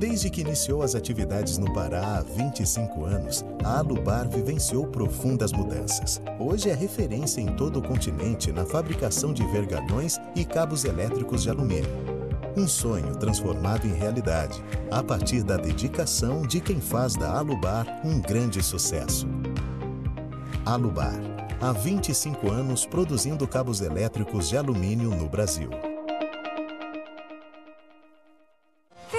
Desde que iniciou as atividades no Pará há 25 anos, a Alubar vivenciou profundas mudanças. Hoje é referência em todo o continente na fabricação de vergalhões e cabos elétricos de alumínio. Um sonho transformado em realidade, a partir da dedicação de quem faz da Alubar um grande sucesso. Alubar, há 25 anos produzindo cabos elétricos de alumínio no Brasil.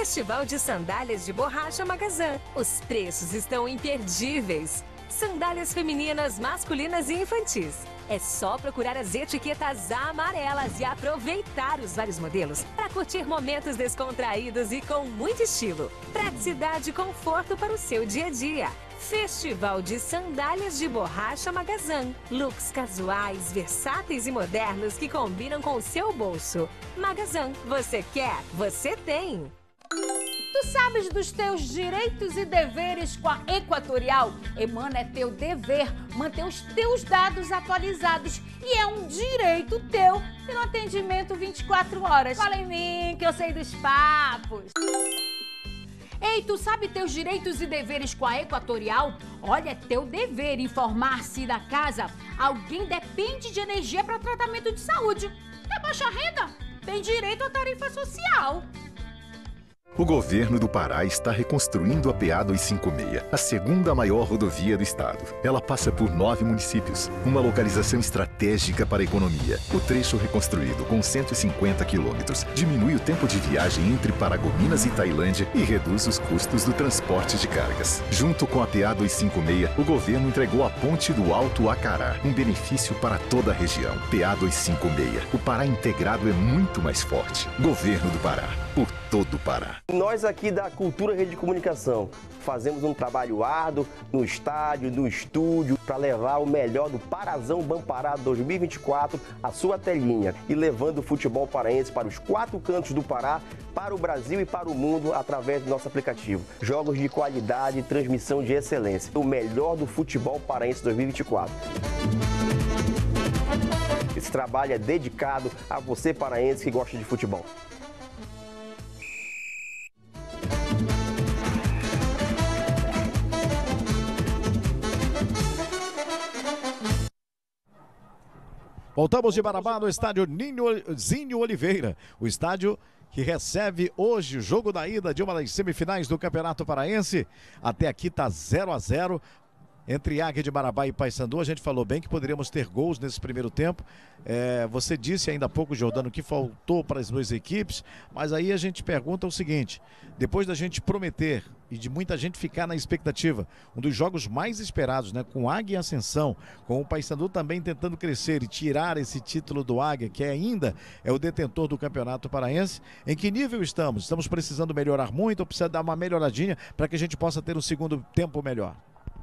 Festival de Sandálias de Borracha Magazã. Os preços estão imperdíveis. Sandálias femininas, masculinas e infantis. É só procurar as etiquetas amarelas e aproveitar os vários modelos para curtir momentos descontraídos e com muito estilo. Praticidade e conforto para o seu dia a dia. Festival de Sandálias de Borracha Magazã. Looks casuais, versáteis e modernos que combinam com o seu bolso. Magazã, você quer, você tem. Tu sabes dos teus direitos e deveres com a Equatorial? Emana, é teu dever manter os teus dados atualizados e é um direito teu ter um atendimento 24 horas. Fala em mim que eu sei dos papos. Ei, tu sabe teus direitos e deveres com a Equatorial? Olha, é teu dever informar se da casa alguém depende de energia para tratamento de saúde. É baixa renda? Tem direito à tarifa social. O governo do Pará está reconstruindo a PA 256, a segunda maior rodovia do estado. Ela passa por nove municípios, uma localização estratégica para a economia. O trecho reconstruído, com 150 quilômetros, diminui o tempo de viagem entre Paragominas e Tailândia e reduz os custos do transporte de cargas. Junto com a PA 256, o governo entregou a ponte do Alto Acará, um benefício para toda a região. PA 256. O Pará integrado é muito mais forte. Governo do Pará. Por todo o Pará. Nós aqui da Cultura Rede de Comunicação fazemos um trabalho árduo no estádio, no estúdio, para levar o melhor do Parazão Bampará 2024 à sua telinha e levando o futebol paraense para os quatro cantos do Pará, para o Brasil e para o mundo através do nosso aplicativo. Jogos de qualidade e transmissão de excelência. O melhor do futebol paraense 2024. Esse trabalho é dedicado a você paraense que gosta de futebol. Voltamos de Marabá no estádio Ninho, Zinho Oliveira. O estádio que recebe hoje o jogo da ida de uma das semifinais do Campeonato Paraense. Até aqui está 0 a 0 entre Águia de Marabá e Paysandu. A gente falou bem que poderíamos ter gols nesse primeiro tempo. É, você disse ainda há pouco, Jordano, que faltou para as duas equipes, mas aí a gente pergunta o seguinte: depois da gente prometer e de muita gente ficar na expectativa, um dos jogos mais esperados, né, com Águia e Ascensão, com o Paysandu também tentando crescer e tirar esse título do Águia, que ainda é o detentor do Campeonato Paraense. Em que nível estamos? Estamos precisando melhorar muito ou precisa dar uma melhoradinha para que a gente possa ter um segundo tempo melhor?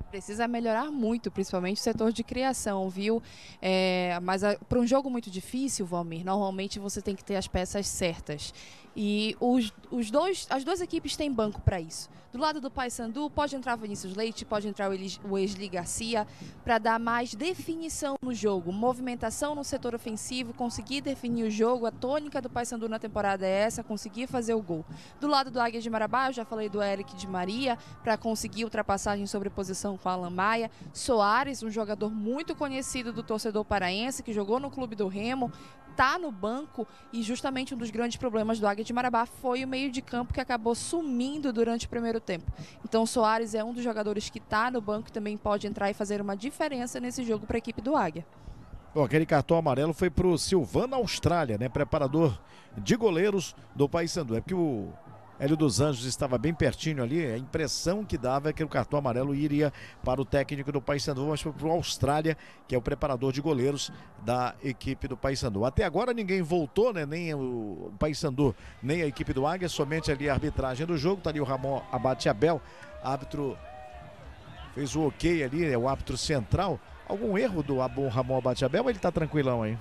Precisa melhorar muito, principalmente o setor de criação, viu? É, mas para um jogo muito difícil, Valmir, normalmente você tem que ter as peças certas. E os, os dois, as duas equipes têm banco para isso. Do lado do Paysandu, pode entrar Vinícius Leite, pode entrar o Esli Garcia, para dar mais definição no jogo, movimentação no setor ofensivo, conseguir definir o jogo. A tônica do Paysandu na temporada é essa, conseguir fazer o gol. Do lado do Águia de Marabá, eu já falei do Eric de Maria, para conseguir ultrapassagem sobre posição com Alan Maia. Soares, um jogador muito conhecido do torcedor paraense, que jogou no Clube do Remo, está no banco e justamente um dos grandes problemas do Águia de Marabá foi o meio de campo que acabou sumindo durante o primeiro tempo. Então Soares é um dos jogadores que está no banco e também pode entrar e fazer uma diferença nesse jogo para a equipe do Águia. Bom, aquele cartão amarelo foi para o Silvano Austrália, né? Preparador de goleiros do Paysandu. É porque o Hélio dos Anjos estava bem pertinho ali, a impressão que dava é que o cartão amarelo iria para o técnico do Paysandu, mas para o Austrália, que é o preparador de goleiros da equipe do Paysandu. Até agora ninguém voltou, né? nem o Paysandu, nem a equipe do Águia, somente ali a arbitragem do jogo, tá ali o Ramon Abate Abel, árbitro fez o ok ali, é o árbitro central. Algum erro do Ramon Abate Abel ele tá tranquilão aí?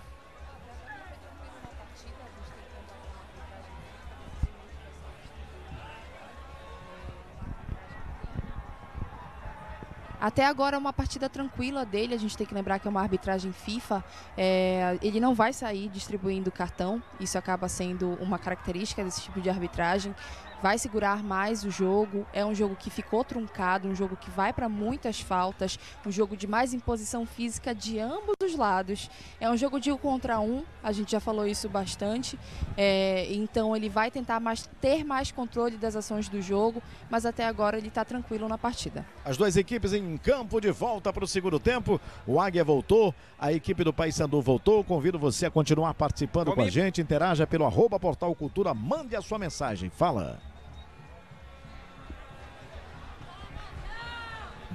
Até agora é uma partida tranquila dele, a gente tem que lembrar que é uma arbitragem FIFA. É, ele não vai sair distribuindo cartão, isso acaba sendo uma característica desse tipo de arbitragem vai segurar mais o jogo. É um jogo que ficou truncado, um jogo que vai para muitas faltas, um jogo de mais imposição física de ambos os lados. É um jogo de um contra um, a gente já falou isso bastante. É, então ele vai tentar mais, ter mais controle das ações do jogo, mas até agora ele está tranquilo na partida. As duas equipes em campo de volta para o segundo tempo. O Águia voltou, a equipe do Paysandu voltou. Convido você a continuar participando com a gente. Interaja pelo arroba Portal Cultura, mande a sua mensagem. Fala.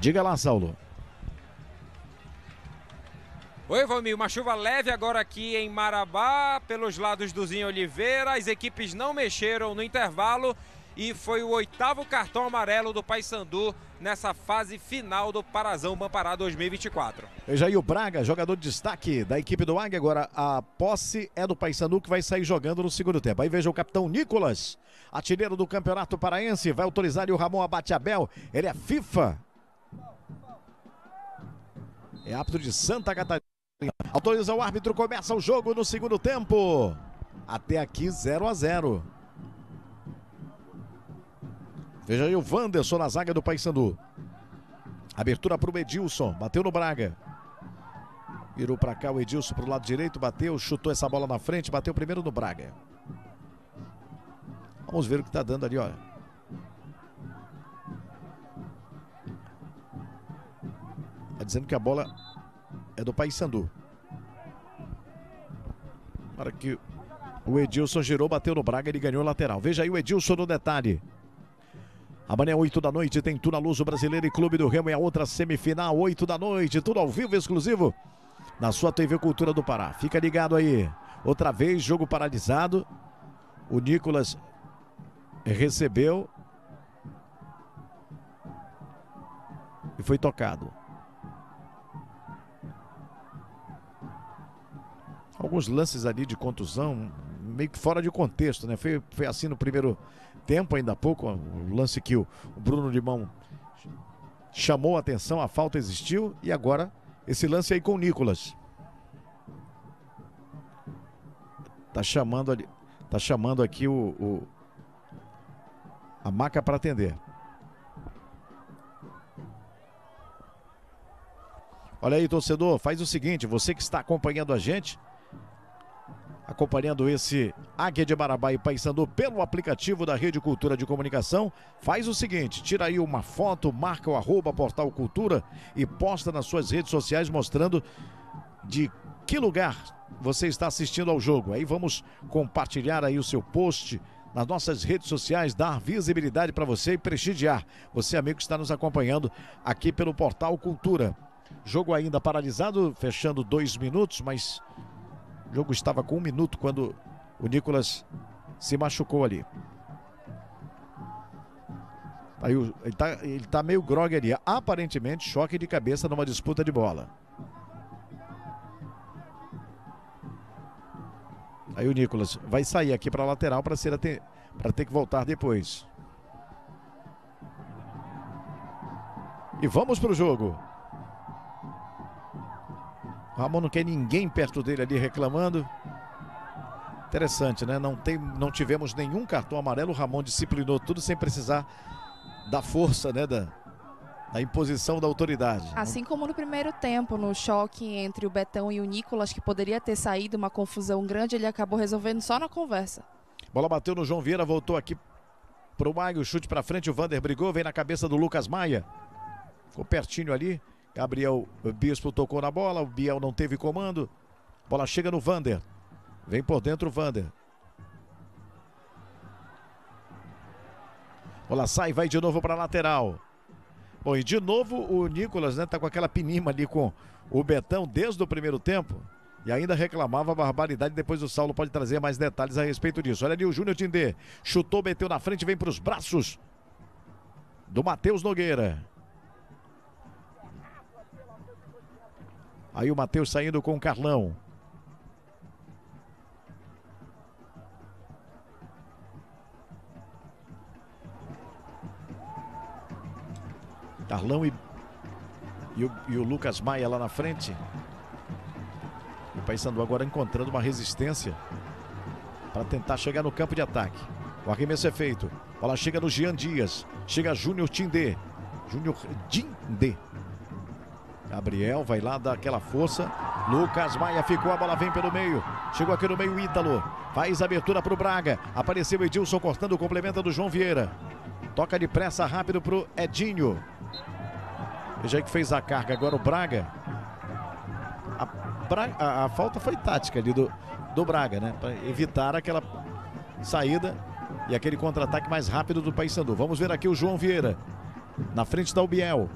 Diga lá, Saulo. Oi, Valmir. Uma chuva leve agora aqui em Marabá, pelos lados do Zinho Oliveira. As equipes não mexeram no intervalo e foi o oitavo cartão amarelo do Paysandu nessa fase final do Parazão Bampará 2024. Veja aí o Braga, jogador de destaque da equipe do Águia. Agora a posse é do Paysandu que vai sair jogando no segundo tempo. Aí veja o capitão Nicolas, artilheiro do Campeonato Paraense, vai autorizar o Ramon Abate Abel. Ele é FIFA é apto de Santa Catarina. Autoriza o árbitro, começa o jogo no segundo tempo. Até aqui 0 a 0. Veja aí o Wanderson na zaga do Paysandu. Abertura para o Edilson, bateu no Braga. Virou para cá o Edilson para o lado direito, bateu, chutou essa bola na frente, bateu primeiro no Braga. Vamos ver o que está dando ali, olha. Está dizendo que a bola é do Paysandu. Para que o Edilson girou, bateu no Braga, ele ganhou lateral. Veja aí o Edilson no detalhe. Amanhã, 8 da noite, tem Tuna Luso Brasileiro e Clube do Remo. É a outra semifinal, 8 da noite. Tudo ao vivo, exclusivo, na sua TV Cultura do Pará. Fica ligado aí. Outra vez, jogo paralisado. O Nicolas recebeu. E foi tocado. Alguns lances ali de contusão, meio que fora de contexto, né? Foi, foi assim no primeiro tempo, ainda há pouco, o lance que o, Bruno Limão chamou a atenção, a falta existiu, e agora esse lance aí com o Nicolas. Tá chamando ali, tá chamando aqui o, o a maca para atender. Olha aí, torcedor, faz o seguinte, você que está acompanhando a gente, acompanhando esse Águia de Marabá e Paysandu pelo aplicativo da Rede Cultura de Comunicação, faz o seguinte, tira aí uma foto, marca o arroba Portal Cultura e posta nas suas redes sociais mostrando de que lugar você está assistindo ao jogo. Aí vamos compartilhar aí o seu post nas nossas redes sociais, dar visibilidade para você e prestigiar. Você, amigo que está nos acompanhando aqui pelo Portal Cultura. Jogo ainda paralisado, fechando dois minutos, mas o jogo estava com um minuto quando o Nicolas se machucou ali. Aí ele está tá meio grog ali. Aparentemente, choque de cabeça numa disputa de bola. Aí o Nicolas vai sair aqui para a lateral para ter que voltar depois. E vamos para o jogo. Ramon não quer ninguém perto dele ali reclamando. Interessante, né? Não, tem, não tivemos nenhum cartão amarelo. O Ramon disciplinou tudo sem precisar da força, né? Da, da imposição da autoridade. Assim como no primeiro tempo, no choque entre o Betão e o Nicolas, que poderia ter saído uma confusão grande, ele acabou resolvendo só na conversa. Bola bateu no João Vieira, voltou aqui pro Maio, chute para frente, o Vander brigou, vem na cabeça do Lucas Maia. Ficou pertinho ali. Gabriel Bispo tocou na bola, o Biel não teve comando. Bola chega no Vander. Vem por dentro o Vander. Bola sai, vai de novo para lateral. Bom, e de novo o Nicolas, né, tá com aquela pinima ali com o Betão desde o primeiro tempo. E ainda reclamava barbaridade. Depois o Saulo pode trazer mais detalhes a respeito disso. Olha ali o Júnior Tindê. Chutou, meteu na frente, vem para os braços do Matheus Nogueira. Aí o Matheus saindo com o Carlão. Carlão e E o, e o Lucas Maia lá na frente. E o Paysandu agora encontrando uma resistência para tentar chegar no campo de ataque. O arremesso é feito. Bola chega no Jean Dias. Chega Júnior Tindê. Júnior Dindê. Gabriel vai lá dar aquela força. Lucas Maia ficou, a bola vem pelo meio. Chegou aqui no meio Ítalo. Faz abertura para o Braga. Apareceu Edilson cortando o complemento do João Vieira. Toca de pressa rápido para o Edinho. Veja aí que fez a carga agora o Braga. A, Bra- a- a falta foi tática ali do, do Braga, né? Para evitar aquela saída e aquele contra-ataque mais rápido do Paysandu. Vamos ver aqui o João Vieira. Na frente da Ubiel.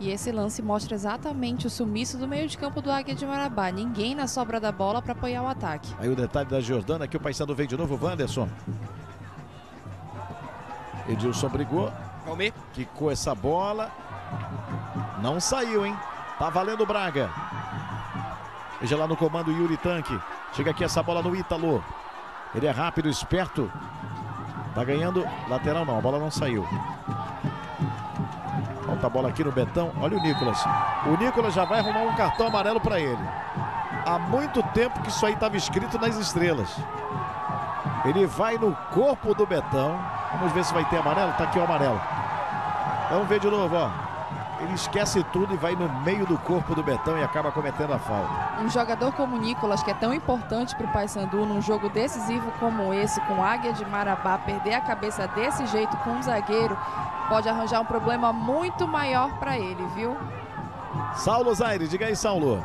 E esse lance mostra exatamente o sumiço do meio de campo do Águia de Marabá. Ninguém na sobra da bola para apoiar o ataque. Aí o detalhe da Jordana, aqui o Paysandu vem de novo, o Wanderson. Edilson brigou. Calmi. Quicou essa bola. Não saiu, hein? Tá valendo o Braga. Veja lá no comando o Yuri Tanque. Chega aqui essa bola no Ítalo. Ele é rápido, esperto. Tá ganhando. Lateral não, a bola não saiu. Falta a bola aqui no Betão. Olha o Nicolas. O Nicolas já vai arrumar um cartão amarelo para ele. Há muito tempo que isso aí estava escrito nas estrelas. Ele vai no corpo do Betão. Vamos ver se vai ter amarelo. Tá aqui o amarelo. Vamos ver de novo, ó. Ele esquece tudo e vai no meio do corpo do Betão e acaba cometendo a falta. Um jogador como o Nicolas, que é tão importante para o Paysandu num jogo decisivo como esse, com Águia de Marabá, perder a cabeça desse jeito com um zagueiro, pode arranjar um problema muito maior para ele, viu? Saulo Zaire, diga aí, Saulo.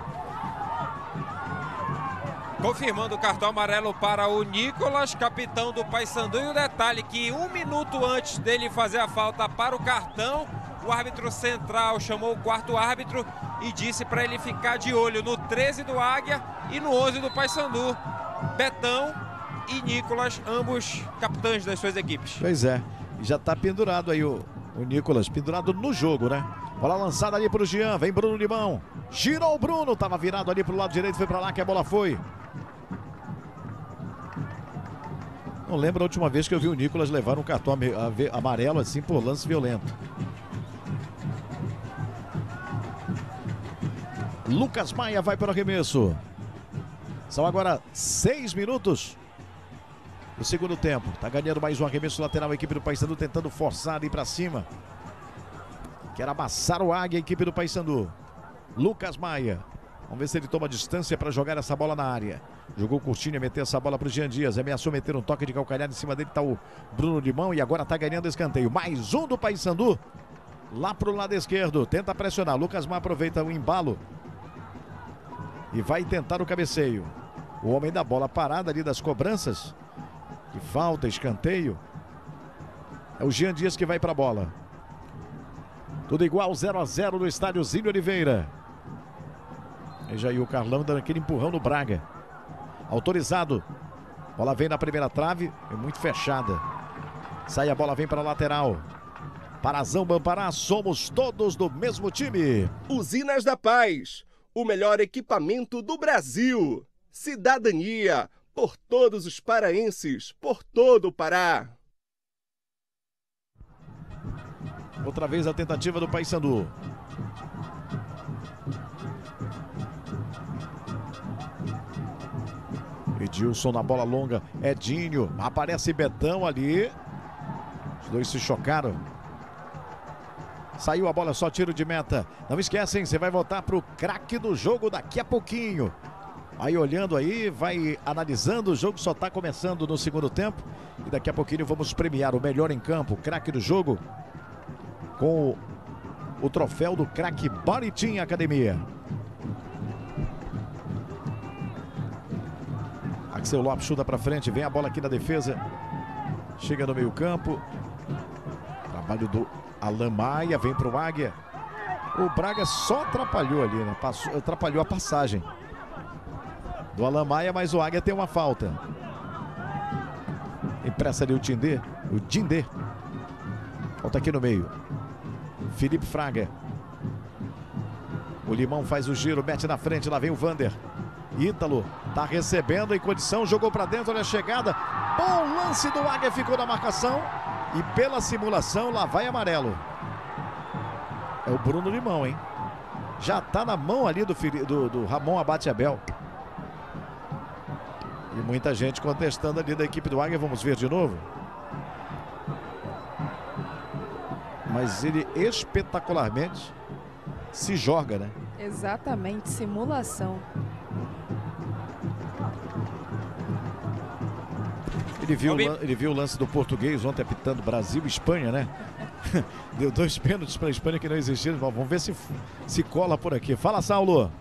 Confirmando o cartão amarelo para o Nicolas, capitão do Paysandu. E o detalhe que um minuto antes dele fazer a falta para o cartão, o árbitro central chamou o quarto árbitro e disse para ele ficar de olho no 13 do Águia e no 11 do Paysandu. Betão e Nicolas, ambos capitães das suas equipes. Pois é. Já tá pendurado aí o, o Nicolas, pendurado no jogo, né? Bola lançada ali pro Jean, vem Bruno Limão. Girou o Bruno, tava virado ali pro lado direito, foi para lá que a bola foi. Não lembro a última vez que eu vi o Nicolas levar um cartão amarelo assim por lance violento. Lucas Maia vai para o arremesso. São agora seis minutos do segundo tempo. Tá ganhando mais um arremesso lateral a equipe do Paysandu tentando forçar ali para cima. Quer amassar o Águia a equipe do Paysandu. Lucas Maia. Vamos ver se ele toma distância para jogar essa bola na área. Jogou curtinho e meteu essa bola para o Jean Dias. Ameaçou meter um toque de calcanhar. Em cima dele está o Bruno Limão e agora está ganhando escanteio. Mais um do Paysandu. Lá para o lado esquerdo. Tenta pressionar. Lucas Maia aproveita o embalo. E vai tentar o cabeceio. O homem da bola parada ali das cobranças. De falta, escanteio. É o Jean Dias que vai para a bola. Tudo igual, 0 a 0 no estádio Zinho Oliveira. Veja aí o Carlão dando aquele empurrão no Braga. Autorizado. Bola vem na primeira trave, é muito fechada. Sai a bola, vem para a lateral. Parazão Bampará, somos todos do mesmo time. Usinas da Paz, o melhor equipamento do Brasil. Cidadania, por todos os paraenses, por todo o Pará. Outra vez a tentativa do Paysandu. Edilson na bola longa. Edinho. Aparece Betão ali. Os dois se chocaram. Saiu a bola, só tiro de meta. Não esquecem, você vai voltar para o craque do jogo daqui a pouquinho. Aí olhando aí, vai analisando, o jogo só está começando no segundo tempo. E daqui a pouquinho vamos premiar o melhor em campo, craque do jogo, com o, o troféu do craque Baritim Academia. Axel Lopes chuta para frente, vem a bola aqui na defesa. Chega no meio-campo. Trabalho do Alan Maia, vem para o Águia. O Braga só atrapalhou ali, né? Passou, atrapalhou a passagem do Alan Maia, mas o Águia tem uma falta. Impressa ali o Tindê, o Dindê. Falta aqui no meio. Felipe Fraga. O Limão faz o giro, mete na frente, lá vem o Vander. Ítalo tá recebendo em condição, jogou para dentro, olha a chegada. Bom lance do Águia, ficou na marcação. E pela simulação, lá vai amarelo. É o Bruno Limão, hein? Já tá na mão ali do, do, do Ramon Abate Abel. E muita gente contestando ali da equipe do Águia. Vamos ver de novo. Mas ele espetacularmente se joga, né? Exatamente, simulação. Ele viu, ele viu o lance do português ontem apitando Brasil e Espanha, né? Deu dois pênaltis para a Espanha que não existiram. Vamos ver se, se cola por aqui. Fala, Saulo.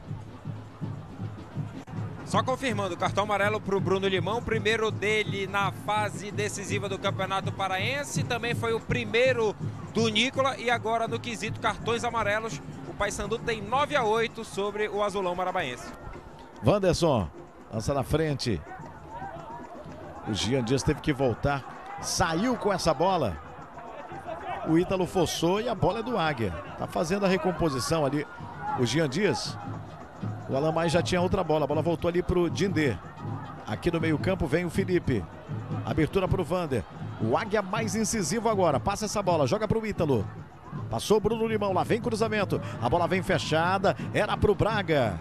Só confirmando, cartão amarelo para o Bruno Limão, primeiro dele na fase decisiva do Campeonato Paraense, também foi o primeiro do Nicola e agora no quesito cartões amarelos, o Paysandu tem 9 a 8 sobre o Azulão Marabaense. Wanderson, lança na frente. O Gian Dias teve que voltar. Saiu com essa bola. O Ítalo forçou e a bola é do Águia. Tá fazendo a recomposição ali. O Gian Dias. O Alamai já tinha outra bola. A bola voltou ali pro Dindê. Aqui no meio-campo vem o Felipe. Abertura pro Vander. O Águia mais incisivo agora. Passa essa bola, joga pro Ítalo. Passou o Bruno Limão, lá vem cruzamento. A bola vem fechada. Era pro Braga.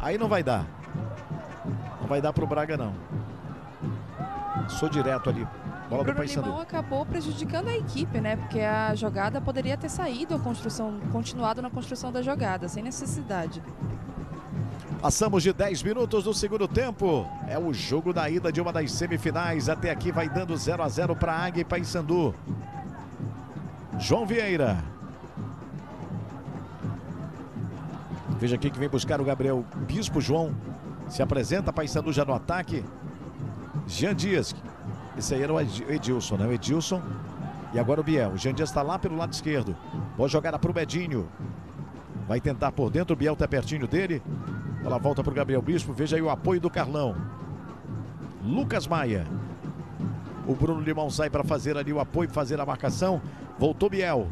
Aí não vai dar. Não vai dar pro Braga, não. Sou direto ali. Bola o do Bruno Paysandu. Limão acabou prejudicando a equipe, né? Porque a jogada poderia ter saído a construção, continuado na construção da jogada, sem necessidade. Passamos de 10 minutos do segundo tempo. É o jogo da ida de uma das semifinais. Até aqui vai dando 0 a 0 para Águia e Paysandu. João Vieira. Veja aqui que vem buscar o Gabriel Bispo. João se apresenta. Paysandu já no ataque. Jean Dias. Esse aí era o Ed- Edilson, né? O Edilson. E agora o Biel. O Jean Dias está lá pelo lado esquerdo. Boa jogada para o Bedinho. Vai tentar por dentro. O Biel está pertinho dele. Ela volta para o Gabriel Bispo. Veja aí o apoio do Carlão. Lucas Maia. O Bruno Limão sai para fazer ali o apoio, fazer a marcação. Voltou Biel.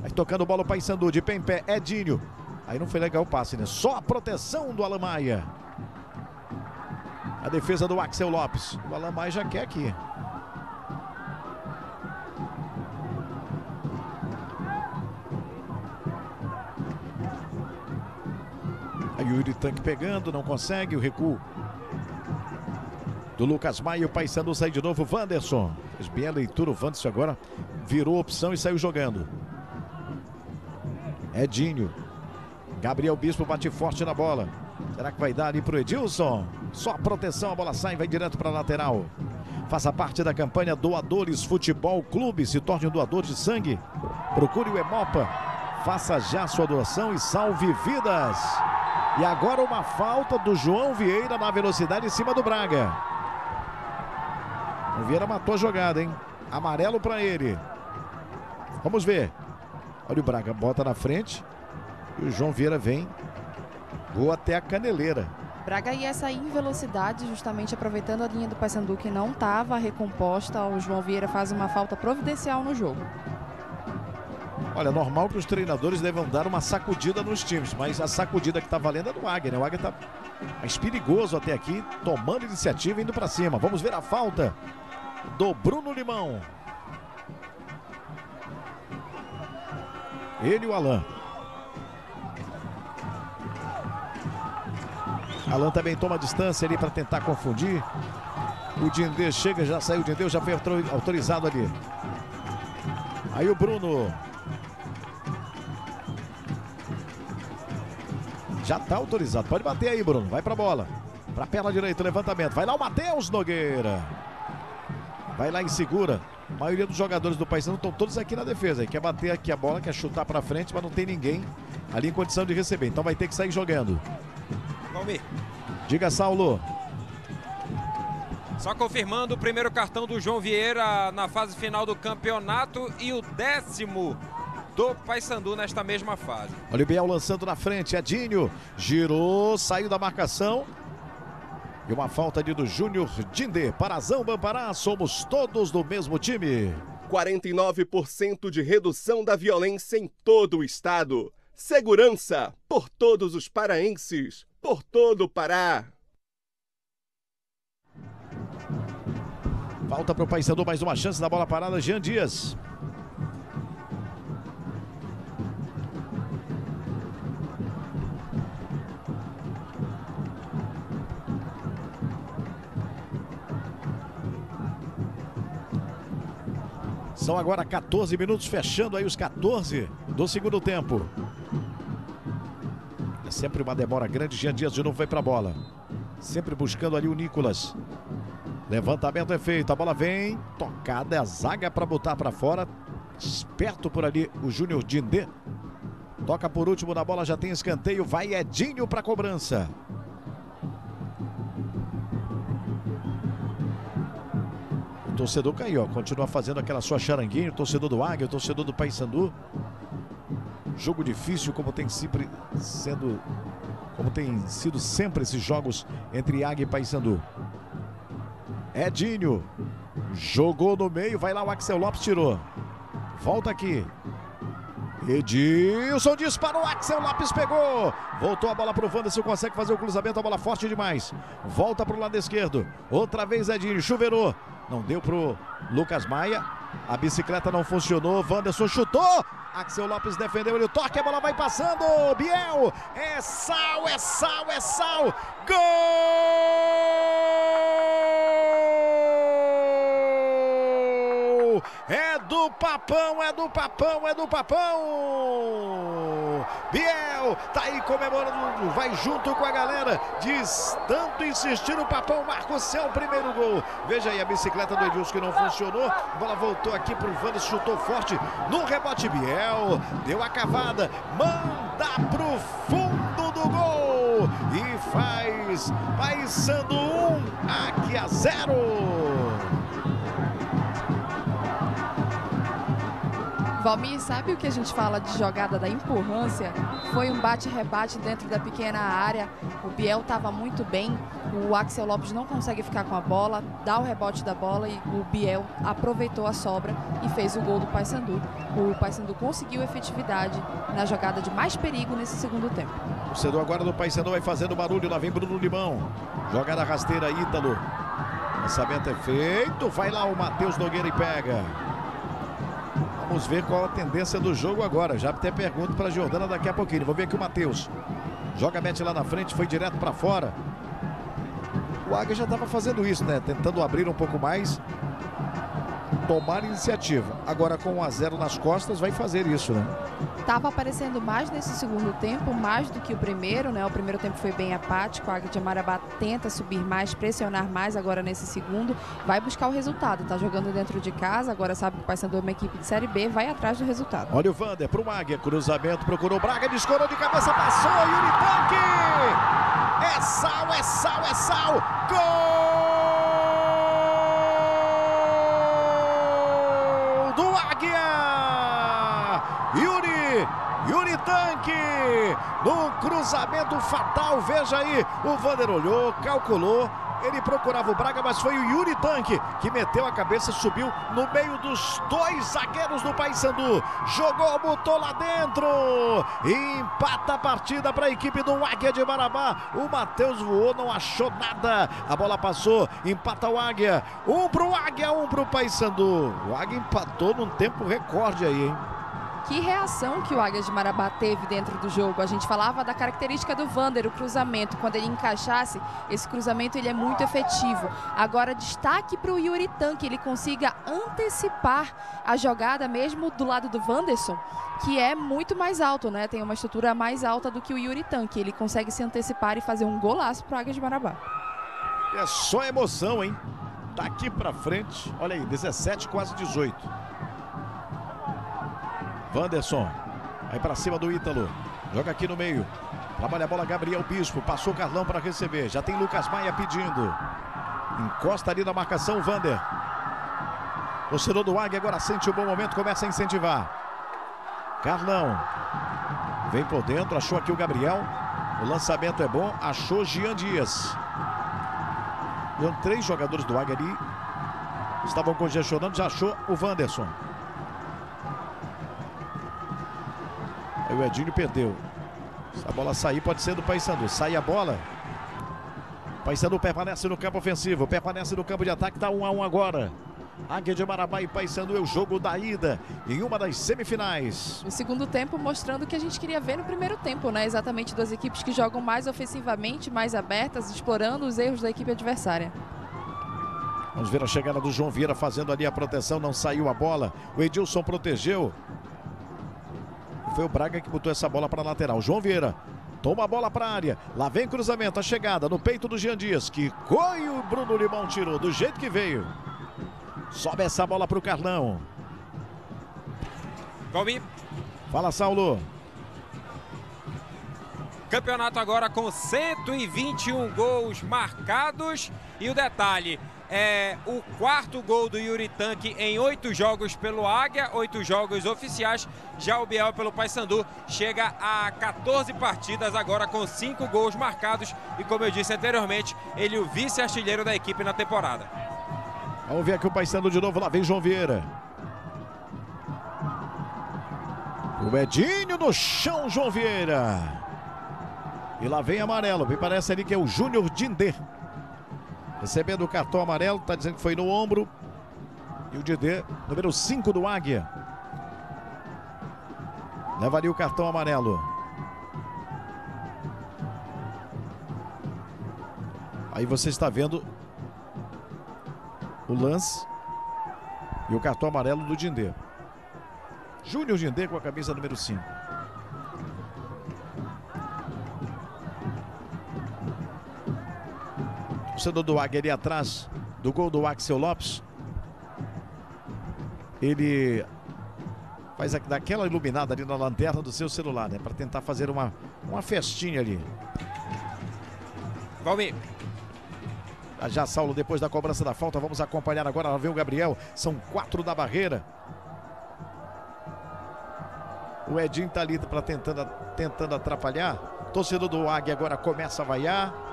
Vai tocando bola o Paysandu. De pé em pé. Edinho. Aí não foi legal o passe, né? Só a proteção do Alan Maia. A defesa do Axel Lopes. O Alan já quer aqui. O Yuri Tanque pegando, não consegue, o recuo do Lucas Maia, o Paysandu sai de novo, Wanderson. Fez bem a leitura, o Wanderson agora virou opção e saiu jogando. Edinho. Gabriel Bispo bate forte na bola. Será que vai dar ali pro Edilson? Só proteção, a bola sai e vai direto para a lateral. Faça parte da campanha Doadores Futebol Clube. Se torne um doador de sangue. Procure o Hemopa. Faça já sua doação e salve vidas. E agora uma falta do João Vieira na velocidade em cima do Braga. O Vieira matou a jogada, hein? Amarelo para ele. Vamos ver. Olha o Braga, bota na frente. E o João Vieira vem. Voa até a caneleira. Braga ia sair em velocidade, justamente aproveitando a linha do Paysandu que não estava recomposta. O João Vieira faz uma falta providencial no jogo. Olha, normal que os treinadores devam dar uma sacudida nos times, mas a sacudida que tá valendo é do Águia, né? O Águia tá mais perigoso até aqui, tomando iniciativa e indo para cima. Vamos ver a falta do Bruno Limão. Ele e o Alan. Alan também toma distância ali para tentar confundir. O Dindê chega, já saiu o Dindê, já foi autor- autorizado ali. Aí o Bruno. Já tá autorizado. Pode bater aí, Bruno. Vai pra bola. Pra perna direita, levantamento. Vai lá o Matheus Nogueira. Vai lá e segura. A maioria dos jogadores do Paysandu estão todos aqui na defesa. Quer bater aqui a bola, quer chutar pra frente, mas não tem ninguém ali em condição de receber. Então vai ter que sair jogando. Valmir. Diga, Saulo. Só confirmando o primeiro cartão do João Vieira na fase final do campeonato e o décimo do Paysandu nesta mesma fase. Olha o Biel lançando na frente. Edinho girou, saiu da marcação. E uma falta ali do Júnior Dindê. Parazão Bampará, somos todos do mesmo time. 49% de redução da violência em todo o estado. Segurança por todos os paraenses, por todo o Pará. Falta para o Paysandu, mais uma chance da bola parada, Jean Dias. São agora 14 minutos, fechando aí os 14 do segundo tempo. É sempre uma demora grande. Jean Dias de novo vai para a bola. Sempre buscando ali o Nicolas. Levantamento é feito, a bola vem, tocada, é a zaga para botar para fora. Esperto por ali o Júnior Dindê. Toca por último na bola, já tem escanteio, vai Edinho para cobrança. O torcedor caiu, continua fazendo aquela sua charanguinha, o torcedor do Águia, o torcedor do Paysandu. Jogo difícil, como tem sempre sendo, como tem sido sempre esses jogos entre Águia e Paysandu. Edinho jogou no meio, vai lá o Axel Lopes tirou. Volta aqui. Edilson disparou, Axel Lopes pegou. Voltou a bola para o Wanderson, consegue fazer o cruzamento, a bola forte demais. Volta para o lado esquerdo. Outra vez Edinho, chuveirou. Não deu para o Lucas Maia. A bicicleta não funcionou. Wanderson chutou. Axel Lopes defendeu ele, o toque, a bola vai passando. Biel, é sal, é sal, é sal. Gol! É do Papão, é do Papão, é do Papão! Biel tá aí comemorando, vai junto com a galera. Diz tanto insistir o Papão marca o seu primeiro gol. Veja aí a bicicleta do Edilson que não funcionou. A bola voltou aqui pro Vandes, chutou forte no rebote. Biel deu a cavada, manda pro fundo do gol e faz Paysandu 1, um, aqui a 0. Valmir, sabe o que a gente fala de jogada da empurrância? Foi um bate-rebate dentro da pequena área. O Biel estava muito bem. O Axel Lopes não consegue ficar com a bola, dá o rebote da bola e o Biel aproveitou a sobra e fez o gol do Paysandu. O Paysandu conseguiu efetividade na jogada de mais perigo nesse segundo tempo. O torcedor agora do Paysandu vai fazendo barulho. Lá vem Bruno Limão. Jogada rasteira, Ítalo. Lançamento é feito. Vai lá o Matheus Nogueira e pega. Vamos ver qual a tendência do jogo agora. Já até pergunto para a Jordana daqui a pouquinho. Vou ver aqui o Matheus. Joga mete lá na frente, foi direto para fora. O Águia já estava fazendo isso, né? Tentando abrir um pouco mais. Tomar iniciativa. Agora com 1 a 0 nas costas vai fazer isso, né? Estava aparecendo mais nesse segundo tempo, mais do que o primeiro, né? O primeiro tempo foi bem apático. A Águia de Marabá tenta subir mais, pressionar mais agora nesse segundo. Vai buscar o resultado. Tá jogando dentro de casa, agora sabe que o Paysandu é uma equipe de Série B, vai atrás do resultado. Olha o Vander pro Águia, cruzamento, procurou Braga, descorou de cabeça, passou, Yuri Tanque! É sal, é sal, é sal! Gol do Águia! Yuri, Yuri Tanque! No cruzamento fatal, veja aí, o Vander olhou, calculou, ele procurava o Braga, mas foi o Yuri Tanque que meteu a cabeça, subiu no meio dos dois zagueiros do Paysandu. Jogou, botou lá dentro. Empata a partida para a equipe do Águia de Marabá. O Matheus voou, não achou nada. A bola passou, empata o Águia. Um pro Águia, um pro Paysandu. O Águia empatou num tempo recorde aí, hein? Que reação que o Águia de Marabá teve dentro do jogo. A gente falava da característica do Vander, o cruzamento. Quando ele encaixasse, esse cruzamento ele é muito efetivo. Agora, destaque para o Yuri Tan, que ele consiga antecipar a jogada mesmo do lado do Wanderson, que é muito mais alto, né? Tem uma estrutura mais alta do que o Yuri Tan, que ele consegue se antecipar e fazer um golaço para o Águia de Marabá. É só emoção, hein? Daqui para frente, olha aí, 17, quase 18. Wanderson. Vai para cima do Ítalo. Joga aqui no meio. Trabalha a bola Gabriel Bispo. Passou o Carlão para receber. Já tem Lucas Maia pedindo. Encosta ali na marcação Vander. Torcedor do Águia agora sente o um bom momento. Começa a incentivar. Carlão. Vem por dentro. Achou aqui o Gabriel. O lançamento é bom. Achou Gian Dias. Deu três jogadores do Águia ali. Estavam congestionando. Já achou o Wanderson. Aí o Edinho perdeu. Se a bola sair, pode ser do Paysandu. Sai a bola. Paysandu permanece no campo ofensivo. Permanece no campo de ataque. Está 1 a 1 agora. Águia de Marabá e Paysandu é o jogo da ida em uma das semifinais. O segundo tempo mostrando o que a gente queria ver no primeiro tempo, né? Exatamente duas equipes que jogam mais ofensivamente, mais abertas, explorando os erros da equipe adversária. Vamos ver a chegada do João Vieira fazendo ali a proteção, não saiu a bola. O Edilson protegeu. Foi o Braga que botou essa bola para a lateral. João Vieira toma a bola para a área. Lá vem cruzamento, a chegada no peito do Jean Dias. Que coi o Bruno Limão tirou do jeito que veio. Sobe essa bola para o Carlão. Valmir. Fala, Saulo. Campeonato agora com 121 gols marcados. E o detalhe, é o quarto gol do Yuri Tanque em oito jogos pelo Águia, oito jogos oficiais. Já o Biel pelo Paysandu chega a 14 partidas agora com cinco gols marcados e como eu disse anteriormente, ele é o vice-artilheiro da equipe na temporada. Vamos ver aqui o Paysandu de novo, lá vem João Vieira. O Edinho no chão, João Vieira. E lá vem amarelo. Me parece ali que é o Júnior Dindê. Recebendo o cartão amarelo, está dizendo que foi no ombro. E o Dindê, número 5 do Águia. Levaria o cartão amarelo. Aí você está vendo o lance e o cartão amarelo do Dindê. Júnior Dindê com a camisa número 5. Torcedor do Águia ali atrás do gol do Axel Lopes. Ele faz daquela iluminada ali na lanterna do seu celular, né? Para tentar fazer uma, uma festinha ali. Valmir. Já Saulo, depois da cobrança da falta, vamos acompanhar agora. Lá vem o Gabriel. São quatro da barreira. O Edinho tá ali para tentando, tentando atrapalhar. Torcedor do Águia agora começa a vaiar.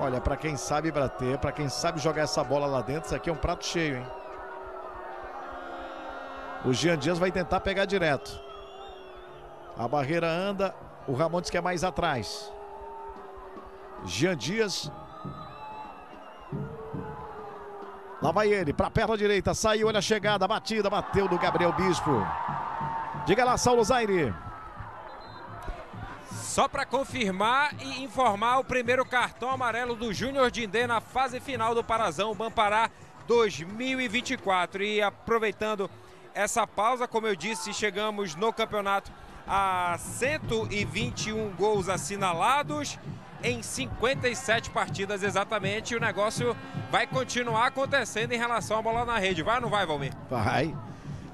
Olha, para quem sabe bater, para quem sabe jogar essa bola lá dentro, isso aqui é um prato cheio, hein? O Jean Dias vai tentar pegar direto. A barreira anda, o Ramon diz que é mais atrás. Jean Dias. Lá vai ele, para a perna direita, saiu, olha a chegada, batida, bateu do Gabriel Bispo. Diga lá, Saulo Zaire. Só para confirmar e informar o primeiro cartão amarelo do Júnior Dindê na fase final do Parazão Bampará 2024. E aproveitando essa pausa, como eu disse, chegamos no campeonato a 121 gols assinalados em 57 partidas exatamente. E o negócio vai continuar acontecendo em relação à bola na rede. Vai ou não vai, Valmir? Vai.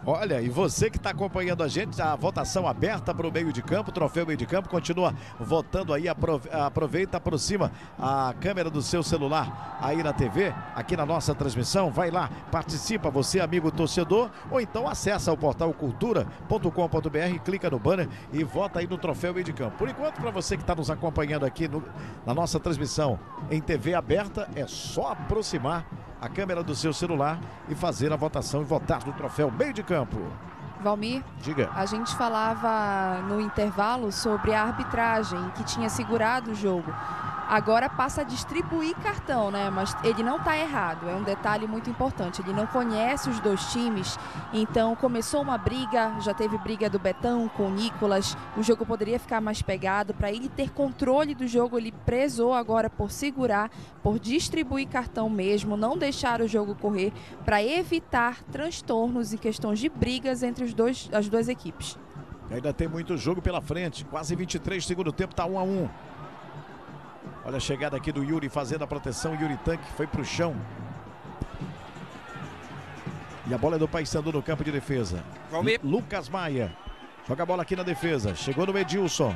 Olha, e você que está acompanhando a gente, a votação aberta para o meio de campo, troféu meio de campo, continua votando aí, aproveita, aproxima a câmera do seu celular aí na TV, aqui na nossa transmissão, vai lá, participa, você amigo torcedor, ou então acessa o portal cultura.com.br, clica no banner e vota aí no troféu meio de campo. Por enquanto, para você que está nos acompanhando aqui no, na nossa transmissão em TV aberta, é só aproximar a câmera do seu celular e fazer a votação e votar no troféu meio de campo. Valmir, Diga. a gente falava no intervalo sobre a arbitragem que tinha segurado o jogo. Agora passa a distribuir cartão, né? Mas ele não está errado. É um detalhe muito importante. Ele não conhece os dois times. Então começou uma briga, já teve briga do Betão com o Nicolas. O jogo poderia ficar mais pegado. Para ele ter controle do jogo, ele prezou agora por segurar, por distribuir cartão mesmo, não deixar o jogo correr, para evitar transtornos e questões de brigas entre os dois, as duas equipes. Ainda tem muito jogo pela frente. Quase 23 segundo tempo, tá 1 um a 1. Olha a chegada aqui do Yuri fazendo a proteção. Yuri Tanque foi para o chão. E a bola é do Paysandu no campo de defesa. Valmir. Lucas Maia. Joga a bola aqui na defesa. Chegou no Edilson.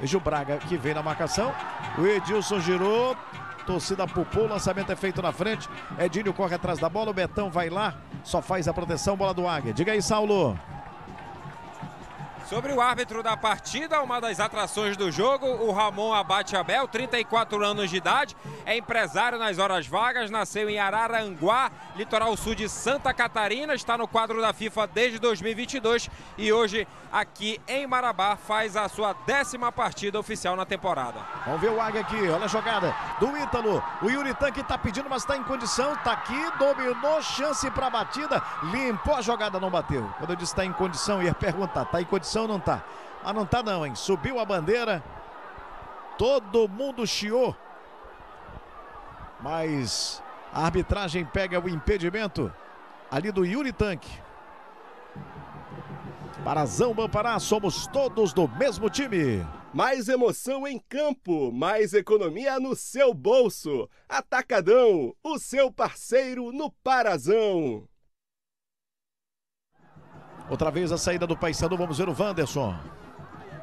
Veja o Braga que vem na marcação. O Edilson girou. Torcida pupou, o lançamento é feito na frente. Edinho corre atrás da bola, o Betão vai lá, só faz a proteção, bola do Águia. Diga aí, Saulo. Sobre o árbitro da partida, uma das atrações do jogo, o Ramon Abate Abel, 34 anos de idade, é empresário nas horas vagas, nasceu em Araranguá, litoral sul de Santa Catarina, está no quadro da FIFA desde 2022 e hoje aqui em Marabá faz a sua décima partida oficial na temporada. Vamos ver o Águia aqui, olha a jogada do Ítalo, o Yuri Tanque está pedindo, mas está em condição, está aqui, dominou, chance para batida, limpou a jogada, não bateu. Quando eu disse está em condição, ia perguntar, está em condição ou não está? Mas não está não, hein? Subiu a bandeira, todo mundo chiou, mas A arbitragem pega o impedimento ali do Yuri Tanque. Parazão Bampará, somos todos do mesmo time. Mais emoção em campo, mais economia no seu bolso. Atacadão, o seu parceiro no Parazão. Outra vez a saída do Paysandu, vamos ver o Wanderson.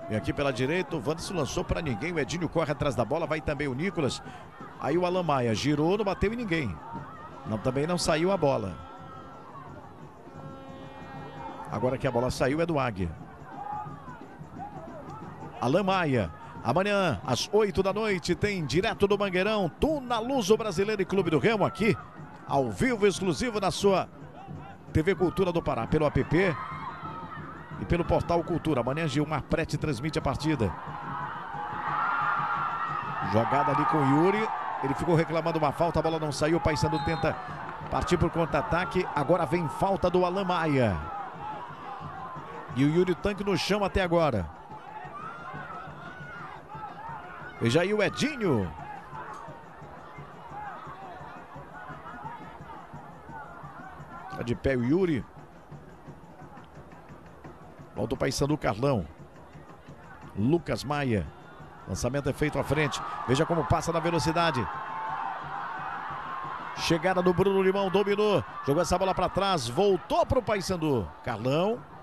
E aqui pela direita, o Wanderson lançou para ninguém. O Edinho corre atrás da bola, vai também o Nicolas. Aí o Alan Maia girou, não bateu em ninguém. Não, também não saiu a bola. Agora que a bola saiu é do Águia. Alan Maia. Amanhã, às 8 da noite, tem direto do Mangueirão, Tuna Luso Brasileiro e Clube do Remo aqui, ao vivo, exclusivo na sua TV Cultura do Pará, pelo app e pelo portal Cultura. Amanhã Gilmar Prete transmite a partida. Jogada ali com o Yuri. Ele ficou reclamando uma falta, a bola não saiu. O Paysandu tenta partir por contra-ataque. Agora vem falta do Alan Maia. E o Yuri Tanque no chão até agora. Veja aí o Edinho. Tá de pé o Yuri. Volta o Paysandu Carlão. Lucas Maia. Lançamento é feito à frente. Veja como passa na velocidade. Chegada do Bruno Limão, dominou. Jogou essa bola para trás. Voltou para o Paysandu. Carlão.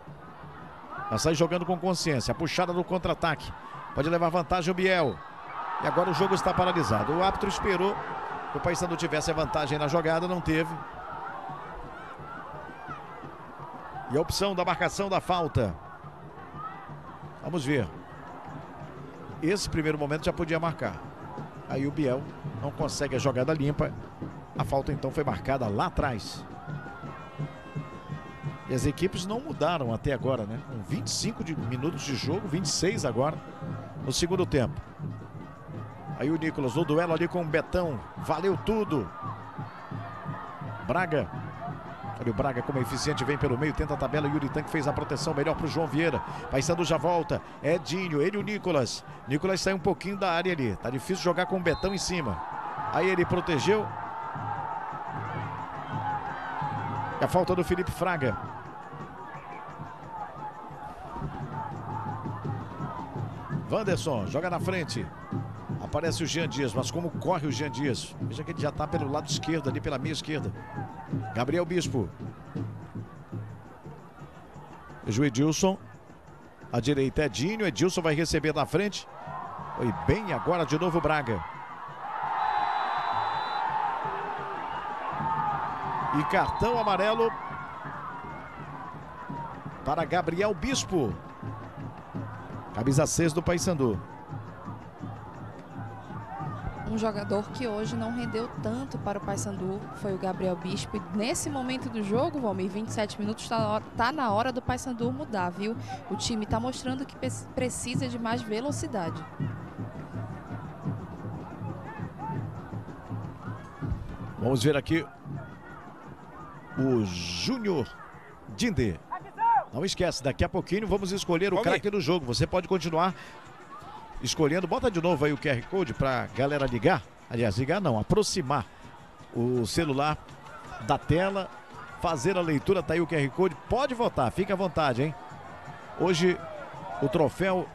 Vai sair jogando com consciência. A puxada do contra-ataque. Pode levar vantagem o Biel. E agora o jogo está paralisado. O árbitro esperou que o Paysandu tivesse a vantagem na jogada, não teve. E a opção da marcação da falta. Vamos ver. Esse primeiro momento já podia marcar. Aí o Biel não consegue a jogada limpa. A falta então foi marcada lá atrás. E as equipes não mudaram até agora, né? Com 25 de minutos de jogo, 26 agora no segundo tempo. Aí o Nicolas no duelo ali com o Betão. Valeu tudo. Braga Olha o Braga como é eficiente, vem pelo meio, tenta a tabela. Yuri Tanque fez a proteção melhor para o João Vieira. Paissandu já volta. Edinho, ele e o Nicolas. Nicolas sai um pouquinho da área ali. Tá difícil jogar com o Betão em cima. Aí ele protegeu. E a falta do Felipe Fraga. Wanderson joga na frente. Aparece o Jean Dias, mas como corre o Jean Dias? Veja que ele já está pelo lado esquerdo, ali pela meia esquerda. Gabriel Bispo. Edilson. A direita é Dinho. Edilson vai receber na frente. Foi bem agora de novo Braga. E cartão amarelo para Gabriel Bispo. Camisa 6 do Paysandu um jogador que hoje não rendeu tanto para o Paysandu foi o Gabriel Bispo. E nesse momento do jogo, Valmir, 27 minutos, está tá na hora do Paysandu mudar, viu? O time está mostrando que precisa de mais velocidade. Vamos ver aqui o Júnior Dinde. Não esquece, daqui a pouquinho vamos escolher o craque do jogo. Você pode continuar escolhendo. Bota de novo aí o QR Code para galera ligar. Aliás, ligar não, aproximar o celular da tela, fazer a leitura. Tá aí o QR Code. Pode votar, fica à vontade, hein? Hoje o troféu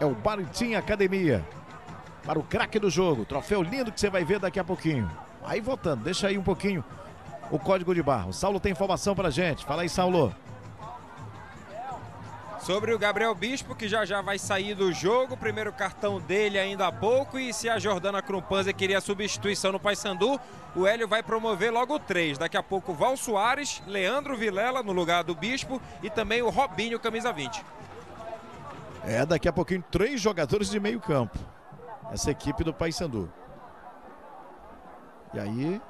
é o Baritim Academia. Para o craque do jogo. Troféu lindo que você vai ver daqui a pouquinho. Aí votando, deixa aí um pouquinho o código de barra. O Saulo tem informação pra gente. Fala aí, Saulo sobre o Gabriel Bispo, que já já vai sair do jogo. Primeiro cartão dele ainda há pouco. E se a Jordana Crumpanzer queria substituição no Paysandu, o Hélio vai promover logo três. Daqui a pouco Val Soares, Leandro Vilela no lugar do Bispo e também o Robinho, camisa 20. É, daqui a pouquinho três jogadores de meio campo. Essa equipe do Paysandu. E aí,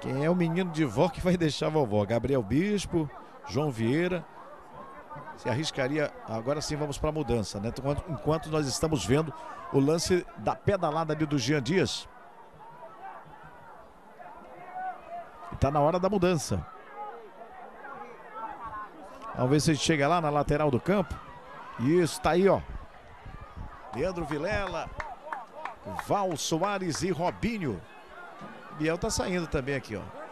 quem é o menino de vó que vai deixar a vovó? Gabriel Bispo, João Vieira se arriscaria. Agora sim vamos para a mudança, né? Enquanto, nós estamos vendo o lance da pedalada ali do Jean Dias. Está na hora da mudança. Vamos ver se a gente chega lá na lateral do campo. Isso, tá aí, ó. Leandro Vilela, Val Soares e Robinho. Biel tá saindo também aqui, ó.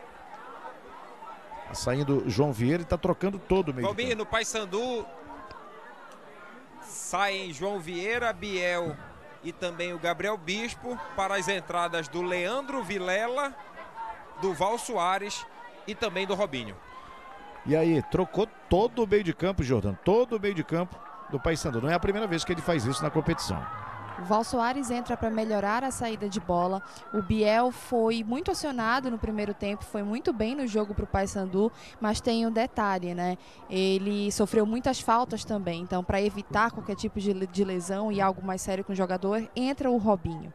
Tá saindo João Vieira e tá trocando todo o meio. Valmir, no Paysandu saem João Vieira, Biel e também o Gabriel Bispo para as entradas do Leandro Vilela, do Val Soares e também do Robinho. E aí, trocou todo o meio de campo, Jordano. Todo o meio de campo do Paysandu. Não é a primeira vez que ele faz isso na competição. O Val Soares entra para melhorar a saída de bola. O Biel foi muito acionado no primeiro tempo, foi muito bem no jogo para o Paysandu, mas tem um detalhe, né? Ele sofreu muitas faltas também. Então, para evitar qualquer tipo de, de lesão e algo mais sério com o jogador, entra o Robinho.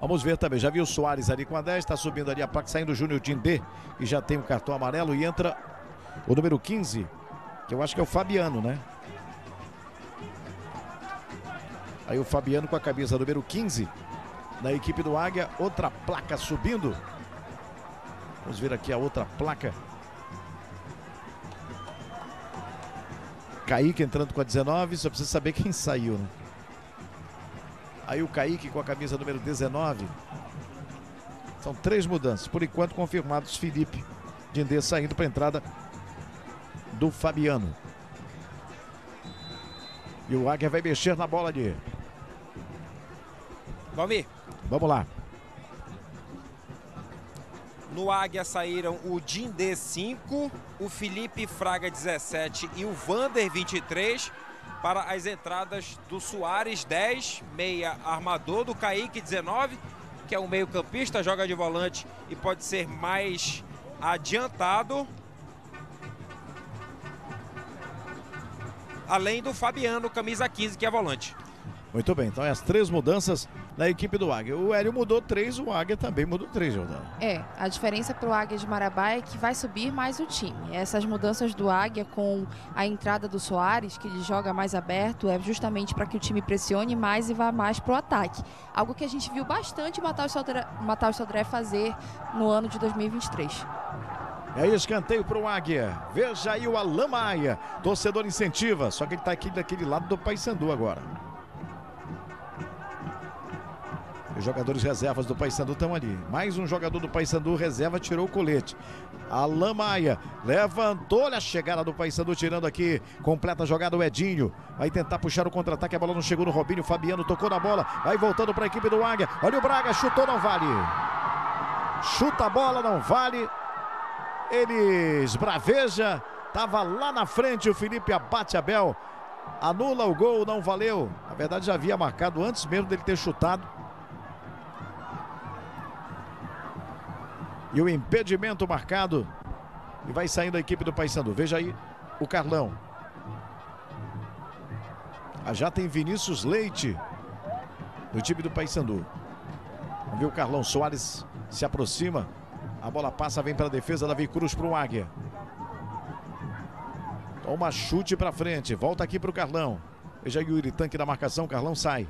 Vamos ver também. Já viu o Soares ali com a 10, está subindo ali a placa, saindo o Júnior Dindê, que já tem um cartão amarelo e entra o número 15, que eu acho que é o Fabiano, né? Aí o Fabiano com a camisa número 15 na equipe do Águia. Outra placa subindo. Vamos ver aqui a outra placa. Kaique entrando com a 19. Só precisa saber quem saiu, né? Aí o Kaique com a camisa número 19. São três mudanças. Por enquanto confirmados Felipe Dindê saindo para a entrada do Fabiano. E o Águia vai mexer na bola ali. Valmir, Vamos lá. no Águia saíram o Dindê 5, o Felipe Fraga 17 e o Vander 23 para as entradas do Soares 10, meia armador, do Kaique 19, que é um meio campista, joga de volante e pode ser mais adiantado. Além do Fabiano, camisa 15, que é volante. Muito bem, então as três mudanças na equipe do Águia. O Hélio mudou três, o Águia também mudou três, Jordão. É, a diferença para o Águia de Marabá é que vai subir mais o time. Essas mudanças do Águia com a entrada do Soares, que ele joga mais aberto, é justamente para que o time pressione mais e vá mais para o ataque. Algo que a gente viu bastante o Matheus Sodré, Matheus Sodré fazer no ano de 2023. É escanteio para o Águia. Veja aí o Alain Maia. Torcedor incentiva, só que ele está aqui daquele lado do Paysandu agora. Os jogadores reservas do Paysandu estão ali. Mais um jogador do Paysandu reserva tirou o colete. Alain Maia levantou olha a chegada do Paysandu tirando aqui. Completa a jogada o Edinho. Vai tentar puxar o contra-ataque. A bola não chegou no Robinho. Fabiano tocou na bola. Vai voltando para a equipe do Águia. Olha o Braga, chutou, não vale. Chuta a bola, não vale. Ele esbraveja. Tava lá na frente o Felipe abate Abel. Anula o gol, não valeu. Na verdade já havia marcado antes mesmo dele ter chutado. E o impedimento marcado. E vai saindo a equipe do Paysandu. Veja aí o Carlão. Ah, já tem Vinícius Leite no time do Paysandu. Vamos ver o Carlão Soares se aproxima. A bola passa, vem para a defesa, Davi Cruz para o Águia. Toma chute para frente, volta aqui para o Carlão. Veja aí o Yuri Tanque da marcação, Carlão sai.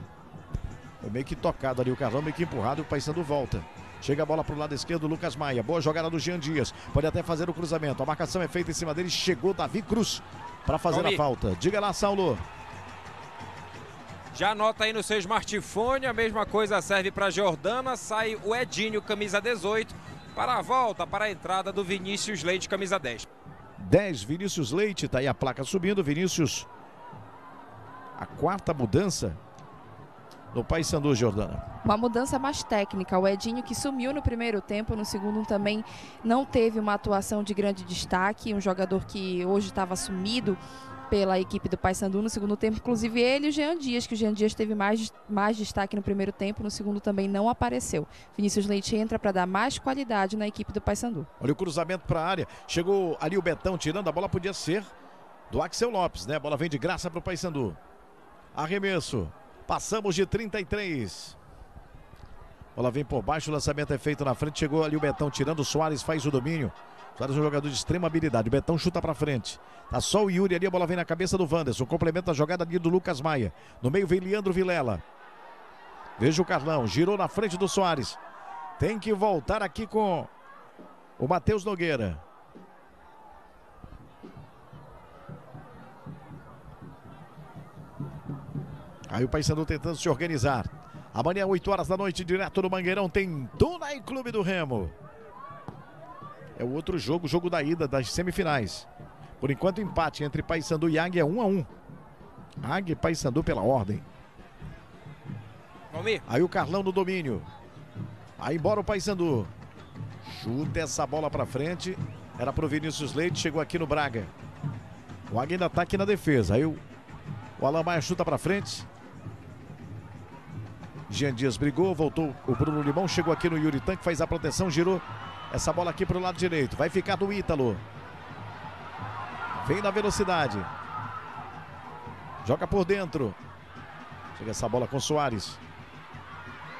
Foi meio que tocado ali o Carlão, meio que empurrado o Paysandu volta. Chega a bola para o lado esquerdo, Lucas Maia. Boa jogada do Jean Dias. Pode até fazer o cruzamento. A marcação é feita em cima dele. Chegou Davi Cruz para fazer a falta. Diga lá, Saulo. Já anota aí no seu smartphone, a mesma coisa serve para Jordana, sai o Edinho, camisa 18, para a volta, para a entrada do Vinícius Leite, camisa 10. 10, Vinícius Leite. Tá aí a placa subindo. Vinícius. A quarta mudança no Paysandu, Jordana. Uma mudança mais técnica. O Edinho, que sumiu no primeiro tempo, no segundo também não teve uma atuação de grande destaque. Um jogador que hoje estava sumido pela equipe do Paysandu no segundo tempo, inclusive ele e o Jean Dias, que o Jean Dias teve mais, mais destaque no primeiro tempo, no segundo também não apareceu. Vinícius Leite entra para dar mais qualidade na equipe do Paysandu. Olha o cruzamento para a área. Chegou ali o Betão tirando. A bola podia ser do Axel Lopes, né? A bola vem de graça para o Paysandu. Arremesso. Passamos de 33. Bola vem por baixo, o lançamento é feito na frente. Chegou ali o Betão tirando. O Soares faz o domínio. Soares é um jogador de extrema habilidade. O Betão chuta para frente. Tá só o Yuri ali. A bola vem na cabeça do Wanderson. Complementa a jogada ali do Lucas Maia. No meio vem Leandro Vilela. Veja o Carlão. Girou na frente do Soares. Tem que voltar aqui com o Matheus Nogueira. Aí o Paysandu tentando se organizar. Amanhã, 8 horas da noite, direto no Mangueirão, tem Dunai Clube do Remo. É o outro jogo, o jogo da ida das semifinais. Por enquanto, empate entre Paysandu e Águia 1 a 1 Águia e Paysandu pela ordem. Valmir. Aí o Carlão no domínio. Aí embora o Paysandu. Chuta essa bola pra frente. Era pro Vinícius Leite, chegou aqui no Braga. O Águia ainda tá aqui na defesa. Aí o, o Alan Maia chuta pra frente. Jean Dias brigou, voltou o Bruno Limão, chegou aqui no Yuri Tanque, faz a proteção, girou essa bola aqui pro lado direito. Vai ficar do Ítalo. Vem na velocidade. Joga por dentro. Chega essa bola com Soares.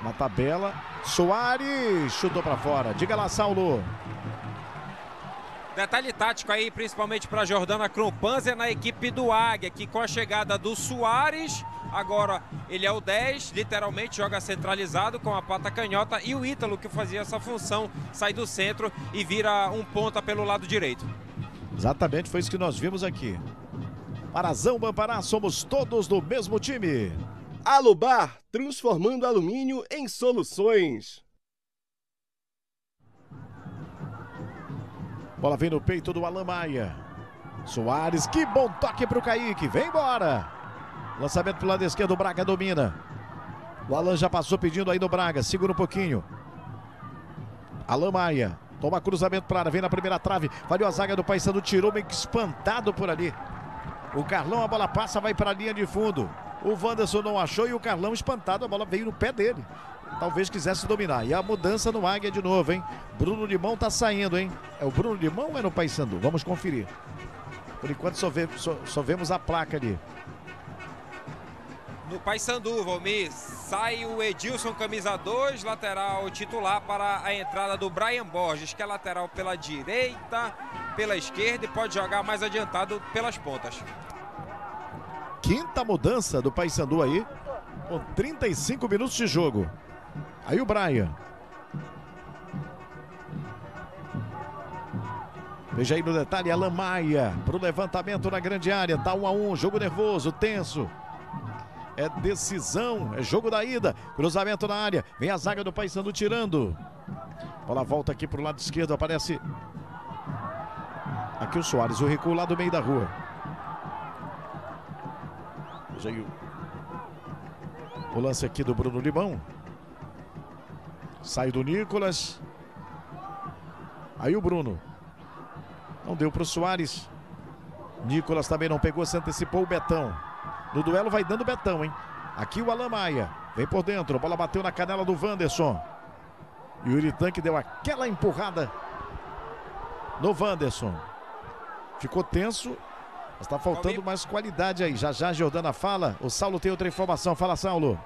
Na tabela. Soares chutou para fora. Diga lá, Saulo. Detalhe tático aí, principalmente para Jordana Krumpanzer na equipe do Águia, que com a chegada do Soares, agora ele é o 10, literalmente joga centralizado com a pata canhota, e o Ítalo, que fazia essa função, sai do centro e vira um ponta pelo lado direito. Exatamente, foi isso que nós vimos aqui. Parazão Bampará, somos todos do mesmo time. Alubar, transformando alumínio em soluções. Bola vem no peito do Alan Maia. Soares, que bom toque para o Kaique. Vem embora. Lançamento pro lado esquerdo, o Braga domina. O Alan já passou pedindo aí no Braga. Segura um pouquinho. Alan Maia. Toma cruzamento para área, vem na primeira trave. Valeu a zaga do Paysandu, tirou meio que espantado por ali. O Carlão, a bola passa, vai para a linha de fundo. O Wanderson não achou e o Carlão espantado, a bola veio no pé dele. Talvez quisesse dominar. E a mudança no Águia de novo, hein? Bruno Limão tá saindo, hein? É o Bruno Limão ou é no Paysandu? Vamos conferir. Por enquanto só, vê, só, só vemos a placa ali. No Paysandu, Valmir, sai o Edilson, camisa 2, lateral titular para a entrada do Brian Borges, que é lateral pela direita, pela esquerda e pode jogar mais adiantado pelas pontas. Quinta mudança do Paysandu aí, com 35 minutos de jogo. Aí o Brian. Veja aí no detalhe, Alan Maia para o levantamento na grande área. Tá 1 um a 1 um, jogo nervoso, tenso. É decisão, é jogo da ida. Cruzamento na área. Vem a zaga do Paysandu tirando. Bola volta aqui para o lado esquerdo. Aparece aqui o Soares. O recuo lá do meio da rua. Veja aí o, lance aqui do Bruno Limão. Sai do Nicolas. Aí o Bruno. Não deu para o Soares. Nicolas também não pegou, se antecipou o Betão. No duelo vai dando Betão, hein? Aqui o Alan Maia. Vem por dentro. Bola bateu na canela do Wanderson. E o Iritanque deu aquela empurrada no Wanderson. Ficou tenso. Está faltando mais qualidade aí. Já já a Jordana fala. O Saulo tem outra informação. Fala, Saulo.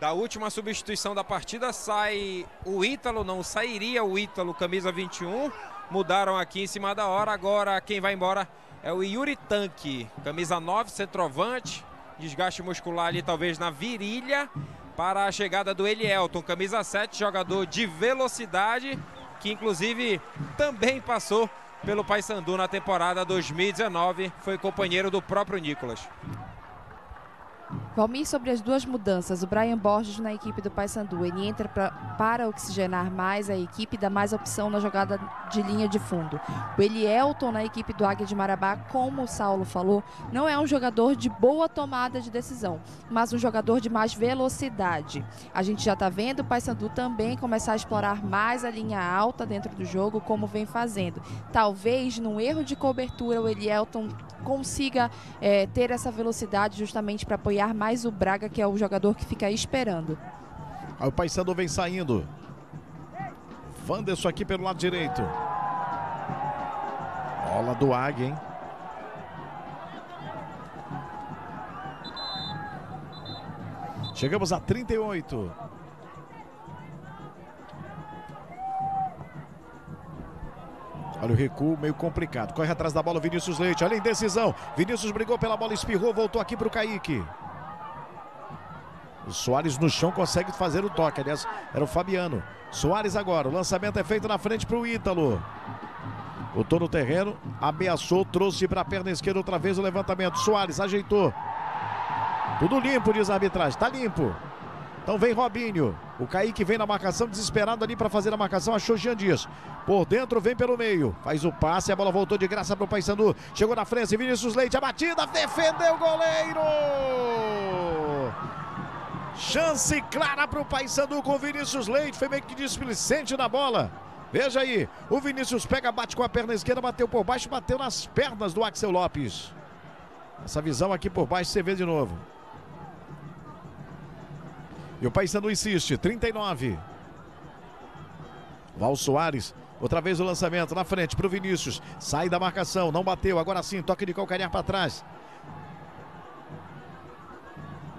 Da última substituição da partida sai o Ítalo, não sairia o Ítalo, camisa 21. Mudaram aqui em cima da hora. Agora quem vai embora é o Yuri Tanque, camisa 9, centroavante. Desgaste muscular ali, talvez na virilha. Para a chegada do Elielton, camisa 7, jogador de velocidade, que inclusive também passou pelo Paysandu na temporada 2019. Foi companheiro do próprio Nicolas. Valmir, sobre as duas mudanças, o Brian Borges na equipe do Paysandu, ele entra pra, para oxigenar mais a equipe e dá mais opção na jogada de linha de fundo. O Elielton na equipe do Águia de Marabá, como o Saulo falou, não é um jogador de boa tomada de decisão, mas um jogador de mais velocidade. A gente já está vendo o Paysandu também começar a explorar mais a linha alta dentro do jogo, como vem fazendo. Talvez, num erro de cobertura, o Elielton consiga é, ter essa velocidade justamente para apoiar mais o Braga, que é o jogador que fica aí esperando. Aí o Paysandu vem saindo. Wanderson aqui pelo lado direito. Bola do Águia, hein? Chegamos a 38. Olha o recuo meio complicado. Corre atrás da bola o Vinícius Leite. Olha a indecisão. Vinícius brigou pela bola, espirrou, voltou aqui para o Kaique. O Soares no chão consegue fazer o toque. Aliás, era o Fabiano. Soares agora. O lançamento é feito na frente para o Ítalo. Botou no terreno, ameaçou, trouxe para a perna esquerda outra vez o levantamento. Soares ajeitou. Tudo limpo, diz a arbitragem. Tá limpo. Então vem Robinho. O Kaique vem na marcação, desesperado ali para fazer a marcação. Achou Jean Dias. Por dentro, vem pelo meio. Faz o passe, a bola voltou de graça para o Paysandu. Chegou na frente, Vinícius Leite, a batida, defendeu o goleiro. Chance clara para o Paysandu com o Vinícius Leite. Foi meio que displicente na bola. Veja aí, o Vinícius pega, bate com a perna esquerda, bateu por baixo, bateu nas pernas do Axel Lopes. Essa visão aqui por baixo você vê de novo. E o Paysandu insiste, 39. Val Soares, outra vez o lançamento na frente para o Vinícius. Sai da marcação, não bateu, agora sim, toque de calcanhar para trás.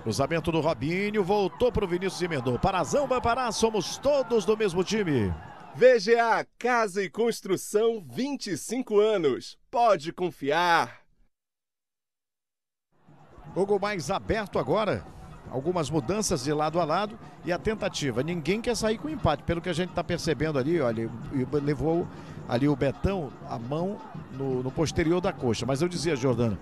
Cruzamento do Robinho, voltou para o Vinícius e emendou. Parazão, Bampará, somos todos do mesmo time. VGA Casa e Construção 25 anos. Pode confiar. Jogo mais aberto agora algumas mudanças de lado a lado e a tentativa. Ninguém quer sair com empate, pelo que a gente está percebendo ali, olha, levou ali o Betão a mão no, no, posterior da coxa. Mas eu dizia, Jordano,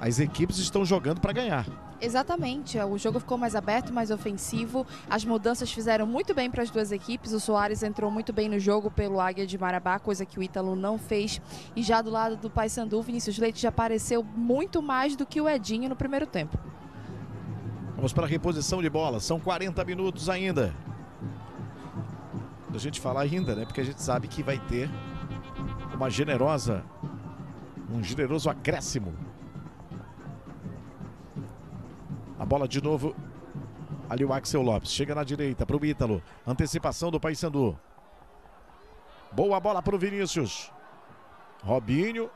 as equipes estão jogando para ganhar. Exatamente, o jogo ficou mais aberto, mais ofensivo. As mudanças fizeram muito bem para as duas equipes. O Soares entrou muito bem no jogo pelo Águia de Marabá, coisa que o Ítalo não fez. E já do lado do Paysandu, Vinícius Leite já apareceu muito mais do que o Edinho no primeiro tempo. Vamos para a reposição de bola. São 40 minutos ainda. A gente fala ainda, né? Porque a gente sabe que vai ter uma generosa, um generoso acréscimo. A bola de novo. Ali o Axel Lopes. Chega na direita para o Ítalo. Antecipação do Paysandu. Boa bola para o Vinícius. Robinho.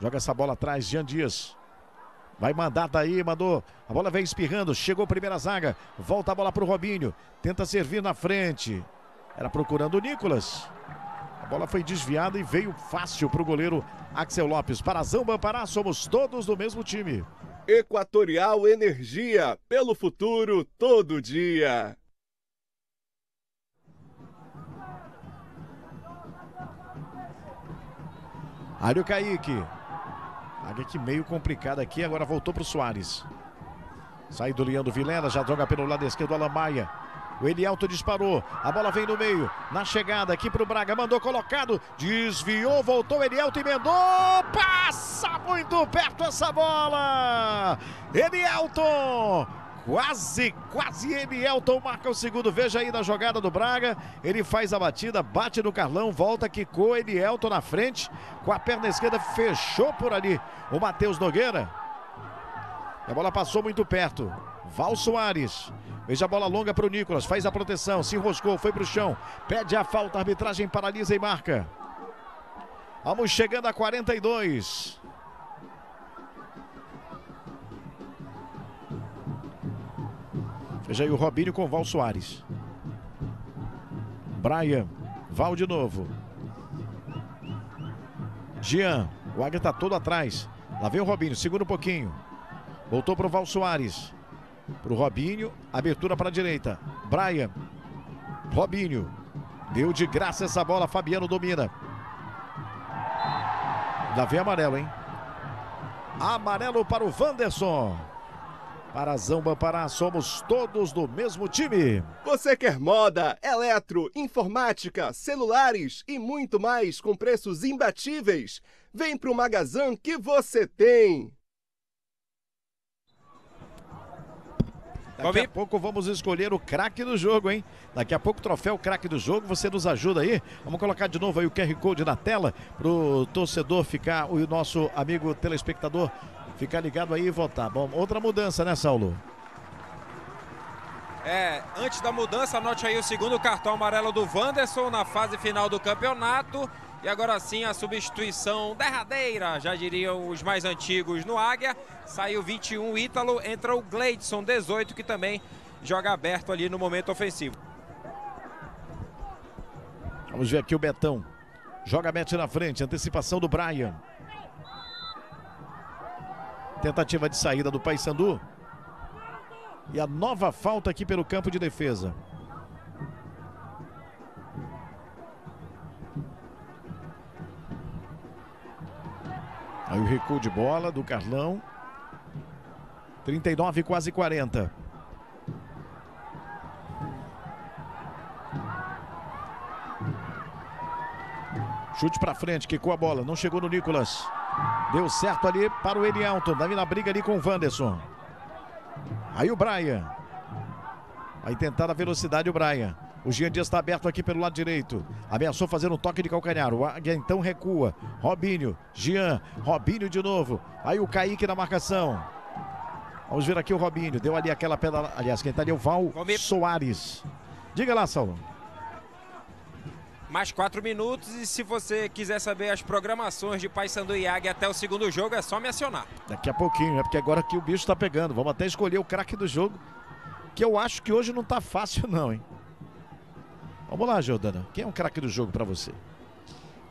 Joga essa bola atrás. Jean Dias. Vai mandar daí, mandou. A bola vem espirrando. Chegou a primeira zaga. Volta a bola para o Robinho. Tenta servir na frente. Era procurando o Nicolas. A bola foi desviada e veio fácil para o goleiro Axel Lopes. Para Zamba Pará, somos todos do mesmo time. Equatorial Energia. Pelo futuro, todo dia. Alho Kaique. Águia que meio complicada aqui, agora voltou para o Soares. Sai do Leandro Vilela, já joga pelo lado esquerdo, Alan Maia. O Elialto disparou, a bola vem no meio, na chegada aqui para o Braga, mandou colocado, desviou, voltou, Elialto emendou, passa muito perto essa bola! Elialto Quase, quase ele, Elton marca o segundo. Veja aí na jogada do Braga. Ele faz a batida, bate no Carlão, volta, quicou ele, Elton na frente. Com a perna esquerda, fechou por ali o Matheus Nogueira. A bola passou muito perto. Val Soares. Veja a bola longa para o Nicolas. Faz a proteção. Se enroscou, foi para o chão. Pede a falta. A arbitragem paralisa e marca. Vamos chegando a 42. Veja aí o Robinho com o Val Soares. Brian. Val de novo. Jean. O Águia está todo atrás. Lá vem o Robinho. Segura um pouquinho. Voltou para o Val Soares. Para o Robinho. Abertura para a direita. Brian. Robinho. Deu de graça essa bola. Fabiano domina. Vem amarelo, hein? Amarelo para o Wanderson. Para Zamba Pará, somos todos do mesmo time. Você quer moda, eletro, informática, celulares e muito mais com preços imbatíveis? Vem pro Magazan que você tem. Daqui a pouco vamos escolher o craque do jogo, hein? Daqui a pouco, troféu craque do jogo, você nos ajuda aí. Vamos colocar de novo aí o QR Code na tela para o torcedor ficar, o nosso amigo telespectador ficar ligado aí e votar. Bom, outra mudança, né, Saulo? É, antes da mudança, anote aí o segundo cartão amarelo do Wanderson na fase final do campeonato. E agora sim a substituição derradeira, já diriam os mais antigos no Águia. Saiu 21 Ítalo, entra o Gleidson 18, que também joga aberto ali no momento ofensivo. Vamos ver aqui o Betão. Joga mete na frente, antecipação do Brian. Tentativa de saída do Paysandu. E a nova falta aqui pelo campo de defesa. Aí o recuo de bola do Carlão. 39, quase 40. Chute pra frente, quicou a bola, não chegou no Nicolas. Deu certo ali para o Elielton. Davi na briga ali com o Wanderson. Aí o Brian. Vai tentar a velocidade o Brian. O Jean Dias está aberto aqui pelo lado direito. Ameaçou fazer um toque de calcanhar. O Águia então recua. Robinho, Jean, Robinho de novo. Aí o Kaique na marcação. Vamos ver aqui o Robinho. Deu ali aquela pedala. Aliás, quem está ali é o Val Soares. Diga lá, Saulo. Mais quatro minutos e se você quiser saber as programações de Paysandu e Águia até o segundo jogo, é só me acionar. Daqui a pouquinho, é porque agora que o bicho está pegando. Vamos até escolher o craque do jogo, que eu acho que hoje não está fácil não, hein? Vamos lá, Jordana. Quem é um craque do jogo para você?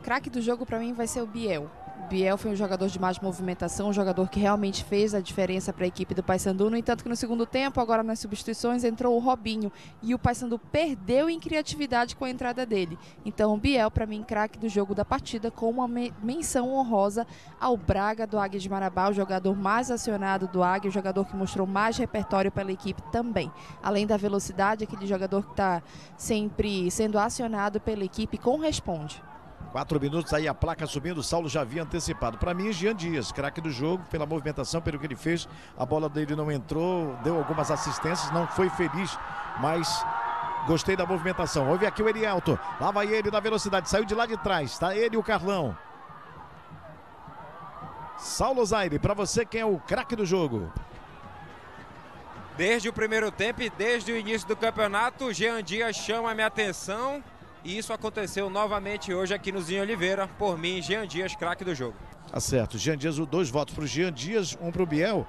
Craque do jogo para mim vai ser o Biel. Biel foi um jogador de mais movimentação, um jogador que realmente fez a diferença para a equipe do Paysandu. No entanto, que no segundo tempo, agora nas substituições, entrou o Robinho e o Paysandu perdeu em criatividade com a entrada dele. Então, o Biel, para mim, craque do jogo da partida, com uma menção honrosa ao Braga do Águia de Marabá, o jogador mais acionado do Águia, o jogador que mostrou mais repertório pela equipe também. Além da velocidade, aquele jogador que está sempre sendo acionado pela equipe com responde. Quatro minutos aí a placa subindo, o Saulo já havia antecipado. Para mim, Jean Dias, craque do jogo, pela movimentação, pelo que ele fez. A bola dele não entrou, deu algumas assistências, não foi feliz, mas gostei da movimentação. Houve aqui o Elielto, lá vai ele na velocidade, saiu de lá de trás, está ele e o Carlão. Saulo Zaire, para você quem é o craque do jogo? Desde o primeiro tempo e desde o início do campeonato, Jean Dias chama a minha atenção. E isso aconteceu novamente hoje aqui no Zinho Oliveira, por mim, Jean Dias, craque do jogo. Tá certo. Jean Dias, dois votos para o Jean Dias, um para o Biel.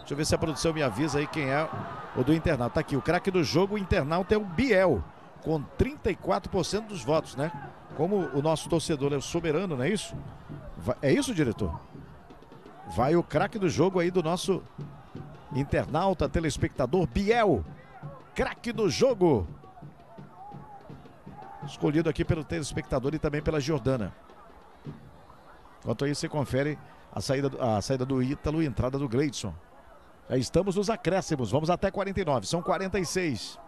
Deixa eu ver se a produção me avisa aí quem é o do internauta. Tá aqui, o craque do jogo, o internauta é o Biel, com 34% dos votos, né? Como o nosso torcedor é o soberano, não é isso? É isso, diretor? Vai o craque do jogo aí do nosso internauta, telespectador, Biel. Craque do jogo escolhido aqui pelo telespectador e também pela Jordana. Enquanto aí você confere a saída, a saída do Ítalo e a entrada do Gleidson. Já estamos nos acréscimos, vamos até 49, são 46.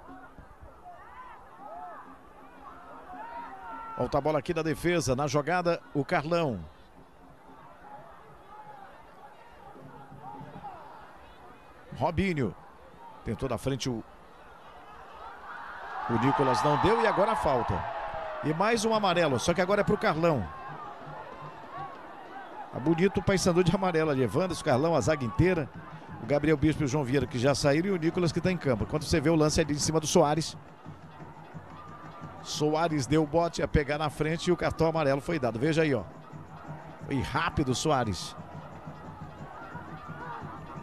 Volta a bola aqui da defesa, na jogada o Carlão. Robinho. Tentou da frente o o Nicolas não deu e agora falta. E mais um amarelo, só que agora é para o Carlão. Tá bonito o de amarelo ali. Evandro, Carlão, a zaga inteira. O Gabriel Bispo e o João Vieira que já saíram e o Nicolas que está em campo. Quando você vê o lance ali em cima do Soares. Soares deu o bote a pegar na frente e o cartão amarelo foi dado. Veja aí, ó. Foi rápido Soares.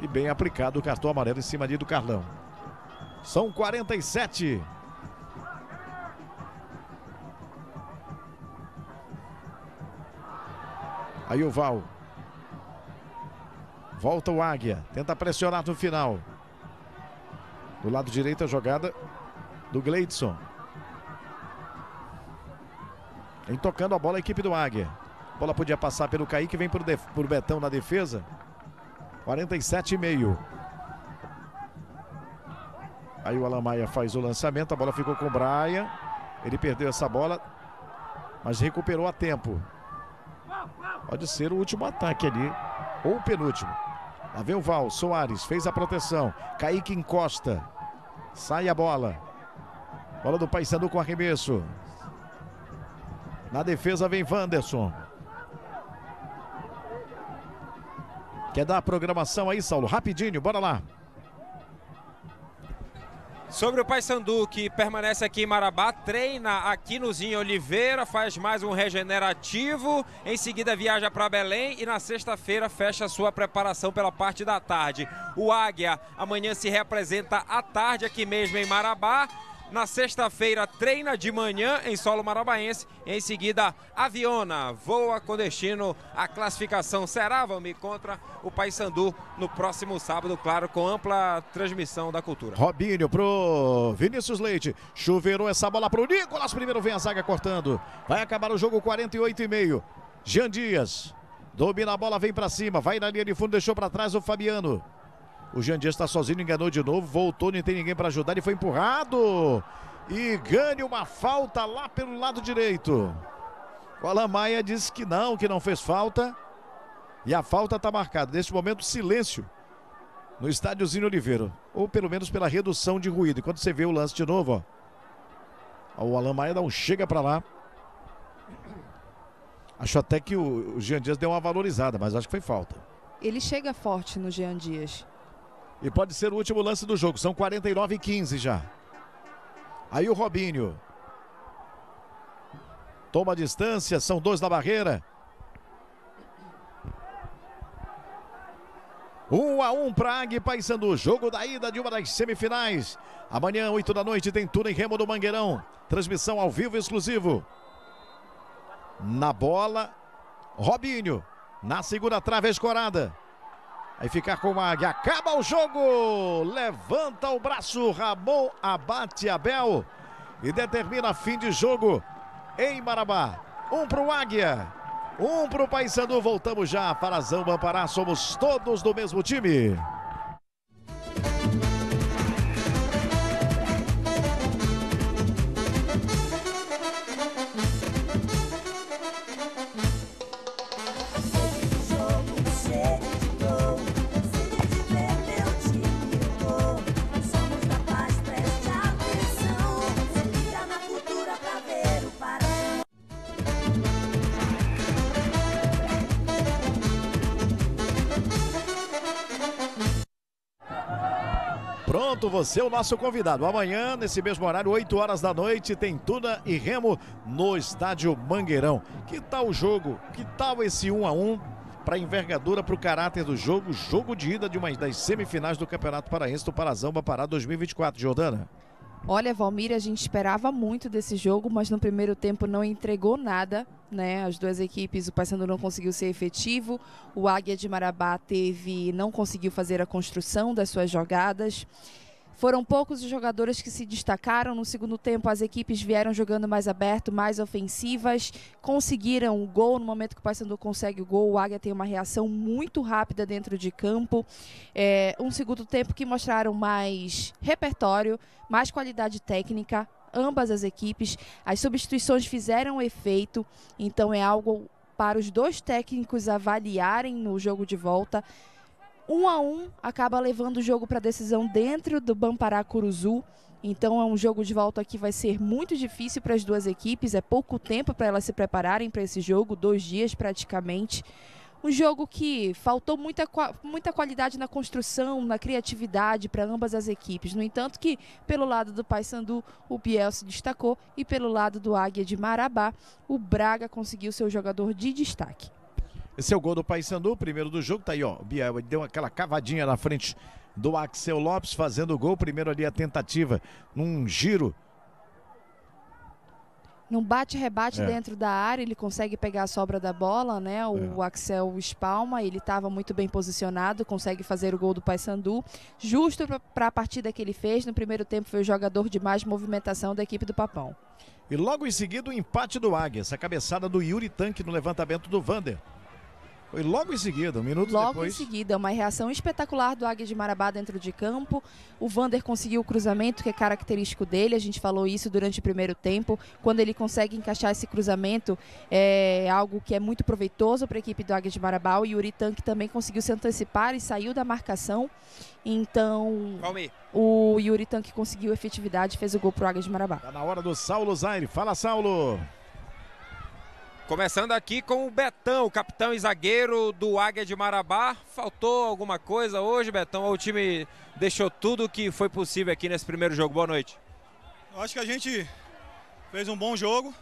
E bem aplicado o cartão amarelo em cima ali do Carlão. São 47. Aí o Val. Volta o Águia. Tenta pressionar no final. Do lado direito a jogada do Gleidson. Vem tocando a bola a equipe do Águia. A bola podia passar pelo Kaique, vem por, por Betão na defesa. 47,5. Aí o Alamaia faz o lançamento, a bola ficou com o Brian. Ele perdeu essa bola, mas recuperou a tempo. Pode ser o último ataque ali, ou o penúltimo. Lá vem o Val, Soares, fez a proteção. Kaique encosta. Sai a bola. Bola do Paysandu com arremesso. Na defesa vem Wanderson. Quer dar a programação aí, Saulo? Rapidinho, bora lá. Sobre o Paysandu, que permanece aqui em Marabá, treina aqui no Zinho Oliveira, faz mais um regenerativo, em seguida viaja para Belém e na sexta-feira fecha sua preparação pela parte da tarde. O Águia amanhã se representa à tarde aqui mesmo em Marabá na sexta-feira, treina de manhã em solo marabaense. Em seguida, aviona, voa com destino à classificação. Será, Valmir, contra o Paysandu no próximo sábado, claro, com ampla transmissão da cultura. Robinho pro Vinícius Leite. Chuveirou essa bola pro Nicolas. Primeiro vem a zaga cortando. Vai acabar o jogo 48 e meio. Jean Dias. Domina a bola, vem para cima. Vai na linha de fundo, deixou para trás o Fabiano. O Jean Dias está sozinho, enganou de novo, voltou, não tem ninguém para ajudar, ele foi empurrado. E ganha uma falta lá pelo lado direito. O Alan Maia disse que não, que não fez falta. E a falta está marcada. Neste momento, silêncio no estádiozinho Oliveira. Ou pelo menos pela redução de ruído. Enquanto você vê o lance de novo, ó. O Alan Maia dá um chega para lá. Acho até que o, o Jean Dias deu uma valorizada, mas acho que foi falta. Ele chega forte no Jean Dias. E pode ser o último lance do jogo. São 49 e 15 já. Aí o Robinho. Toma a distância, são dois na barreira. Um a um para Águia e Paysandu. Jogo da ida de uma das semifinais. Amanhã, 8 da noite, tem tudo em Remo do Mangueirão. Transmissão ao vivo exclusivo. Na bola, Robinho. Na segunda trave, escorada. Aí ficar com o Águia. Acaba o jogo. Levanta o braço. Ramon abate Abel. E determina fim de jogo em Marabá. Um para o Águia. Um para o Paysandu. Voltamos já para Zamba Pará. Somos todos do mesmo time. Pronto, você é o nosso convidado. Amanhã, nesse mesmo horário, 8 horas da noite, tem Tuna e Remo no estádio Mangueirão. Que tal o jogo? Que tal esse 1 a 1 para envergadura, para o caráter do jogo? Jogo de ida de uma das semifinais do Campeonato Paraense do Parazão Pará 2024. Jordana. Olha, Valmir, a gente esperava muito desse jogo, mas no primeiro tempo não entregou nada, né? As duas equipes, o Paysandu não conseguiu ser efetivo, o Águia de Marabá teve, não conseguiu fazer a construção das suas jogadas. Foram poucos os jogadores que se destacaram. No segundo tempo, as equipes vieram jogando mais aberto, mais ofensivas, conseguiram o gol. No momento que o Paysandu consegue o gol, o Águia tem uma reação muito rápida dentro de campo. É, um segundo tempo que mostraram mais repertório, mais qualidade técnica, ambas as equipes. As substituições fizeram efeito, então é algo para os dois técnicos avaliarem no jogo de volta. Um a um acaba levando o jogo para decisão dentro do Bampará Curuzu. Então é um jogo de volta que vai ser muito difícil para as duas equipes. É pouco tempo para elas se prepararem para esse jogo, dois dias praticamente. Um jogo que faltou muita, muita qualidade na construção, na criatividade para ambas as equipes. No entanto, que pelo lado do Paysandu, o Biel se destacou e pelo lado do Águia de Marabá, o Braga conseguiu seu jogador de destaque. Esse é o gol do Paysandu, primeiro do jogo, tá aí, ó. O Biel deu aquela cavadinha na frente do Axel Lopes, fazendo o gol. Primeiro ali a tentativa, num giro. Num bate-rebate é. dentro da área, ele consegue pegar a sobra da bola, né? O é. Axel espalma, ele estava muito bem posicionado, consegue fazer o gol do Paysandu. Justo para a partida que ele fez, no primeiro tempo foi o jogador de mais movimentação da equipe do Papão. E logo em seguida o empate do Águia, essa cabeçada do Yuri Tanque no levantamento do Vander. Foi logo em seguida, um minuto logo depois. Logo em seguida, uma reação espetacular do Águia de Marabá dentro de campo. O Vander conseguiu o cruzamento, que é característico dele. A gente falou isso durante o primeiro tempo. Quando ele consegue encaixar esse cruzamento, é algo que é muito proveitoso para a equipe do Águia de Marabá. O Yuri Tanque também conseguiu se antecipar e saiu da marcação. Então, Valmir. o Yuri Tanque conseguiu efetividade e fez o gol para o Águia de Marabá. Tá na hora do Saulo Zaire. Fala, Saulo! Começando aqui com o Betão, o capitão e zagueiro do Águia de Marabá. Faltou alguma coisa hoje, Betão? O time deixou tudo que foi possível aqui nesse primeiro jogo? Boa noite. Eu acho que a gente fez um bom jogo.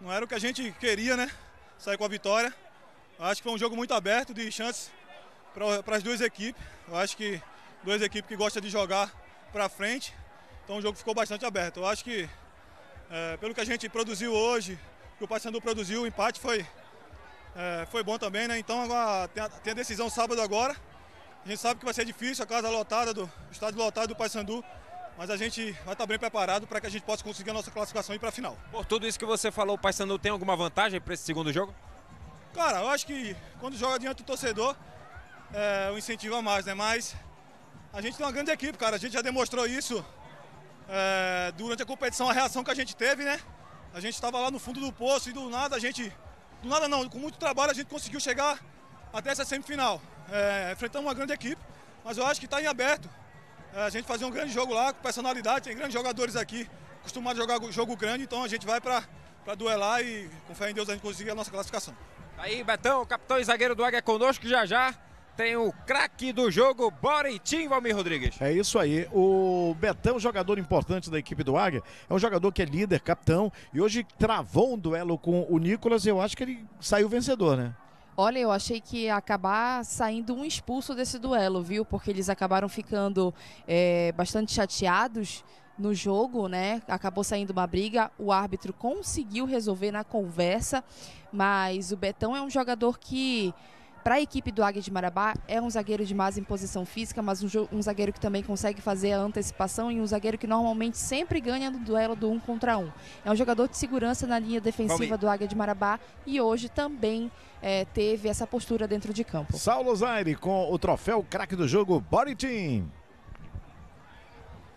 Não era o que a gente queria, né? Sair com a vitória. Eu acho que foi um jogo muito aberto, de chances para as duas equipes. Eu acho que duas equipes que gostam de jogar para frente. Então o jogo ficou bastante aberto. Eu acho que, é, pelo que a gente produziu hoje, que o Paysandu produziu, o empate foi, é, foi bom também, né? Então agora tem a, tem a, decisão sábado agora. A gente sabe que vai ser difícil, a casa lotada, do, o estádio lotado do Paysandu, mas a gente vai estar bem preparado para que a gente possa conseguir a nossa classificação e ir para a final. Por tudo isso que você falou, o Paysandu tem alguma vantagem para esse segundo jogo? Cara, eu acho que quando joga diante do torcedor, é, o incentivo a mais, né? Mas A gente tem uma grande equipe, cara. A gente já demostrou isso é, durante a competição, a reação que a gente teve, né? A gente estava lá no fundo do poço e do nada a gente. Do nada não, com muito trabalho a gente conseguiu chegar até essa semifinal. É, enfrentamos uma grande equipe, mas eu acho que está em aberto. É, a gente fazer um grande jogo lá, com personalidade, tem grandes jogadores aqui, acostumados a jogar jogo grande, então a gente vai para duelar e com fé em Deus a gente conseguir a nossa classificação. Aí, Betão, capitão e zagueiro do Águia conosco já já. Tem o craque do jogo, Boritim Valmir Rodrigues. É isso aí. O Betão, jogador importante da equipe do Águia, é um jogador que é líder, capitão, e hoje travou um duelo com o Nicolas e eu acho que ele saiu vencedor, né? Olha, eu achei que ia acabar saindo um expulso desse duelo, viu? Porque eles acabaram ficando é, bastante chateados no jogo, né? Acabou saindo uma briga, o árbitro conseguiu resolver na conversa, mas o Betão é um jogador que para a equipe do Águia de Marabá, é um zagueiro de mais imposição física, mas um, um, zagueiro que também consegue fazer a antecipação e um zagueiro que normalmente sempre ganha no duelo do um contra um. É um jogador de segurança na linha defensiva do Águia de Marabá e hoje também é, teve essa postura dentro de campo. Saulo Zaire com o troféu craque do jogo, Body Team.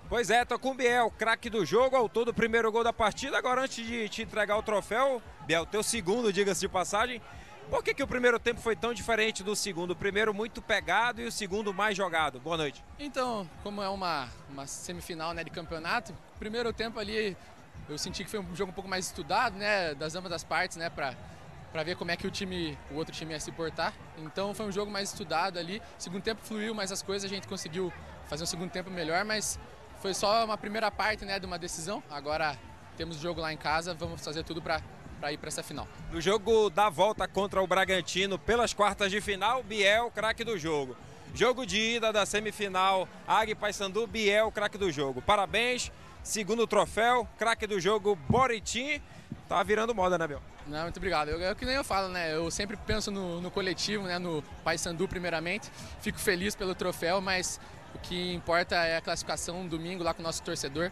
Pois é, com o Biel, craque do jogo, autor do primeiro gol da partida. Agora, antes de te entregar o troféu, Biel, teu segundo, diga-se de passagem, por que, que o primeiro tempo foi tão diferente do segundo? O primeiro muito pegado e o segundo mais jogado. Boa noite. Então, como é uma, uma semifinal né, de campeonato, o primeiro tempo ali eu senti que foi um jogo um pouco mais estudado, né, das ambas das partes, né, para para ver como é que o time, o outro time ia se portar. Então foi um jogo mais estudado ali. Segundo tempo fluiu, mas as coisas a gente conseguiu fazer um segundo tempo melhor, mas foi só uma primeira parte, né, de uma decisão. Agora temos jogo lá em casa, vamos fazer tudo para para ir para essa final. No jogo da volta contra o Bragantino pelas quartas de final, Biel, craque do jogo. Jogo de ida da semifinal, Águia e Paysandu, Biel, craque do jogo. Parabéns, segundo troféu, craque do jogo, Boritim. Tá virando moda, né, Biel? Não, muito obrigado. Eu, é o que nem eu falo, né? Eu sempre penso no, no coletivo, né? No Paysandu primeiramente. Fico feliz pelo troféu, mas o que importa é a classificação domingo lá com o nosso torcedor.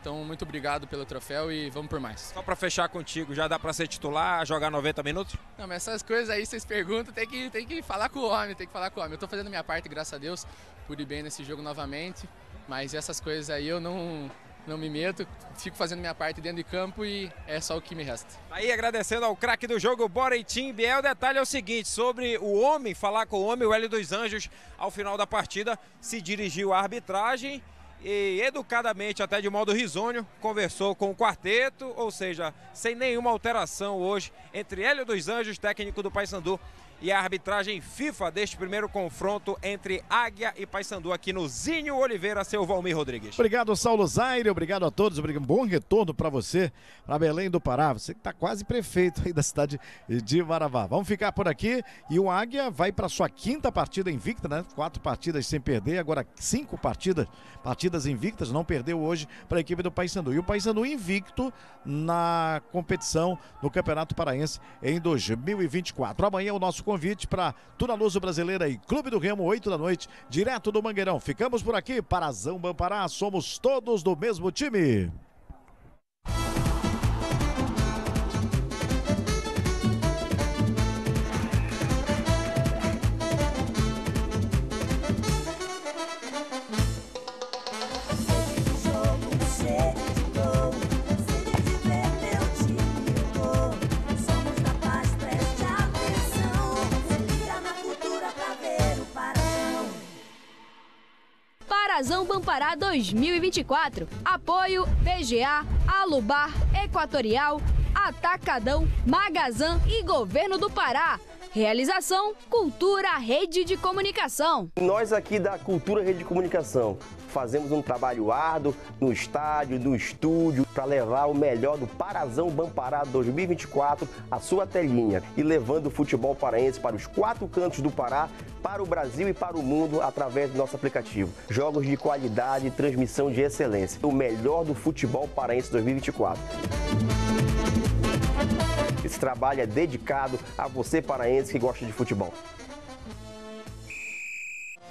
Então, muito obrigado pelo troféu e vamos por mais. Só para fechar contigo, já dá para ser titular, jogar 90 minutos? Não, mas essas coisas aí vocês perguntam, tem que, tem que falar com o homem, tem que falar com o homem. Eu tô fazendo minha parte, graças a Deus, pude bem nesse jogo novamente, mas essas coisas aí eu não, não me meto, fico fazendo minha parte dentro de campo e é só o que me resta. Aí agradecendo ao craque do jogo, Boreitim Biel. O detalhe é o seguinte: sobre o homem, falar com o homem, o Hélio dos Anjos, ao final da partida, se dirigiu à arbitragem e educadamente, até de modo risonho, conversou com o quarteto, ou seja, sem nenhuma alteração hoje entre Hélio dos Anjos, técnico do Paysandu, e a arbitragem FIFA deste primeiro confronto entre Águia e Paysandu aqui no Zinho Oliveira, seu Valmir Rodrigues. Obrigado, Saulo Zaire, obrigado a todos, obrigado. bom retorno para você, para Belém do Pará, você que está quase prefeito aí da cidade de Marabá. Vamos ficar por aqui e o Águia vai para sua quinta partida invicta, né? Quatro partidas sem perder, agora cinco partidas, partidas invictas, não perdeu hoje para a equipe do Paysandu. E o Paysandu invicto na competição no Campeonato Paraense em 2024. Amanhã o nosso convite para Tuna Luso Brasileira e Clube do Remo, 8 da noite, direto do Mangueirão. Ficamos por aqui, Parazão Bampará, somos todos do mesmo time. Parazão Bampará 2024. Apoio PGA, Alubar, Equatorial, Atacadão, Magazan e Governo do Pará. Realização Cultura Rede de Comunicação. Nós aqui da Cultura Rede de Comunicação fazemos um trabalho árduo no estádio, no estúdio, para levar o melhor do Parazão Bampará 2024 à sua telinha e levando o futebol paraense para os quatro cantos do Pará, para o Brasil e para o mundo através do nosso aplicativo. Jogos de qualidade e transmissão de excelência. O melhor do futebol paraense 2024. Esse trabalho é dedicado a você paraense que gosta de futebol.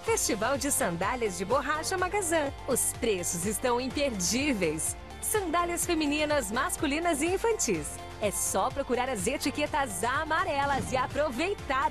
Festival de Sandálias de Borracha Magazã. Os preços estão imperdíveis. Sandálias femininas, masculinas e infantis. É só procurar as etiquetas amarelas e aproveitar.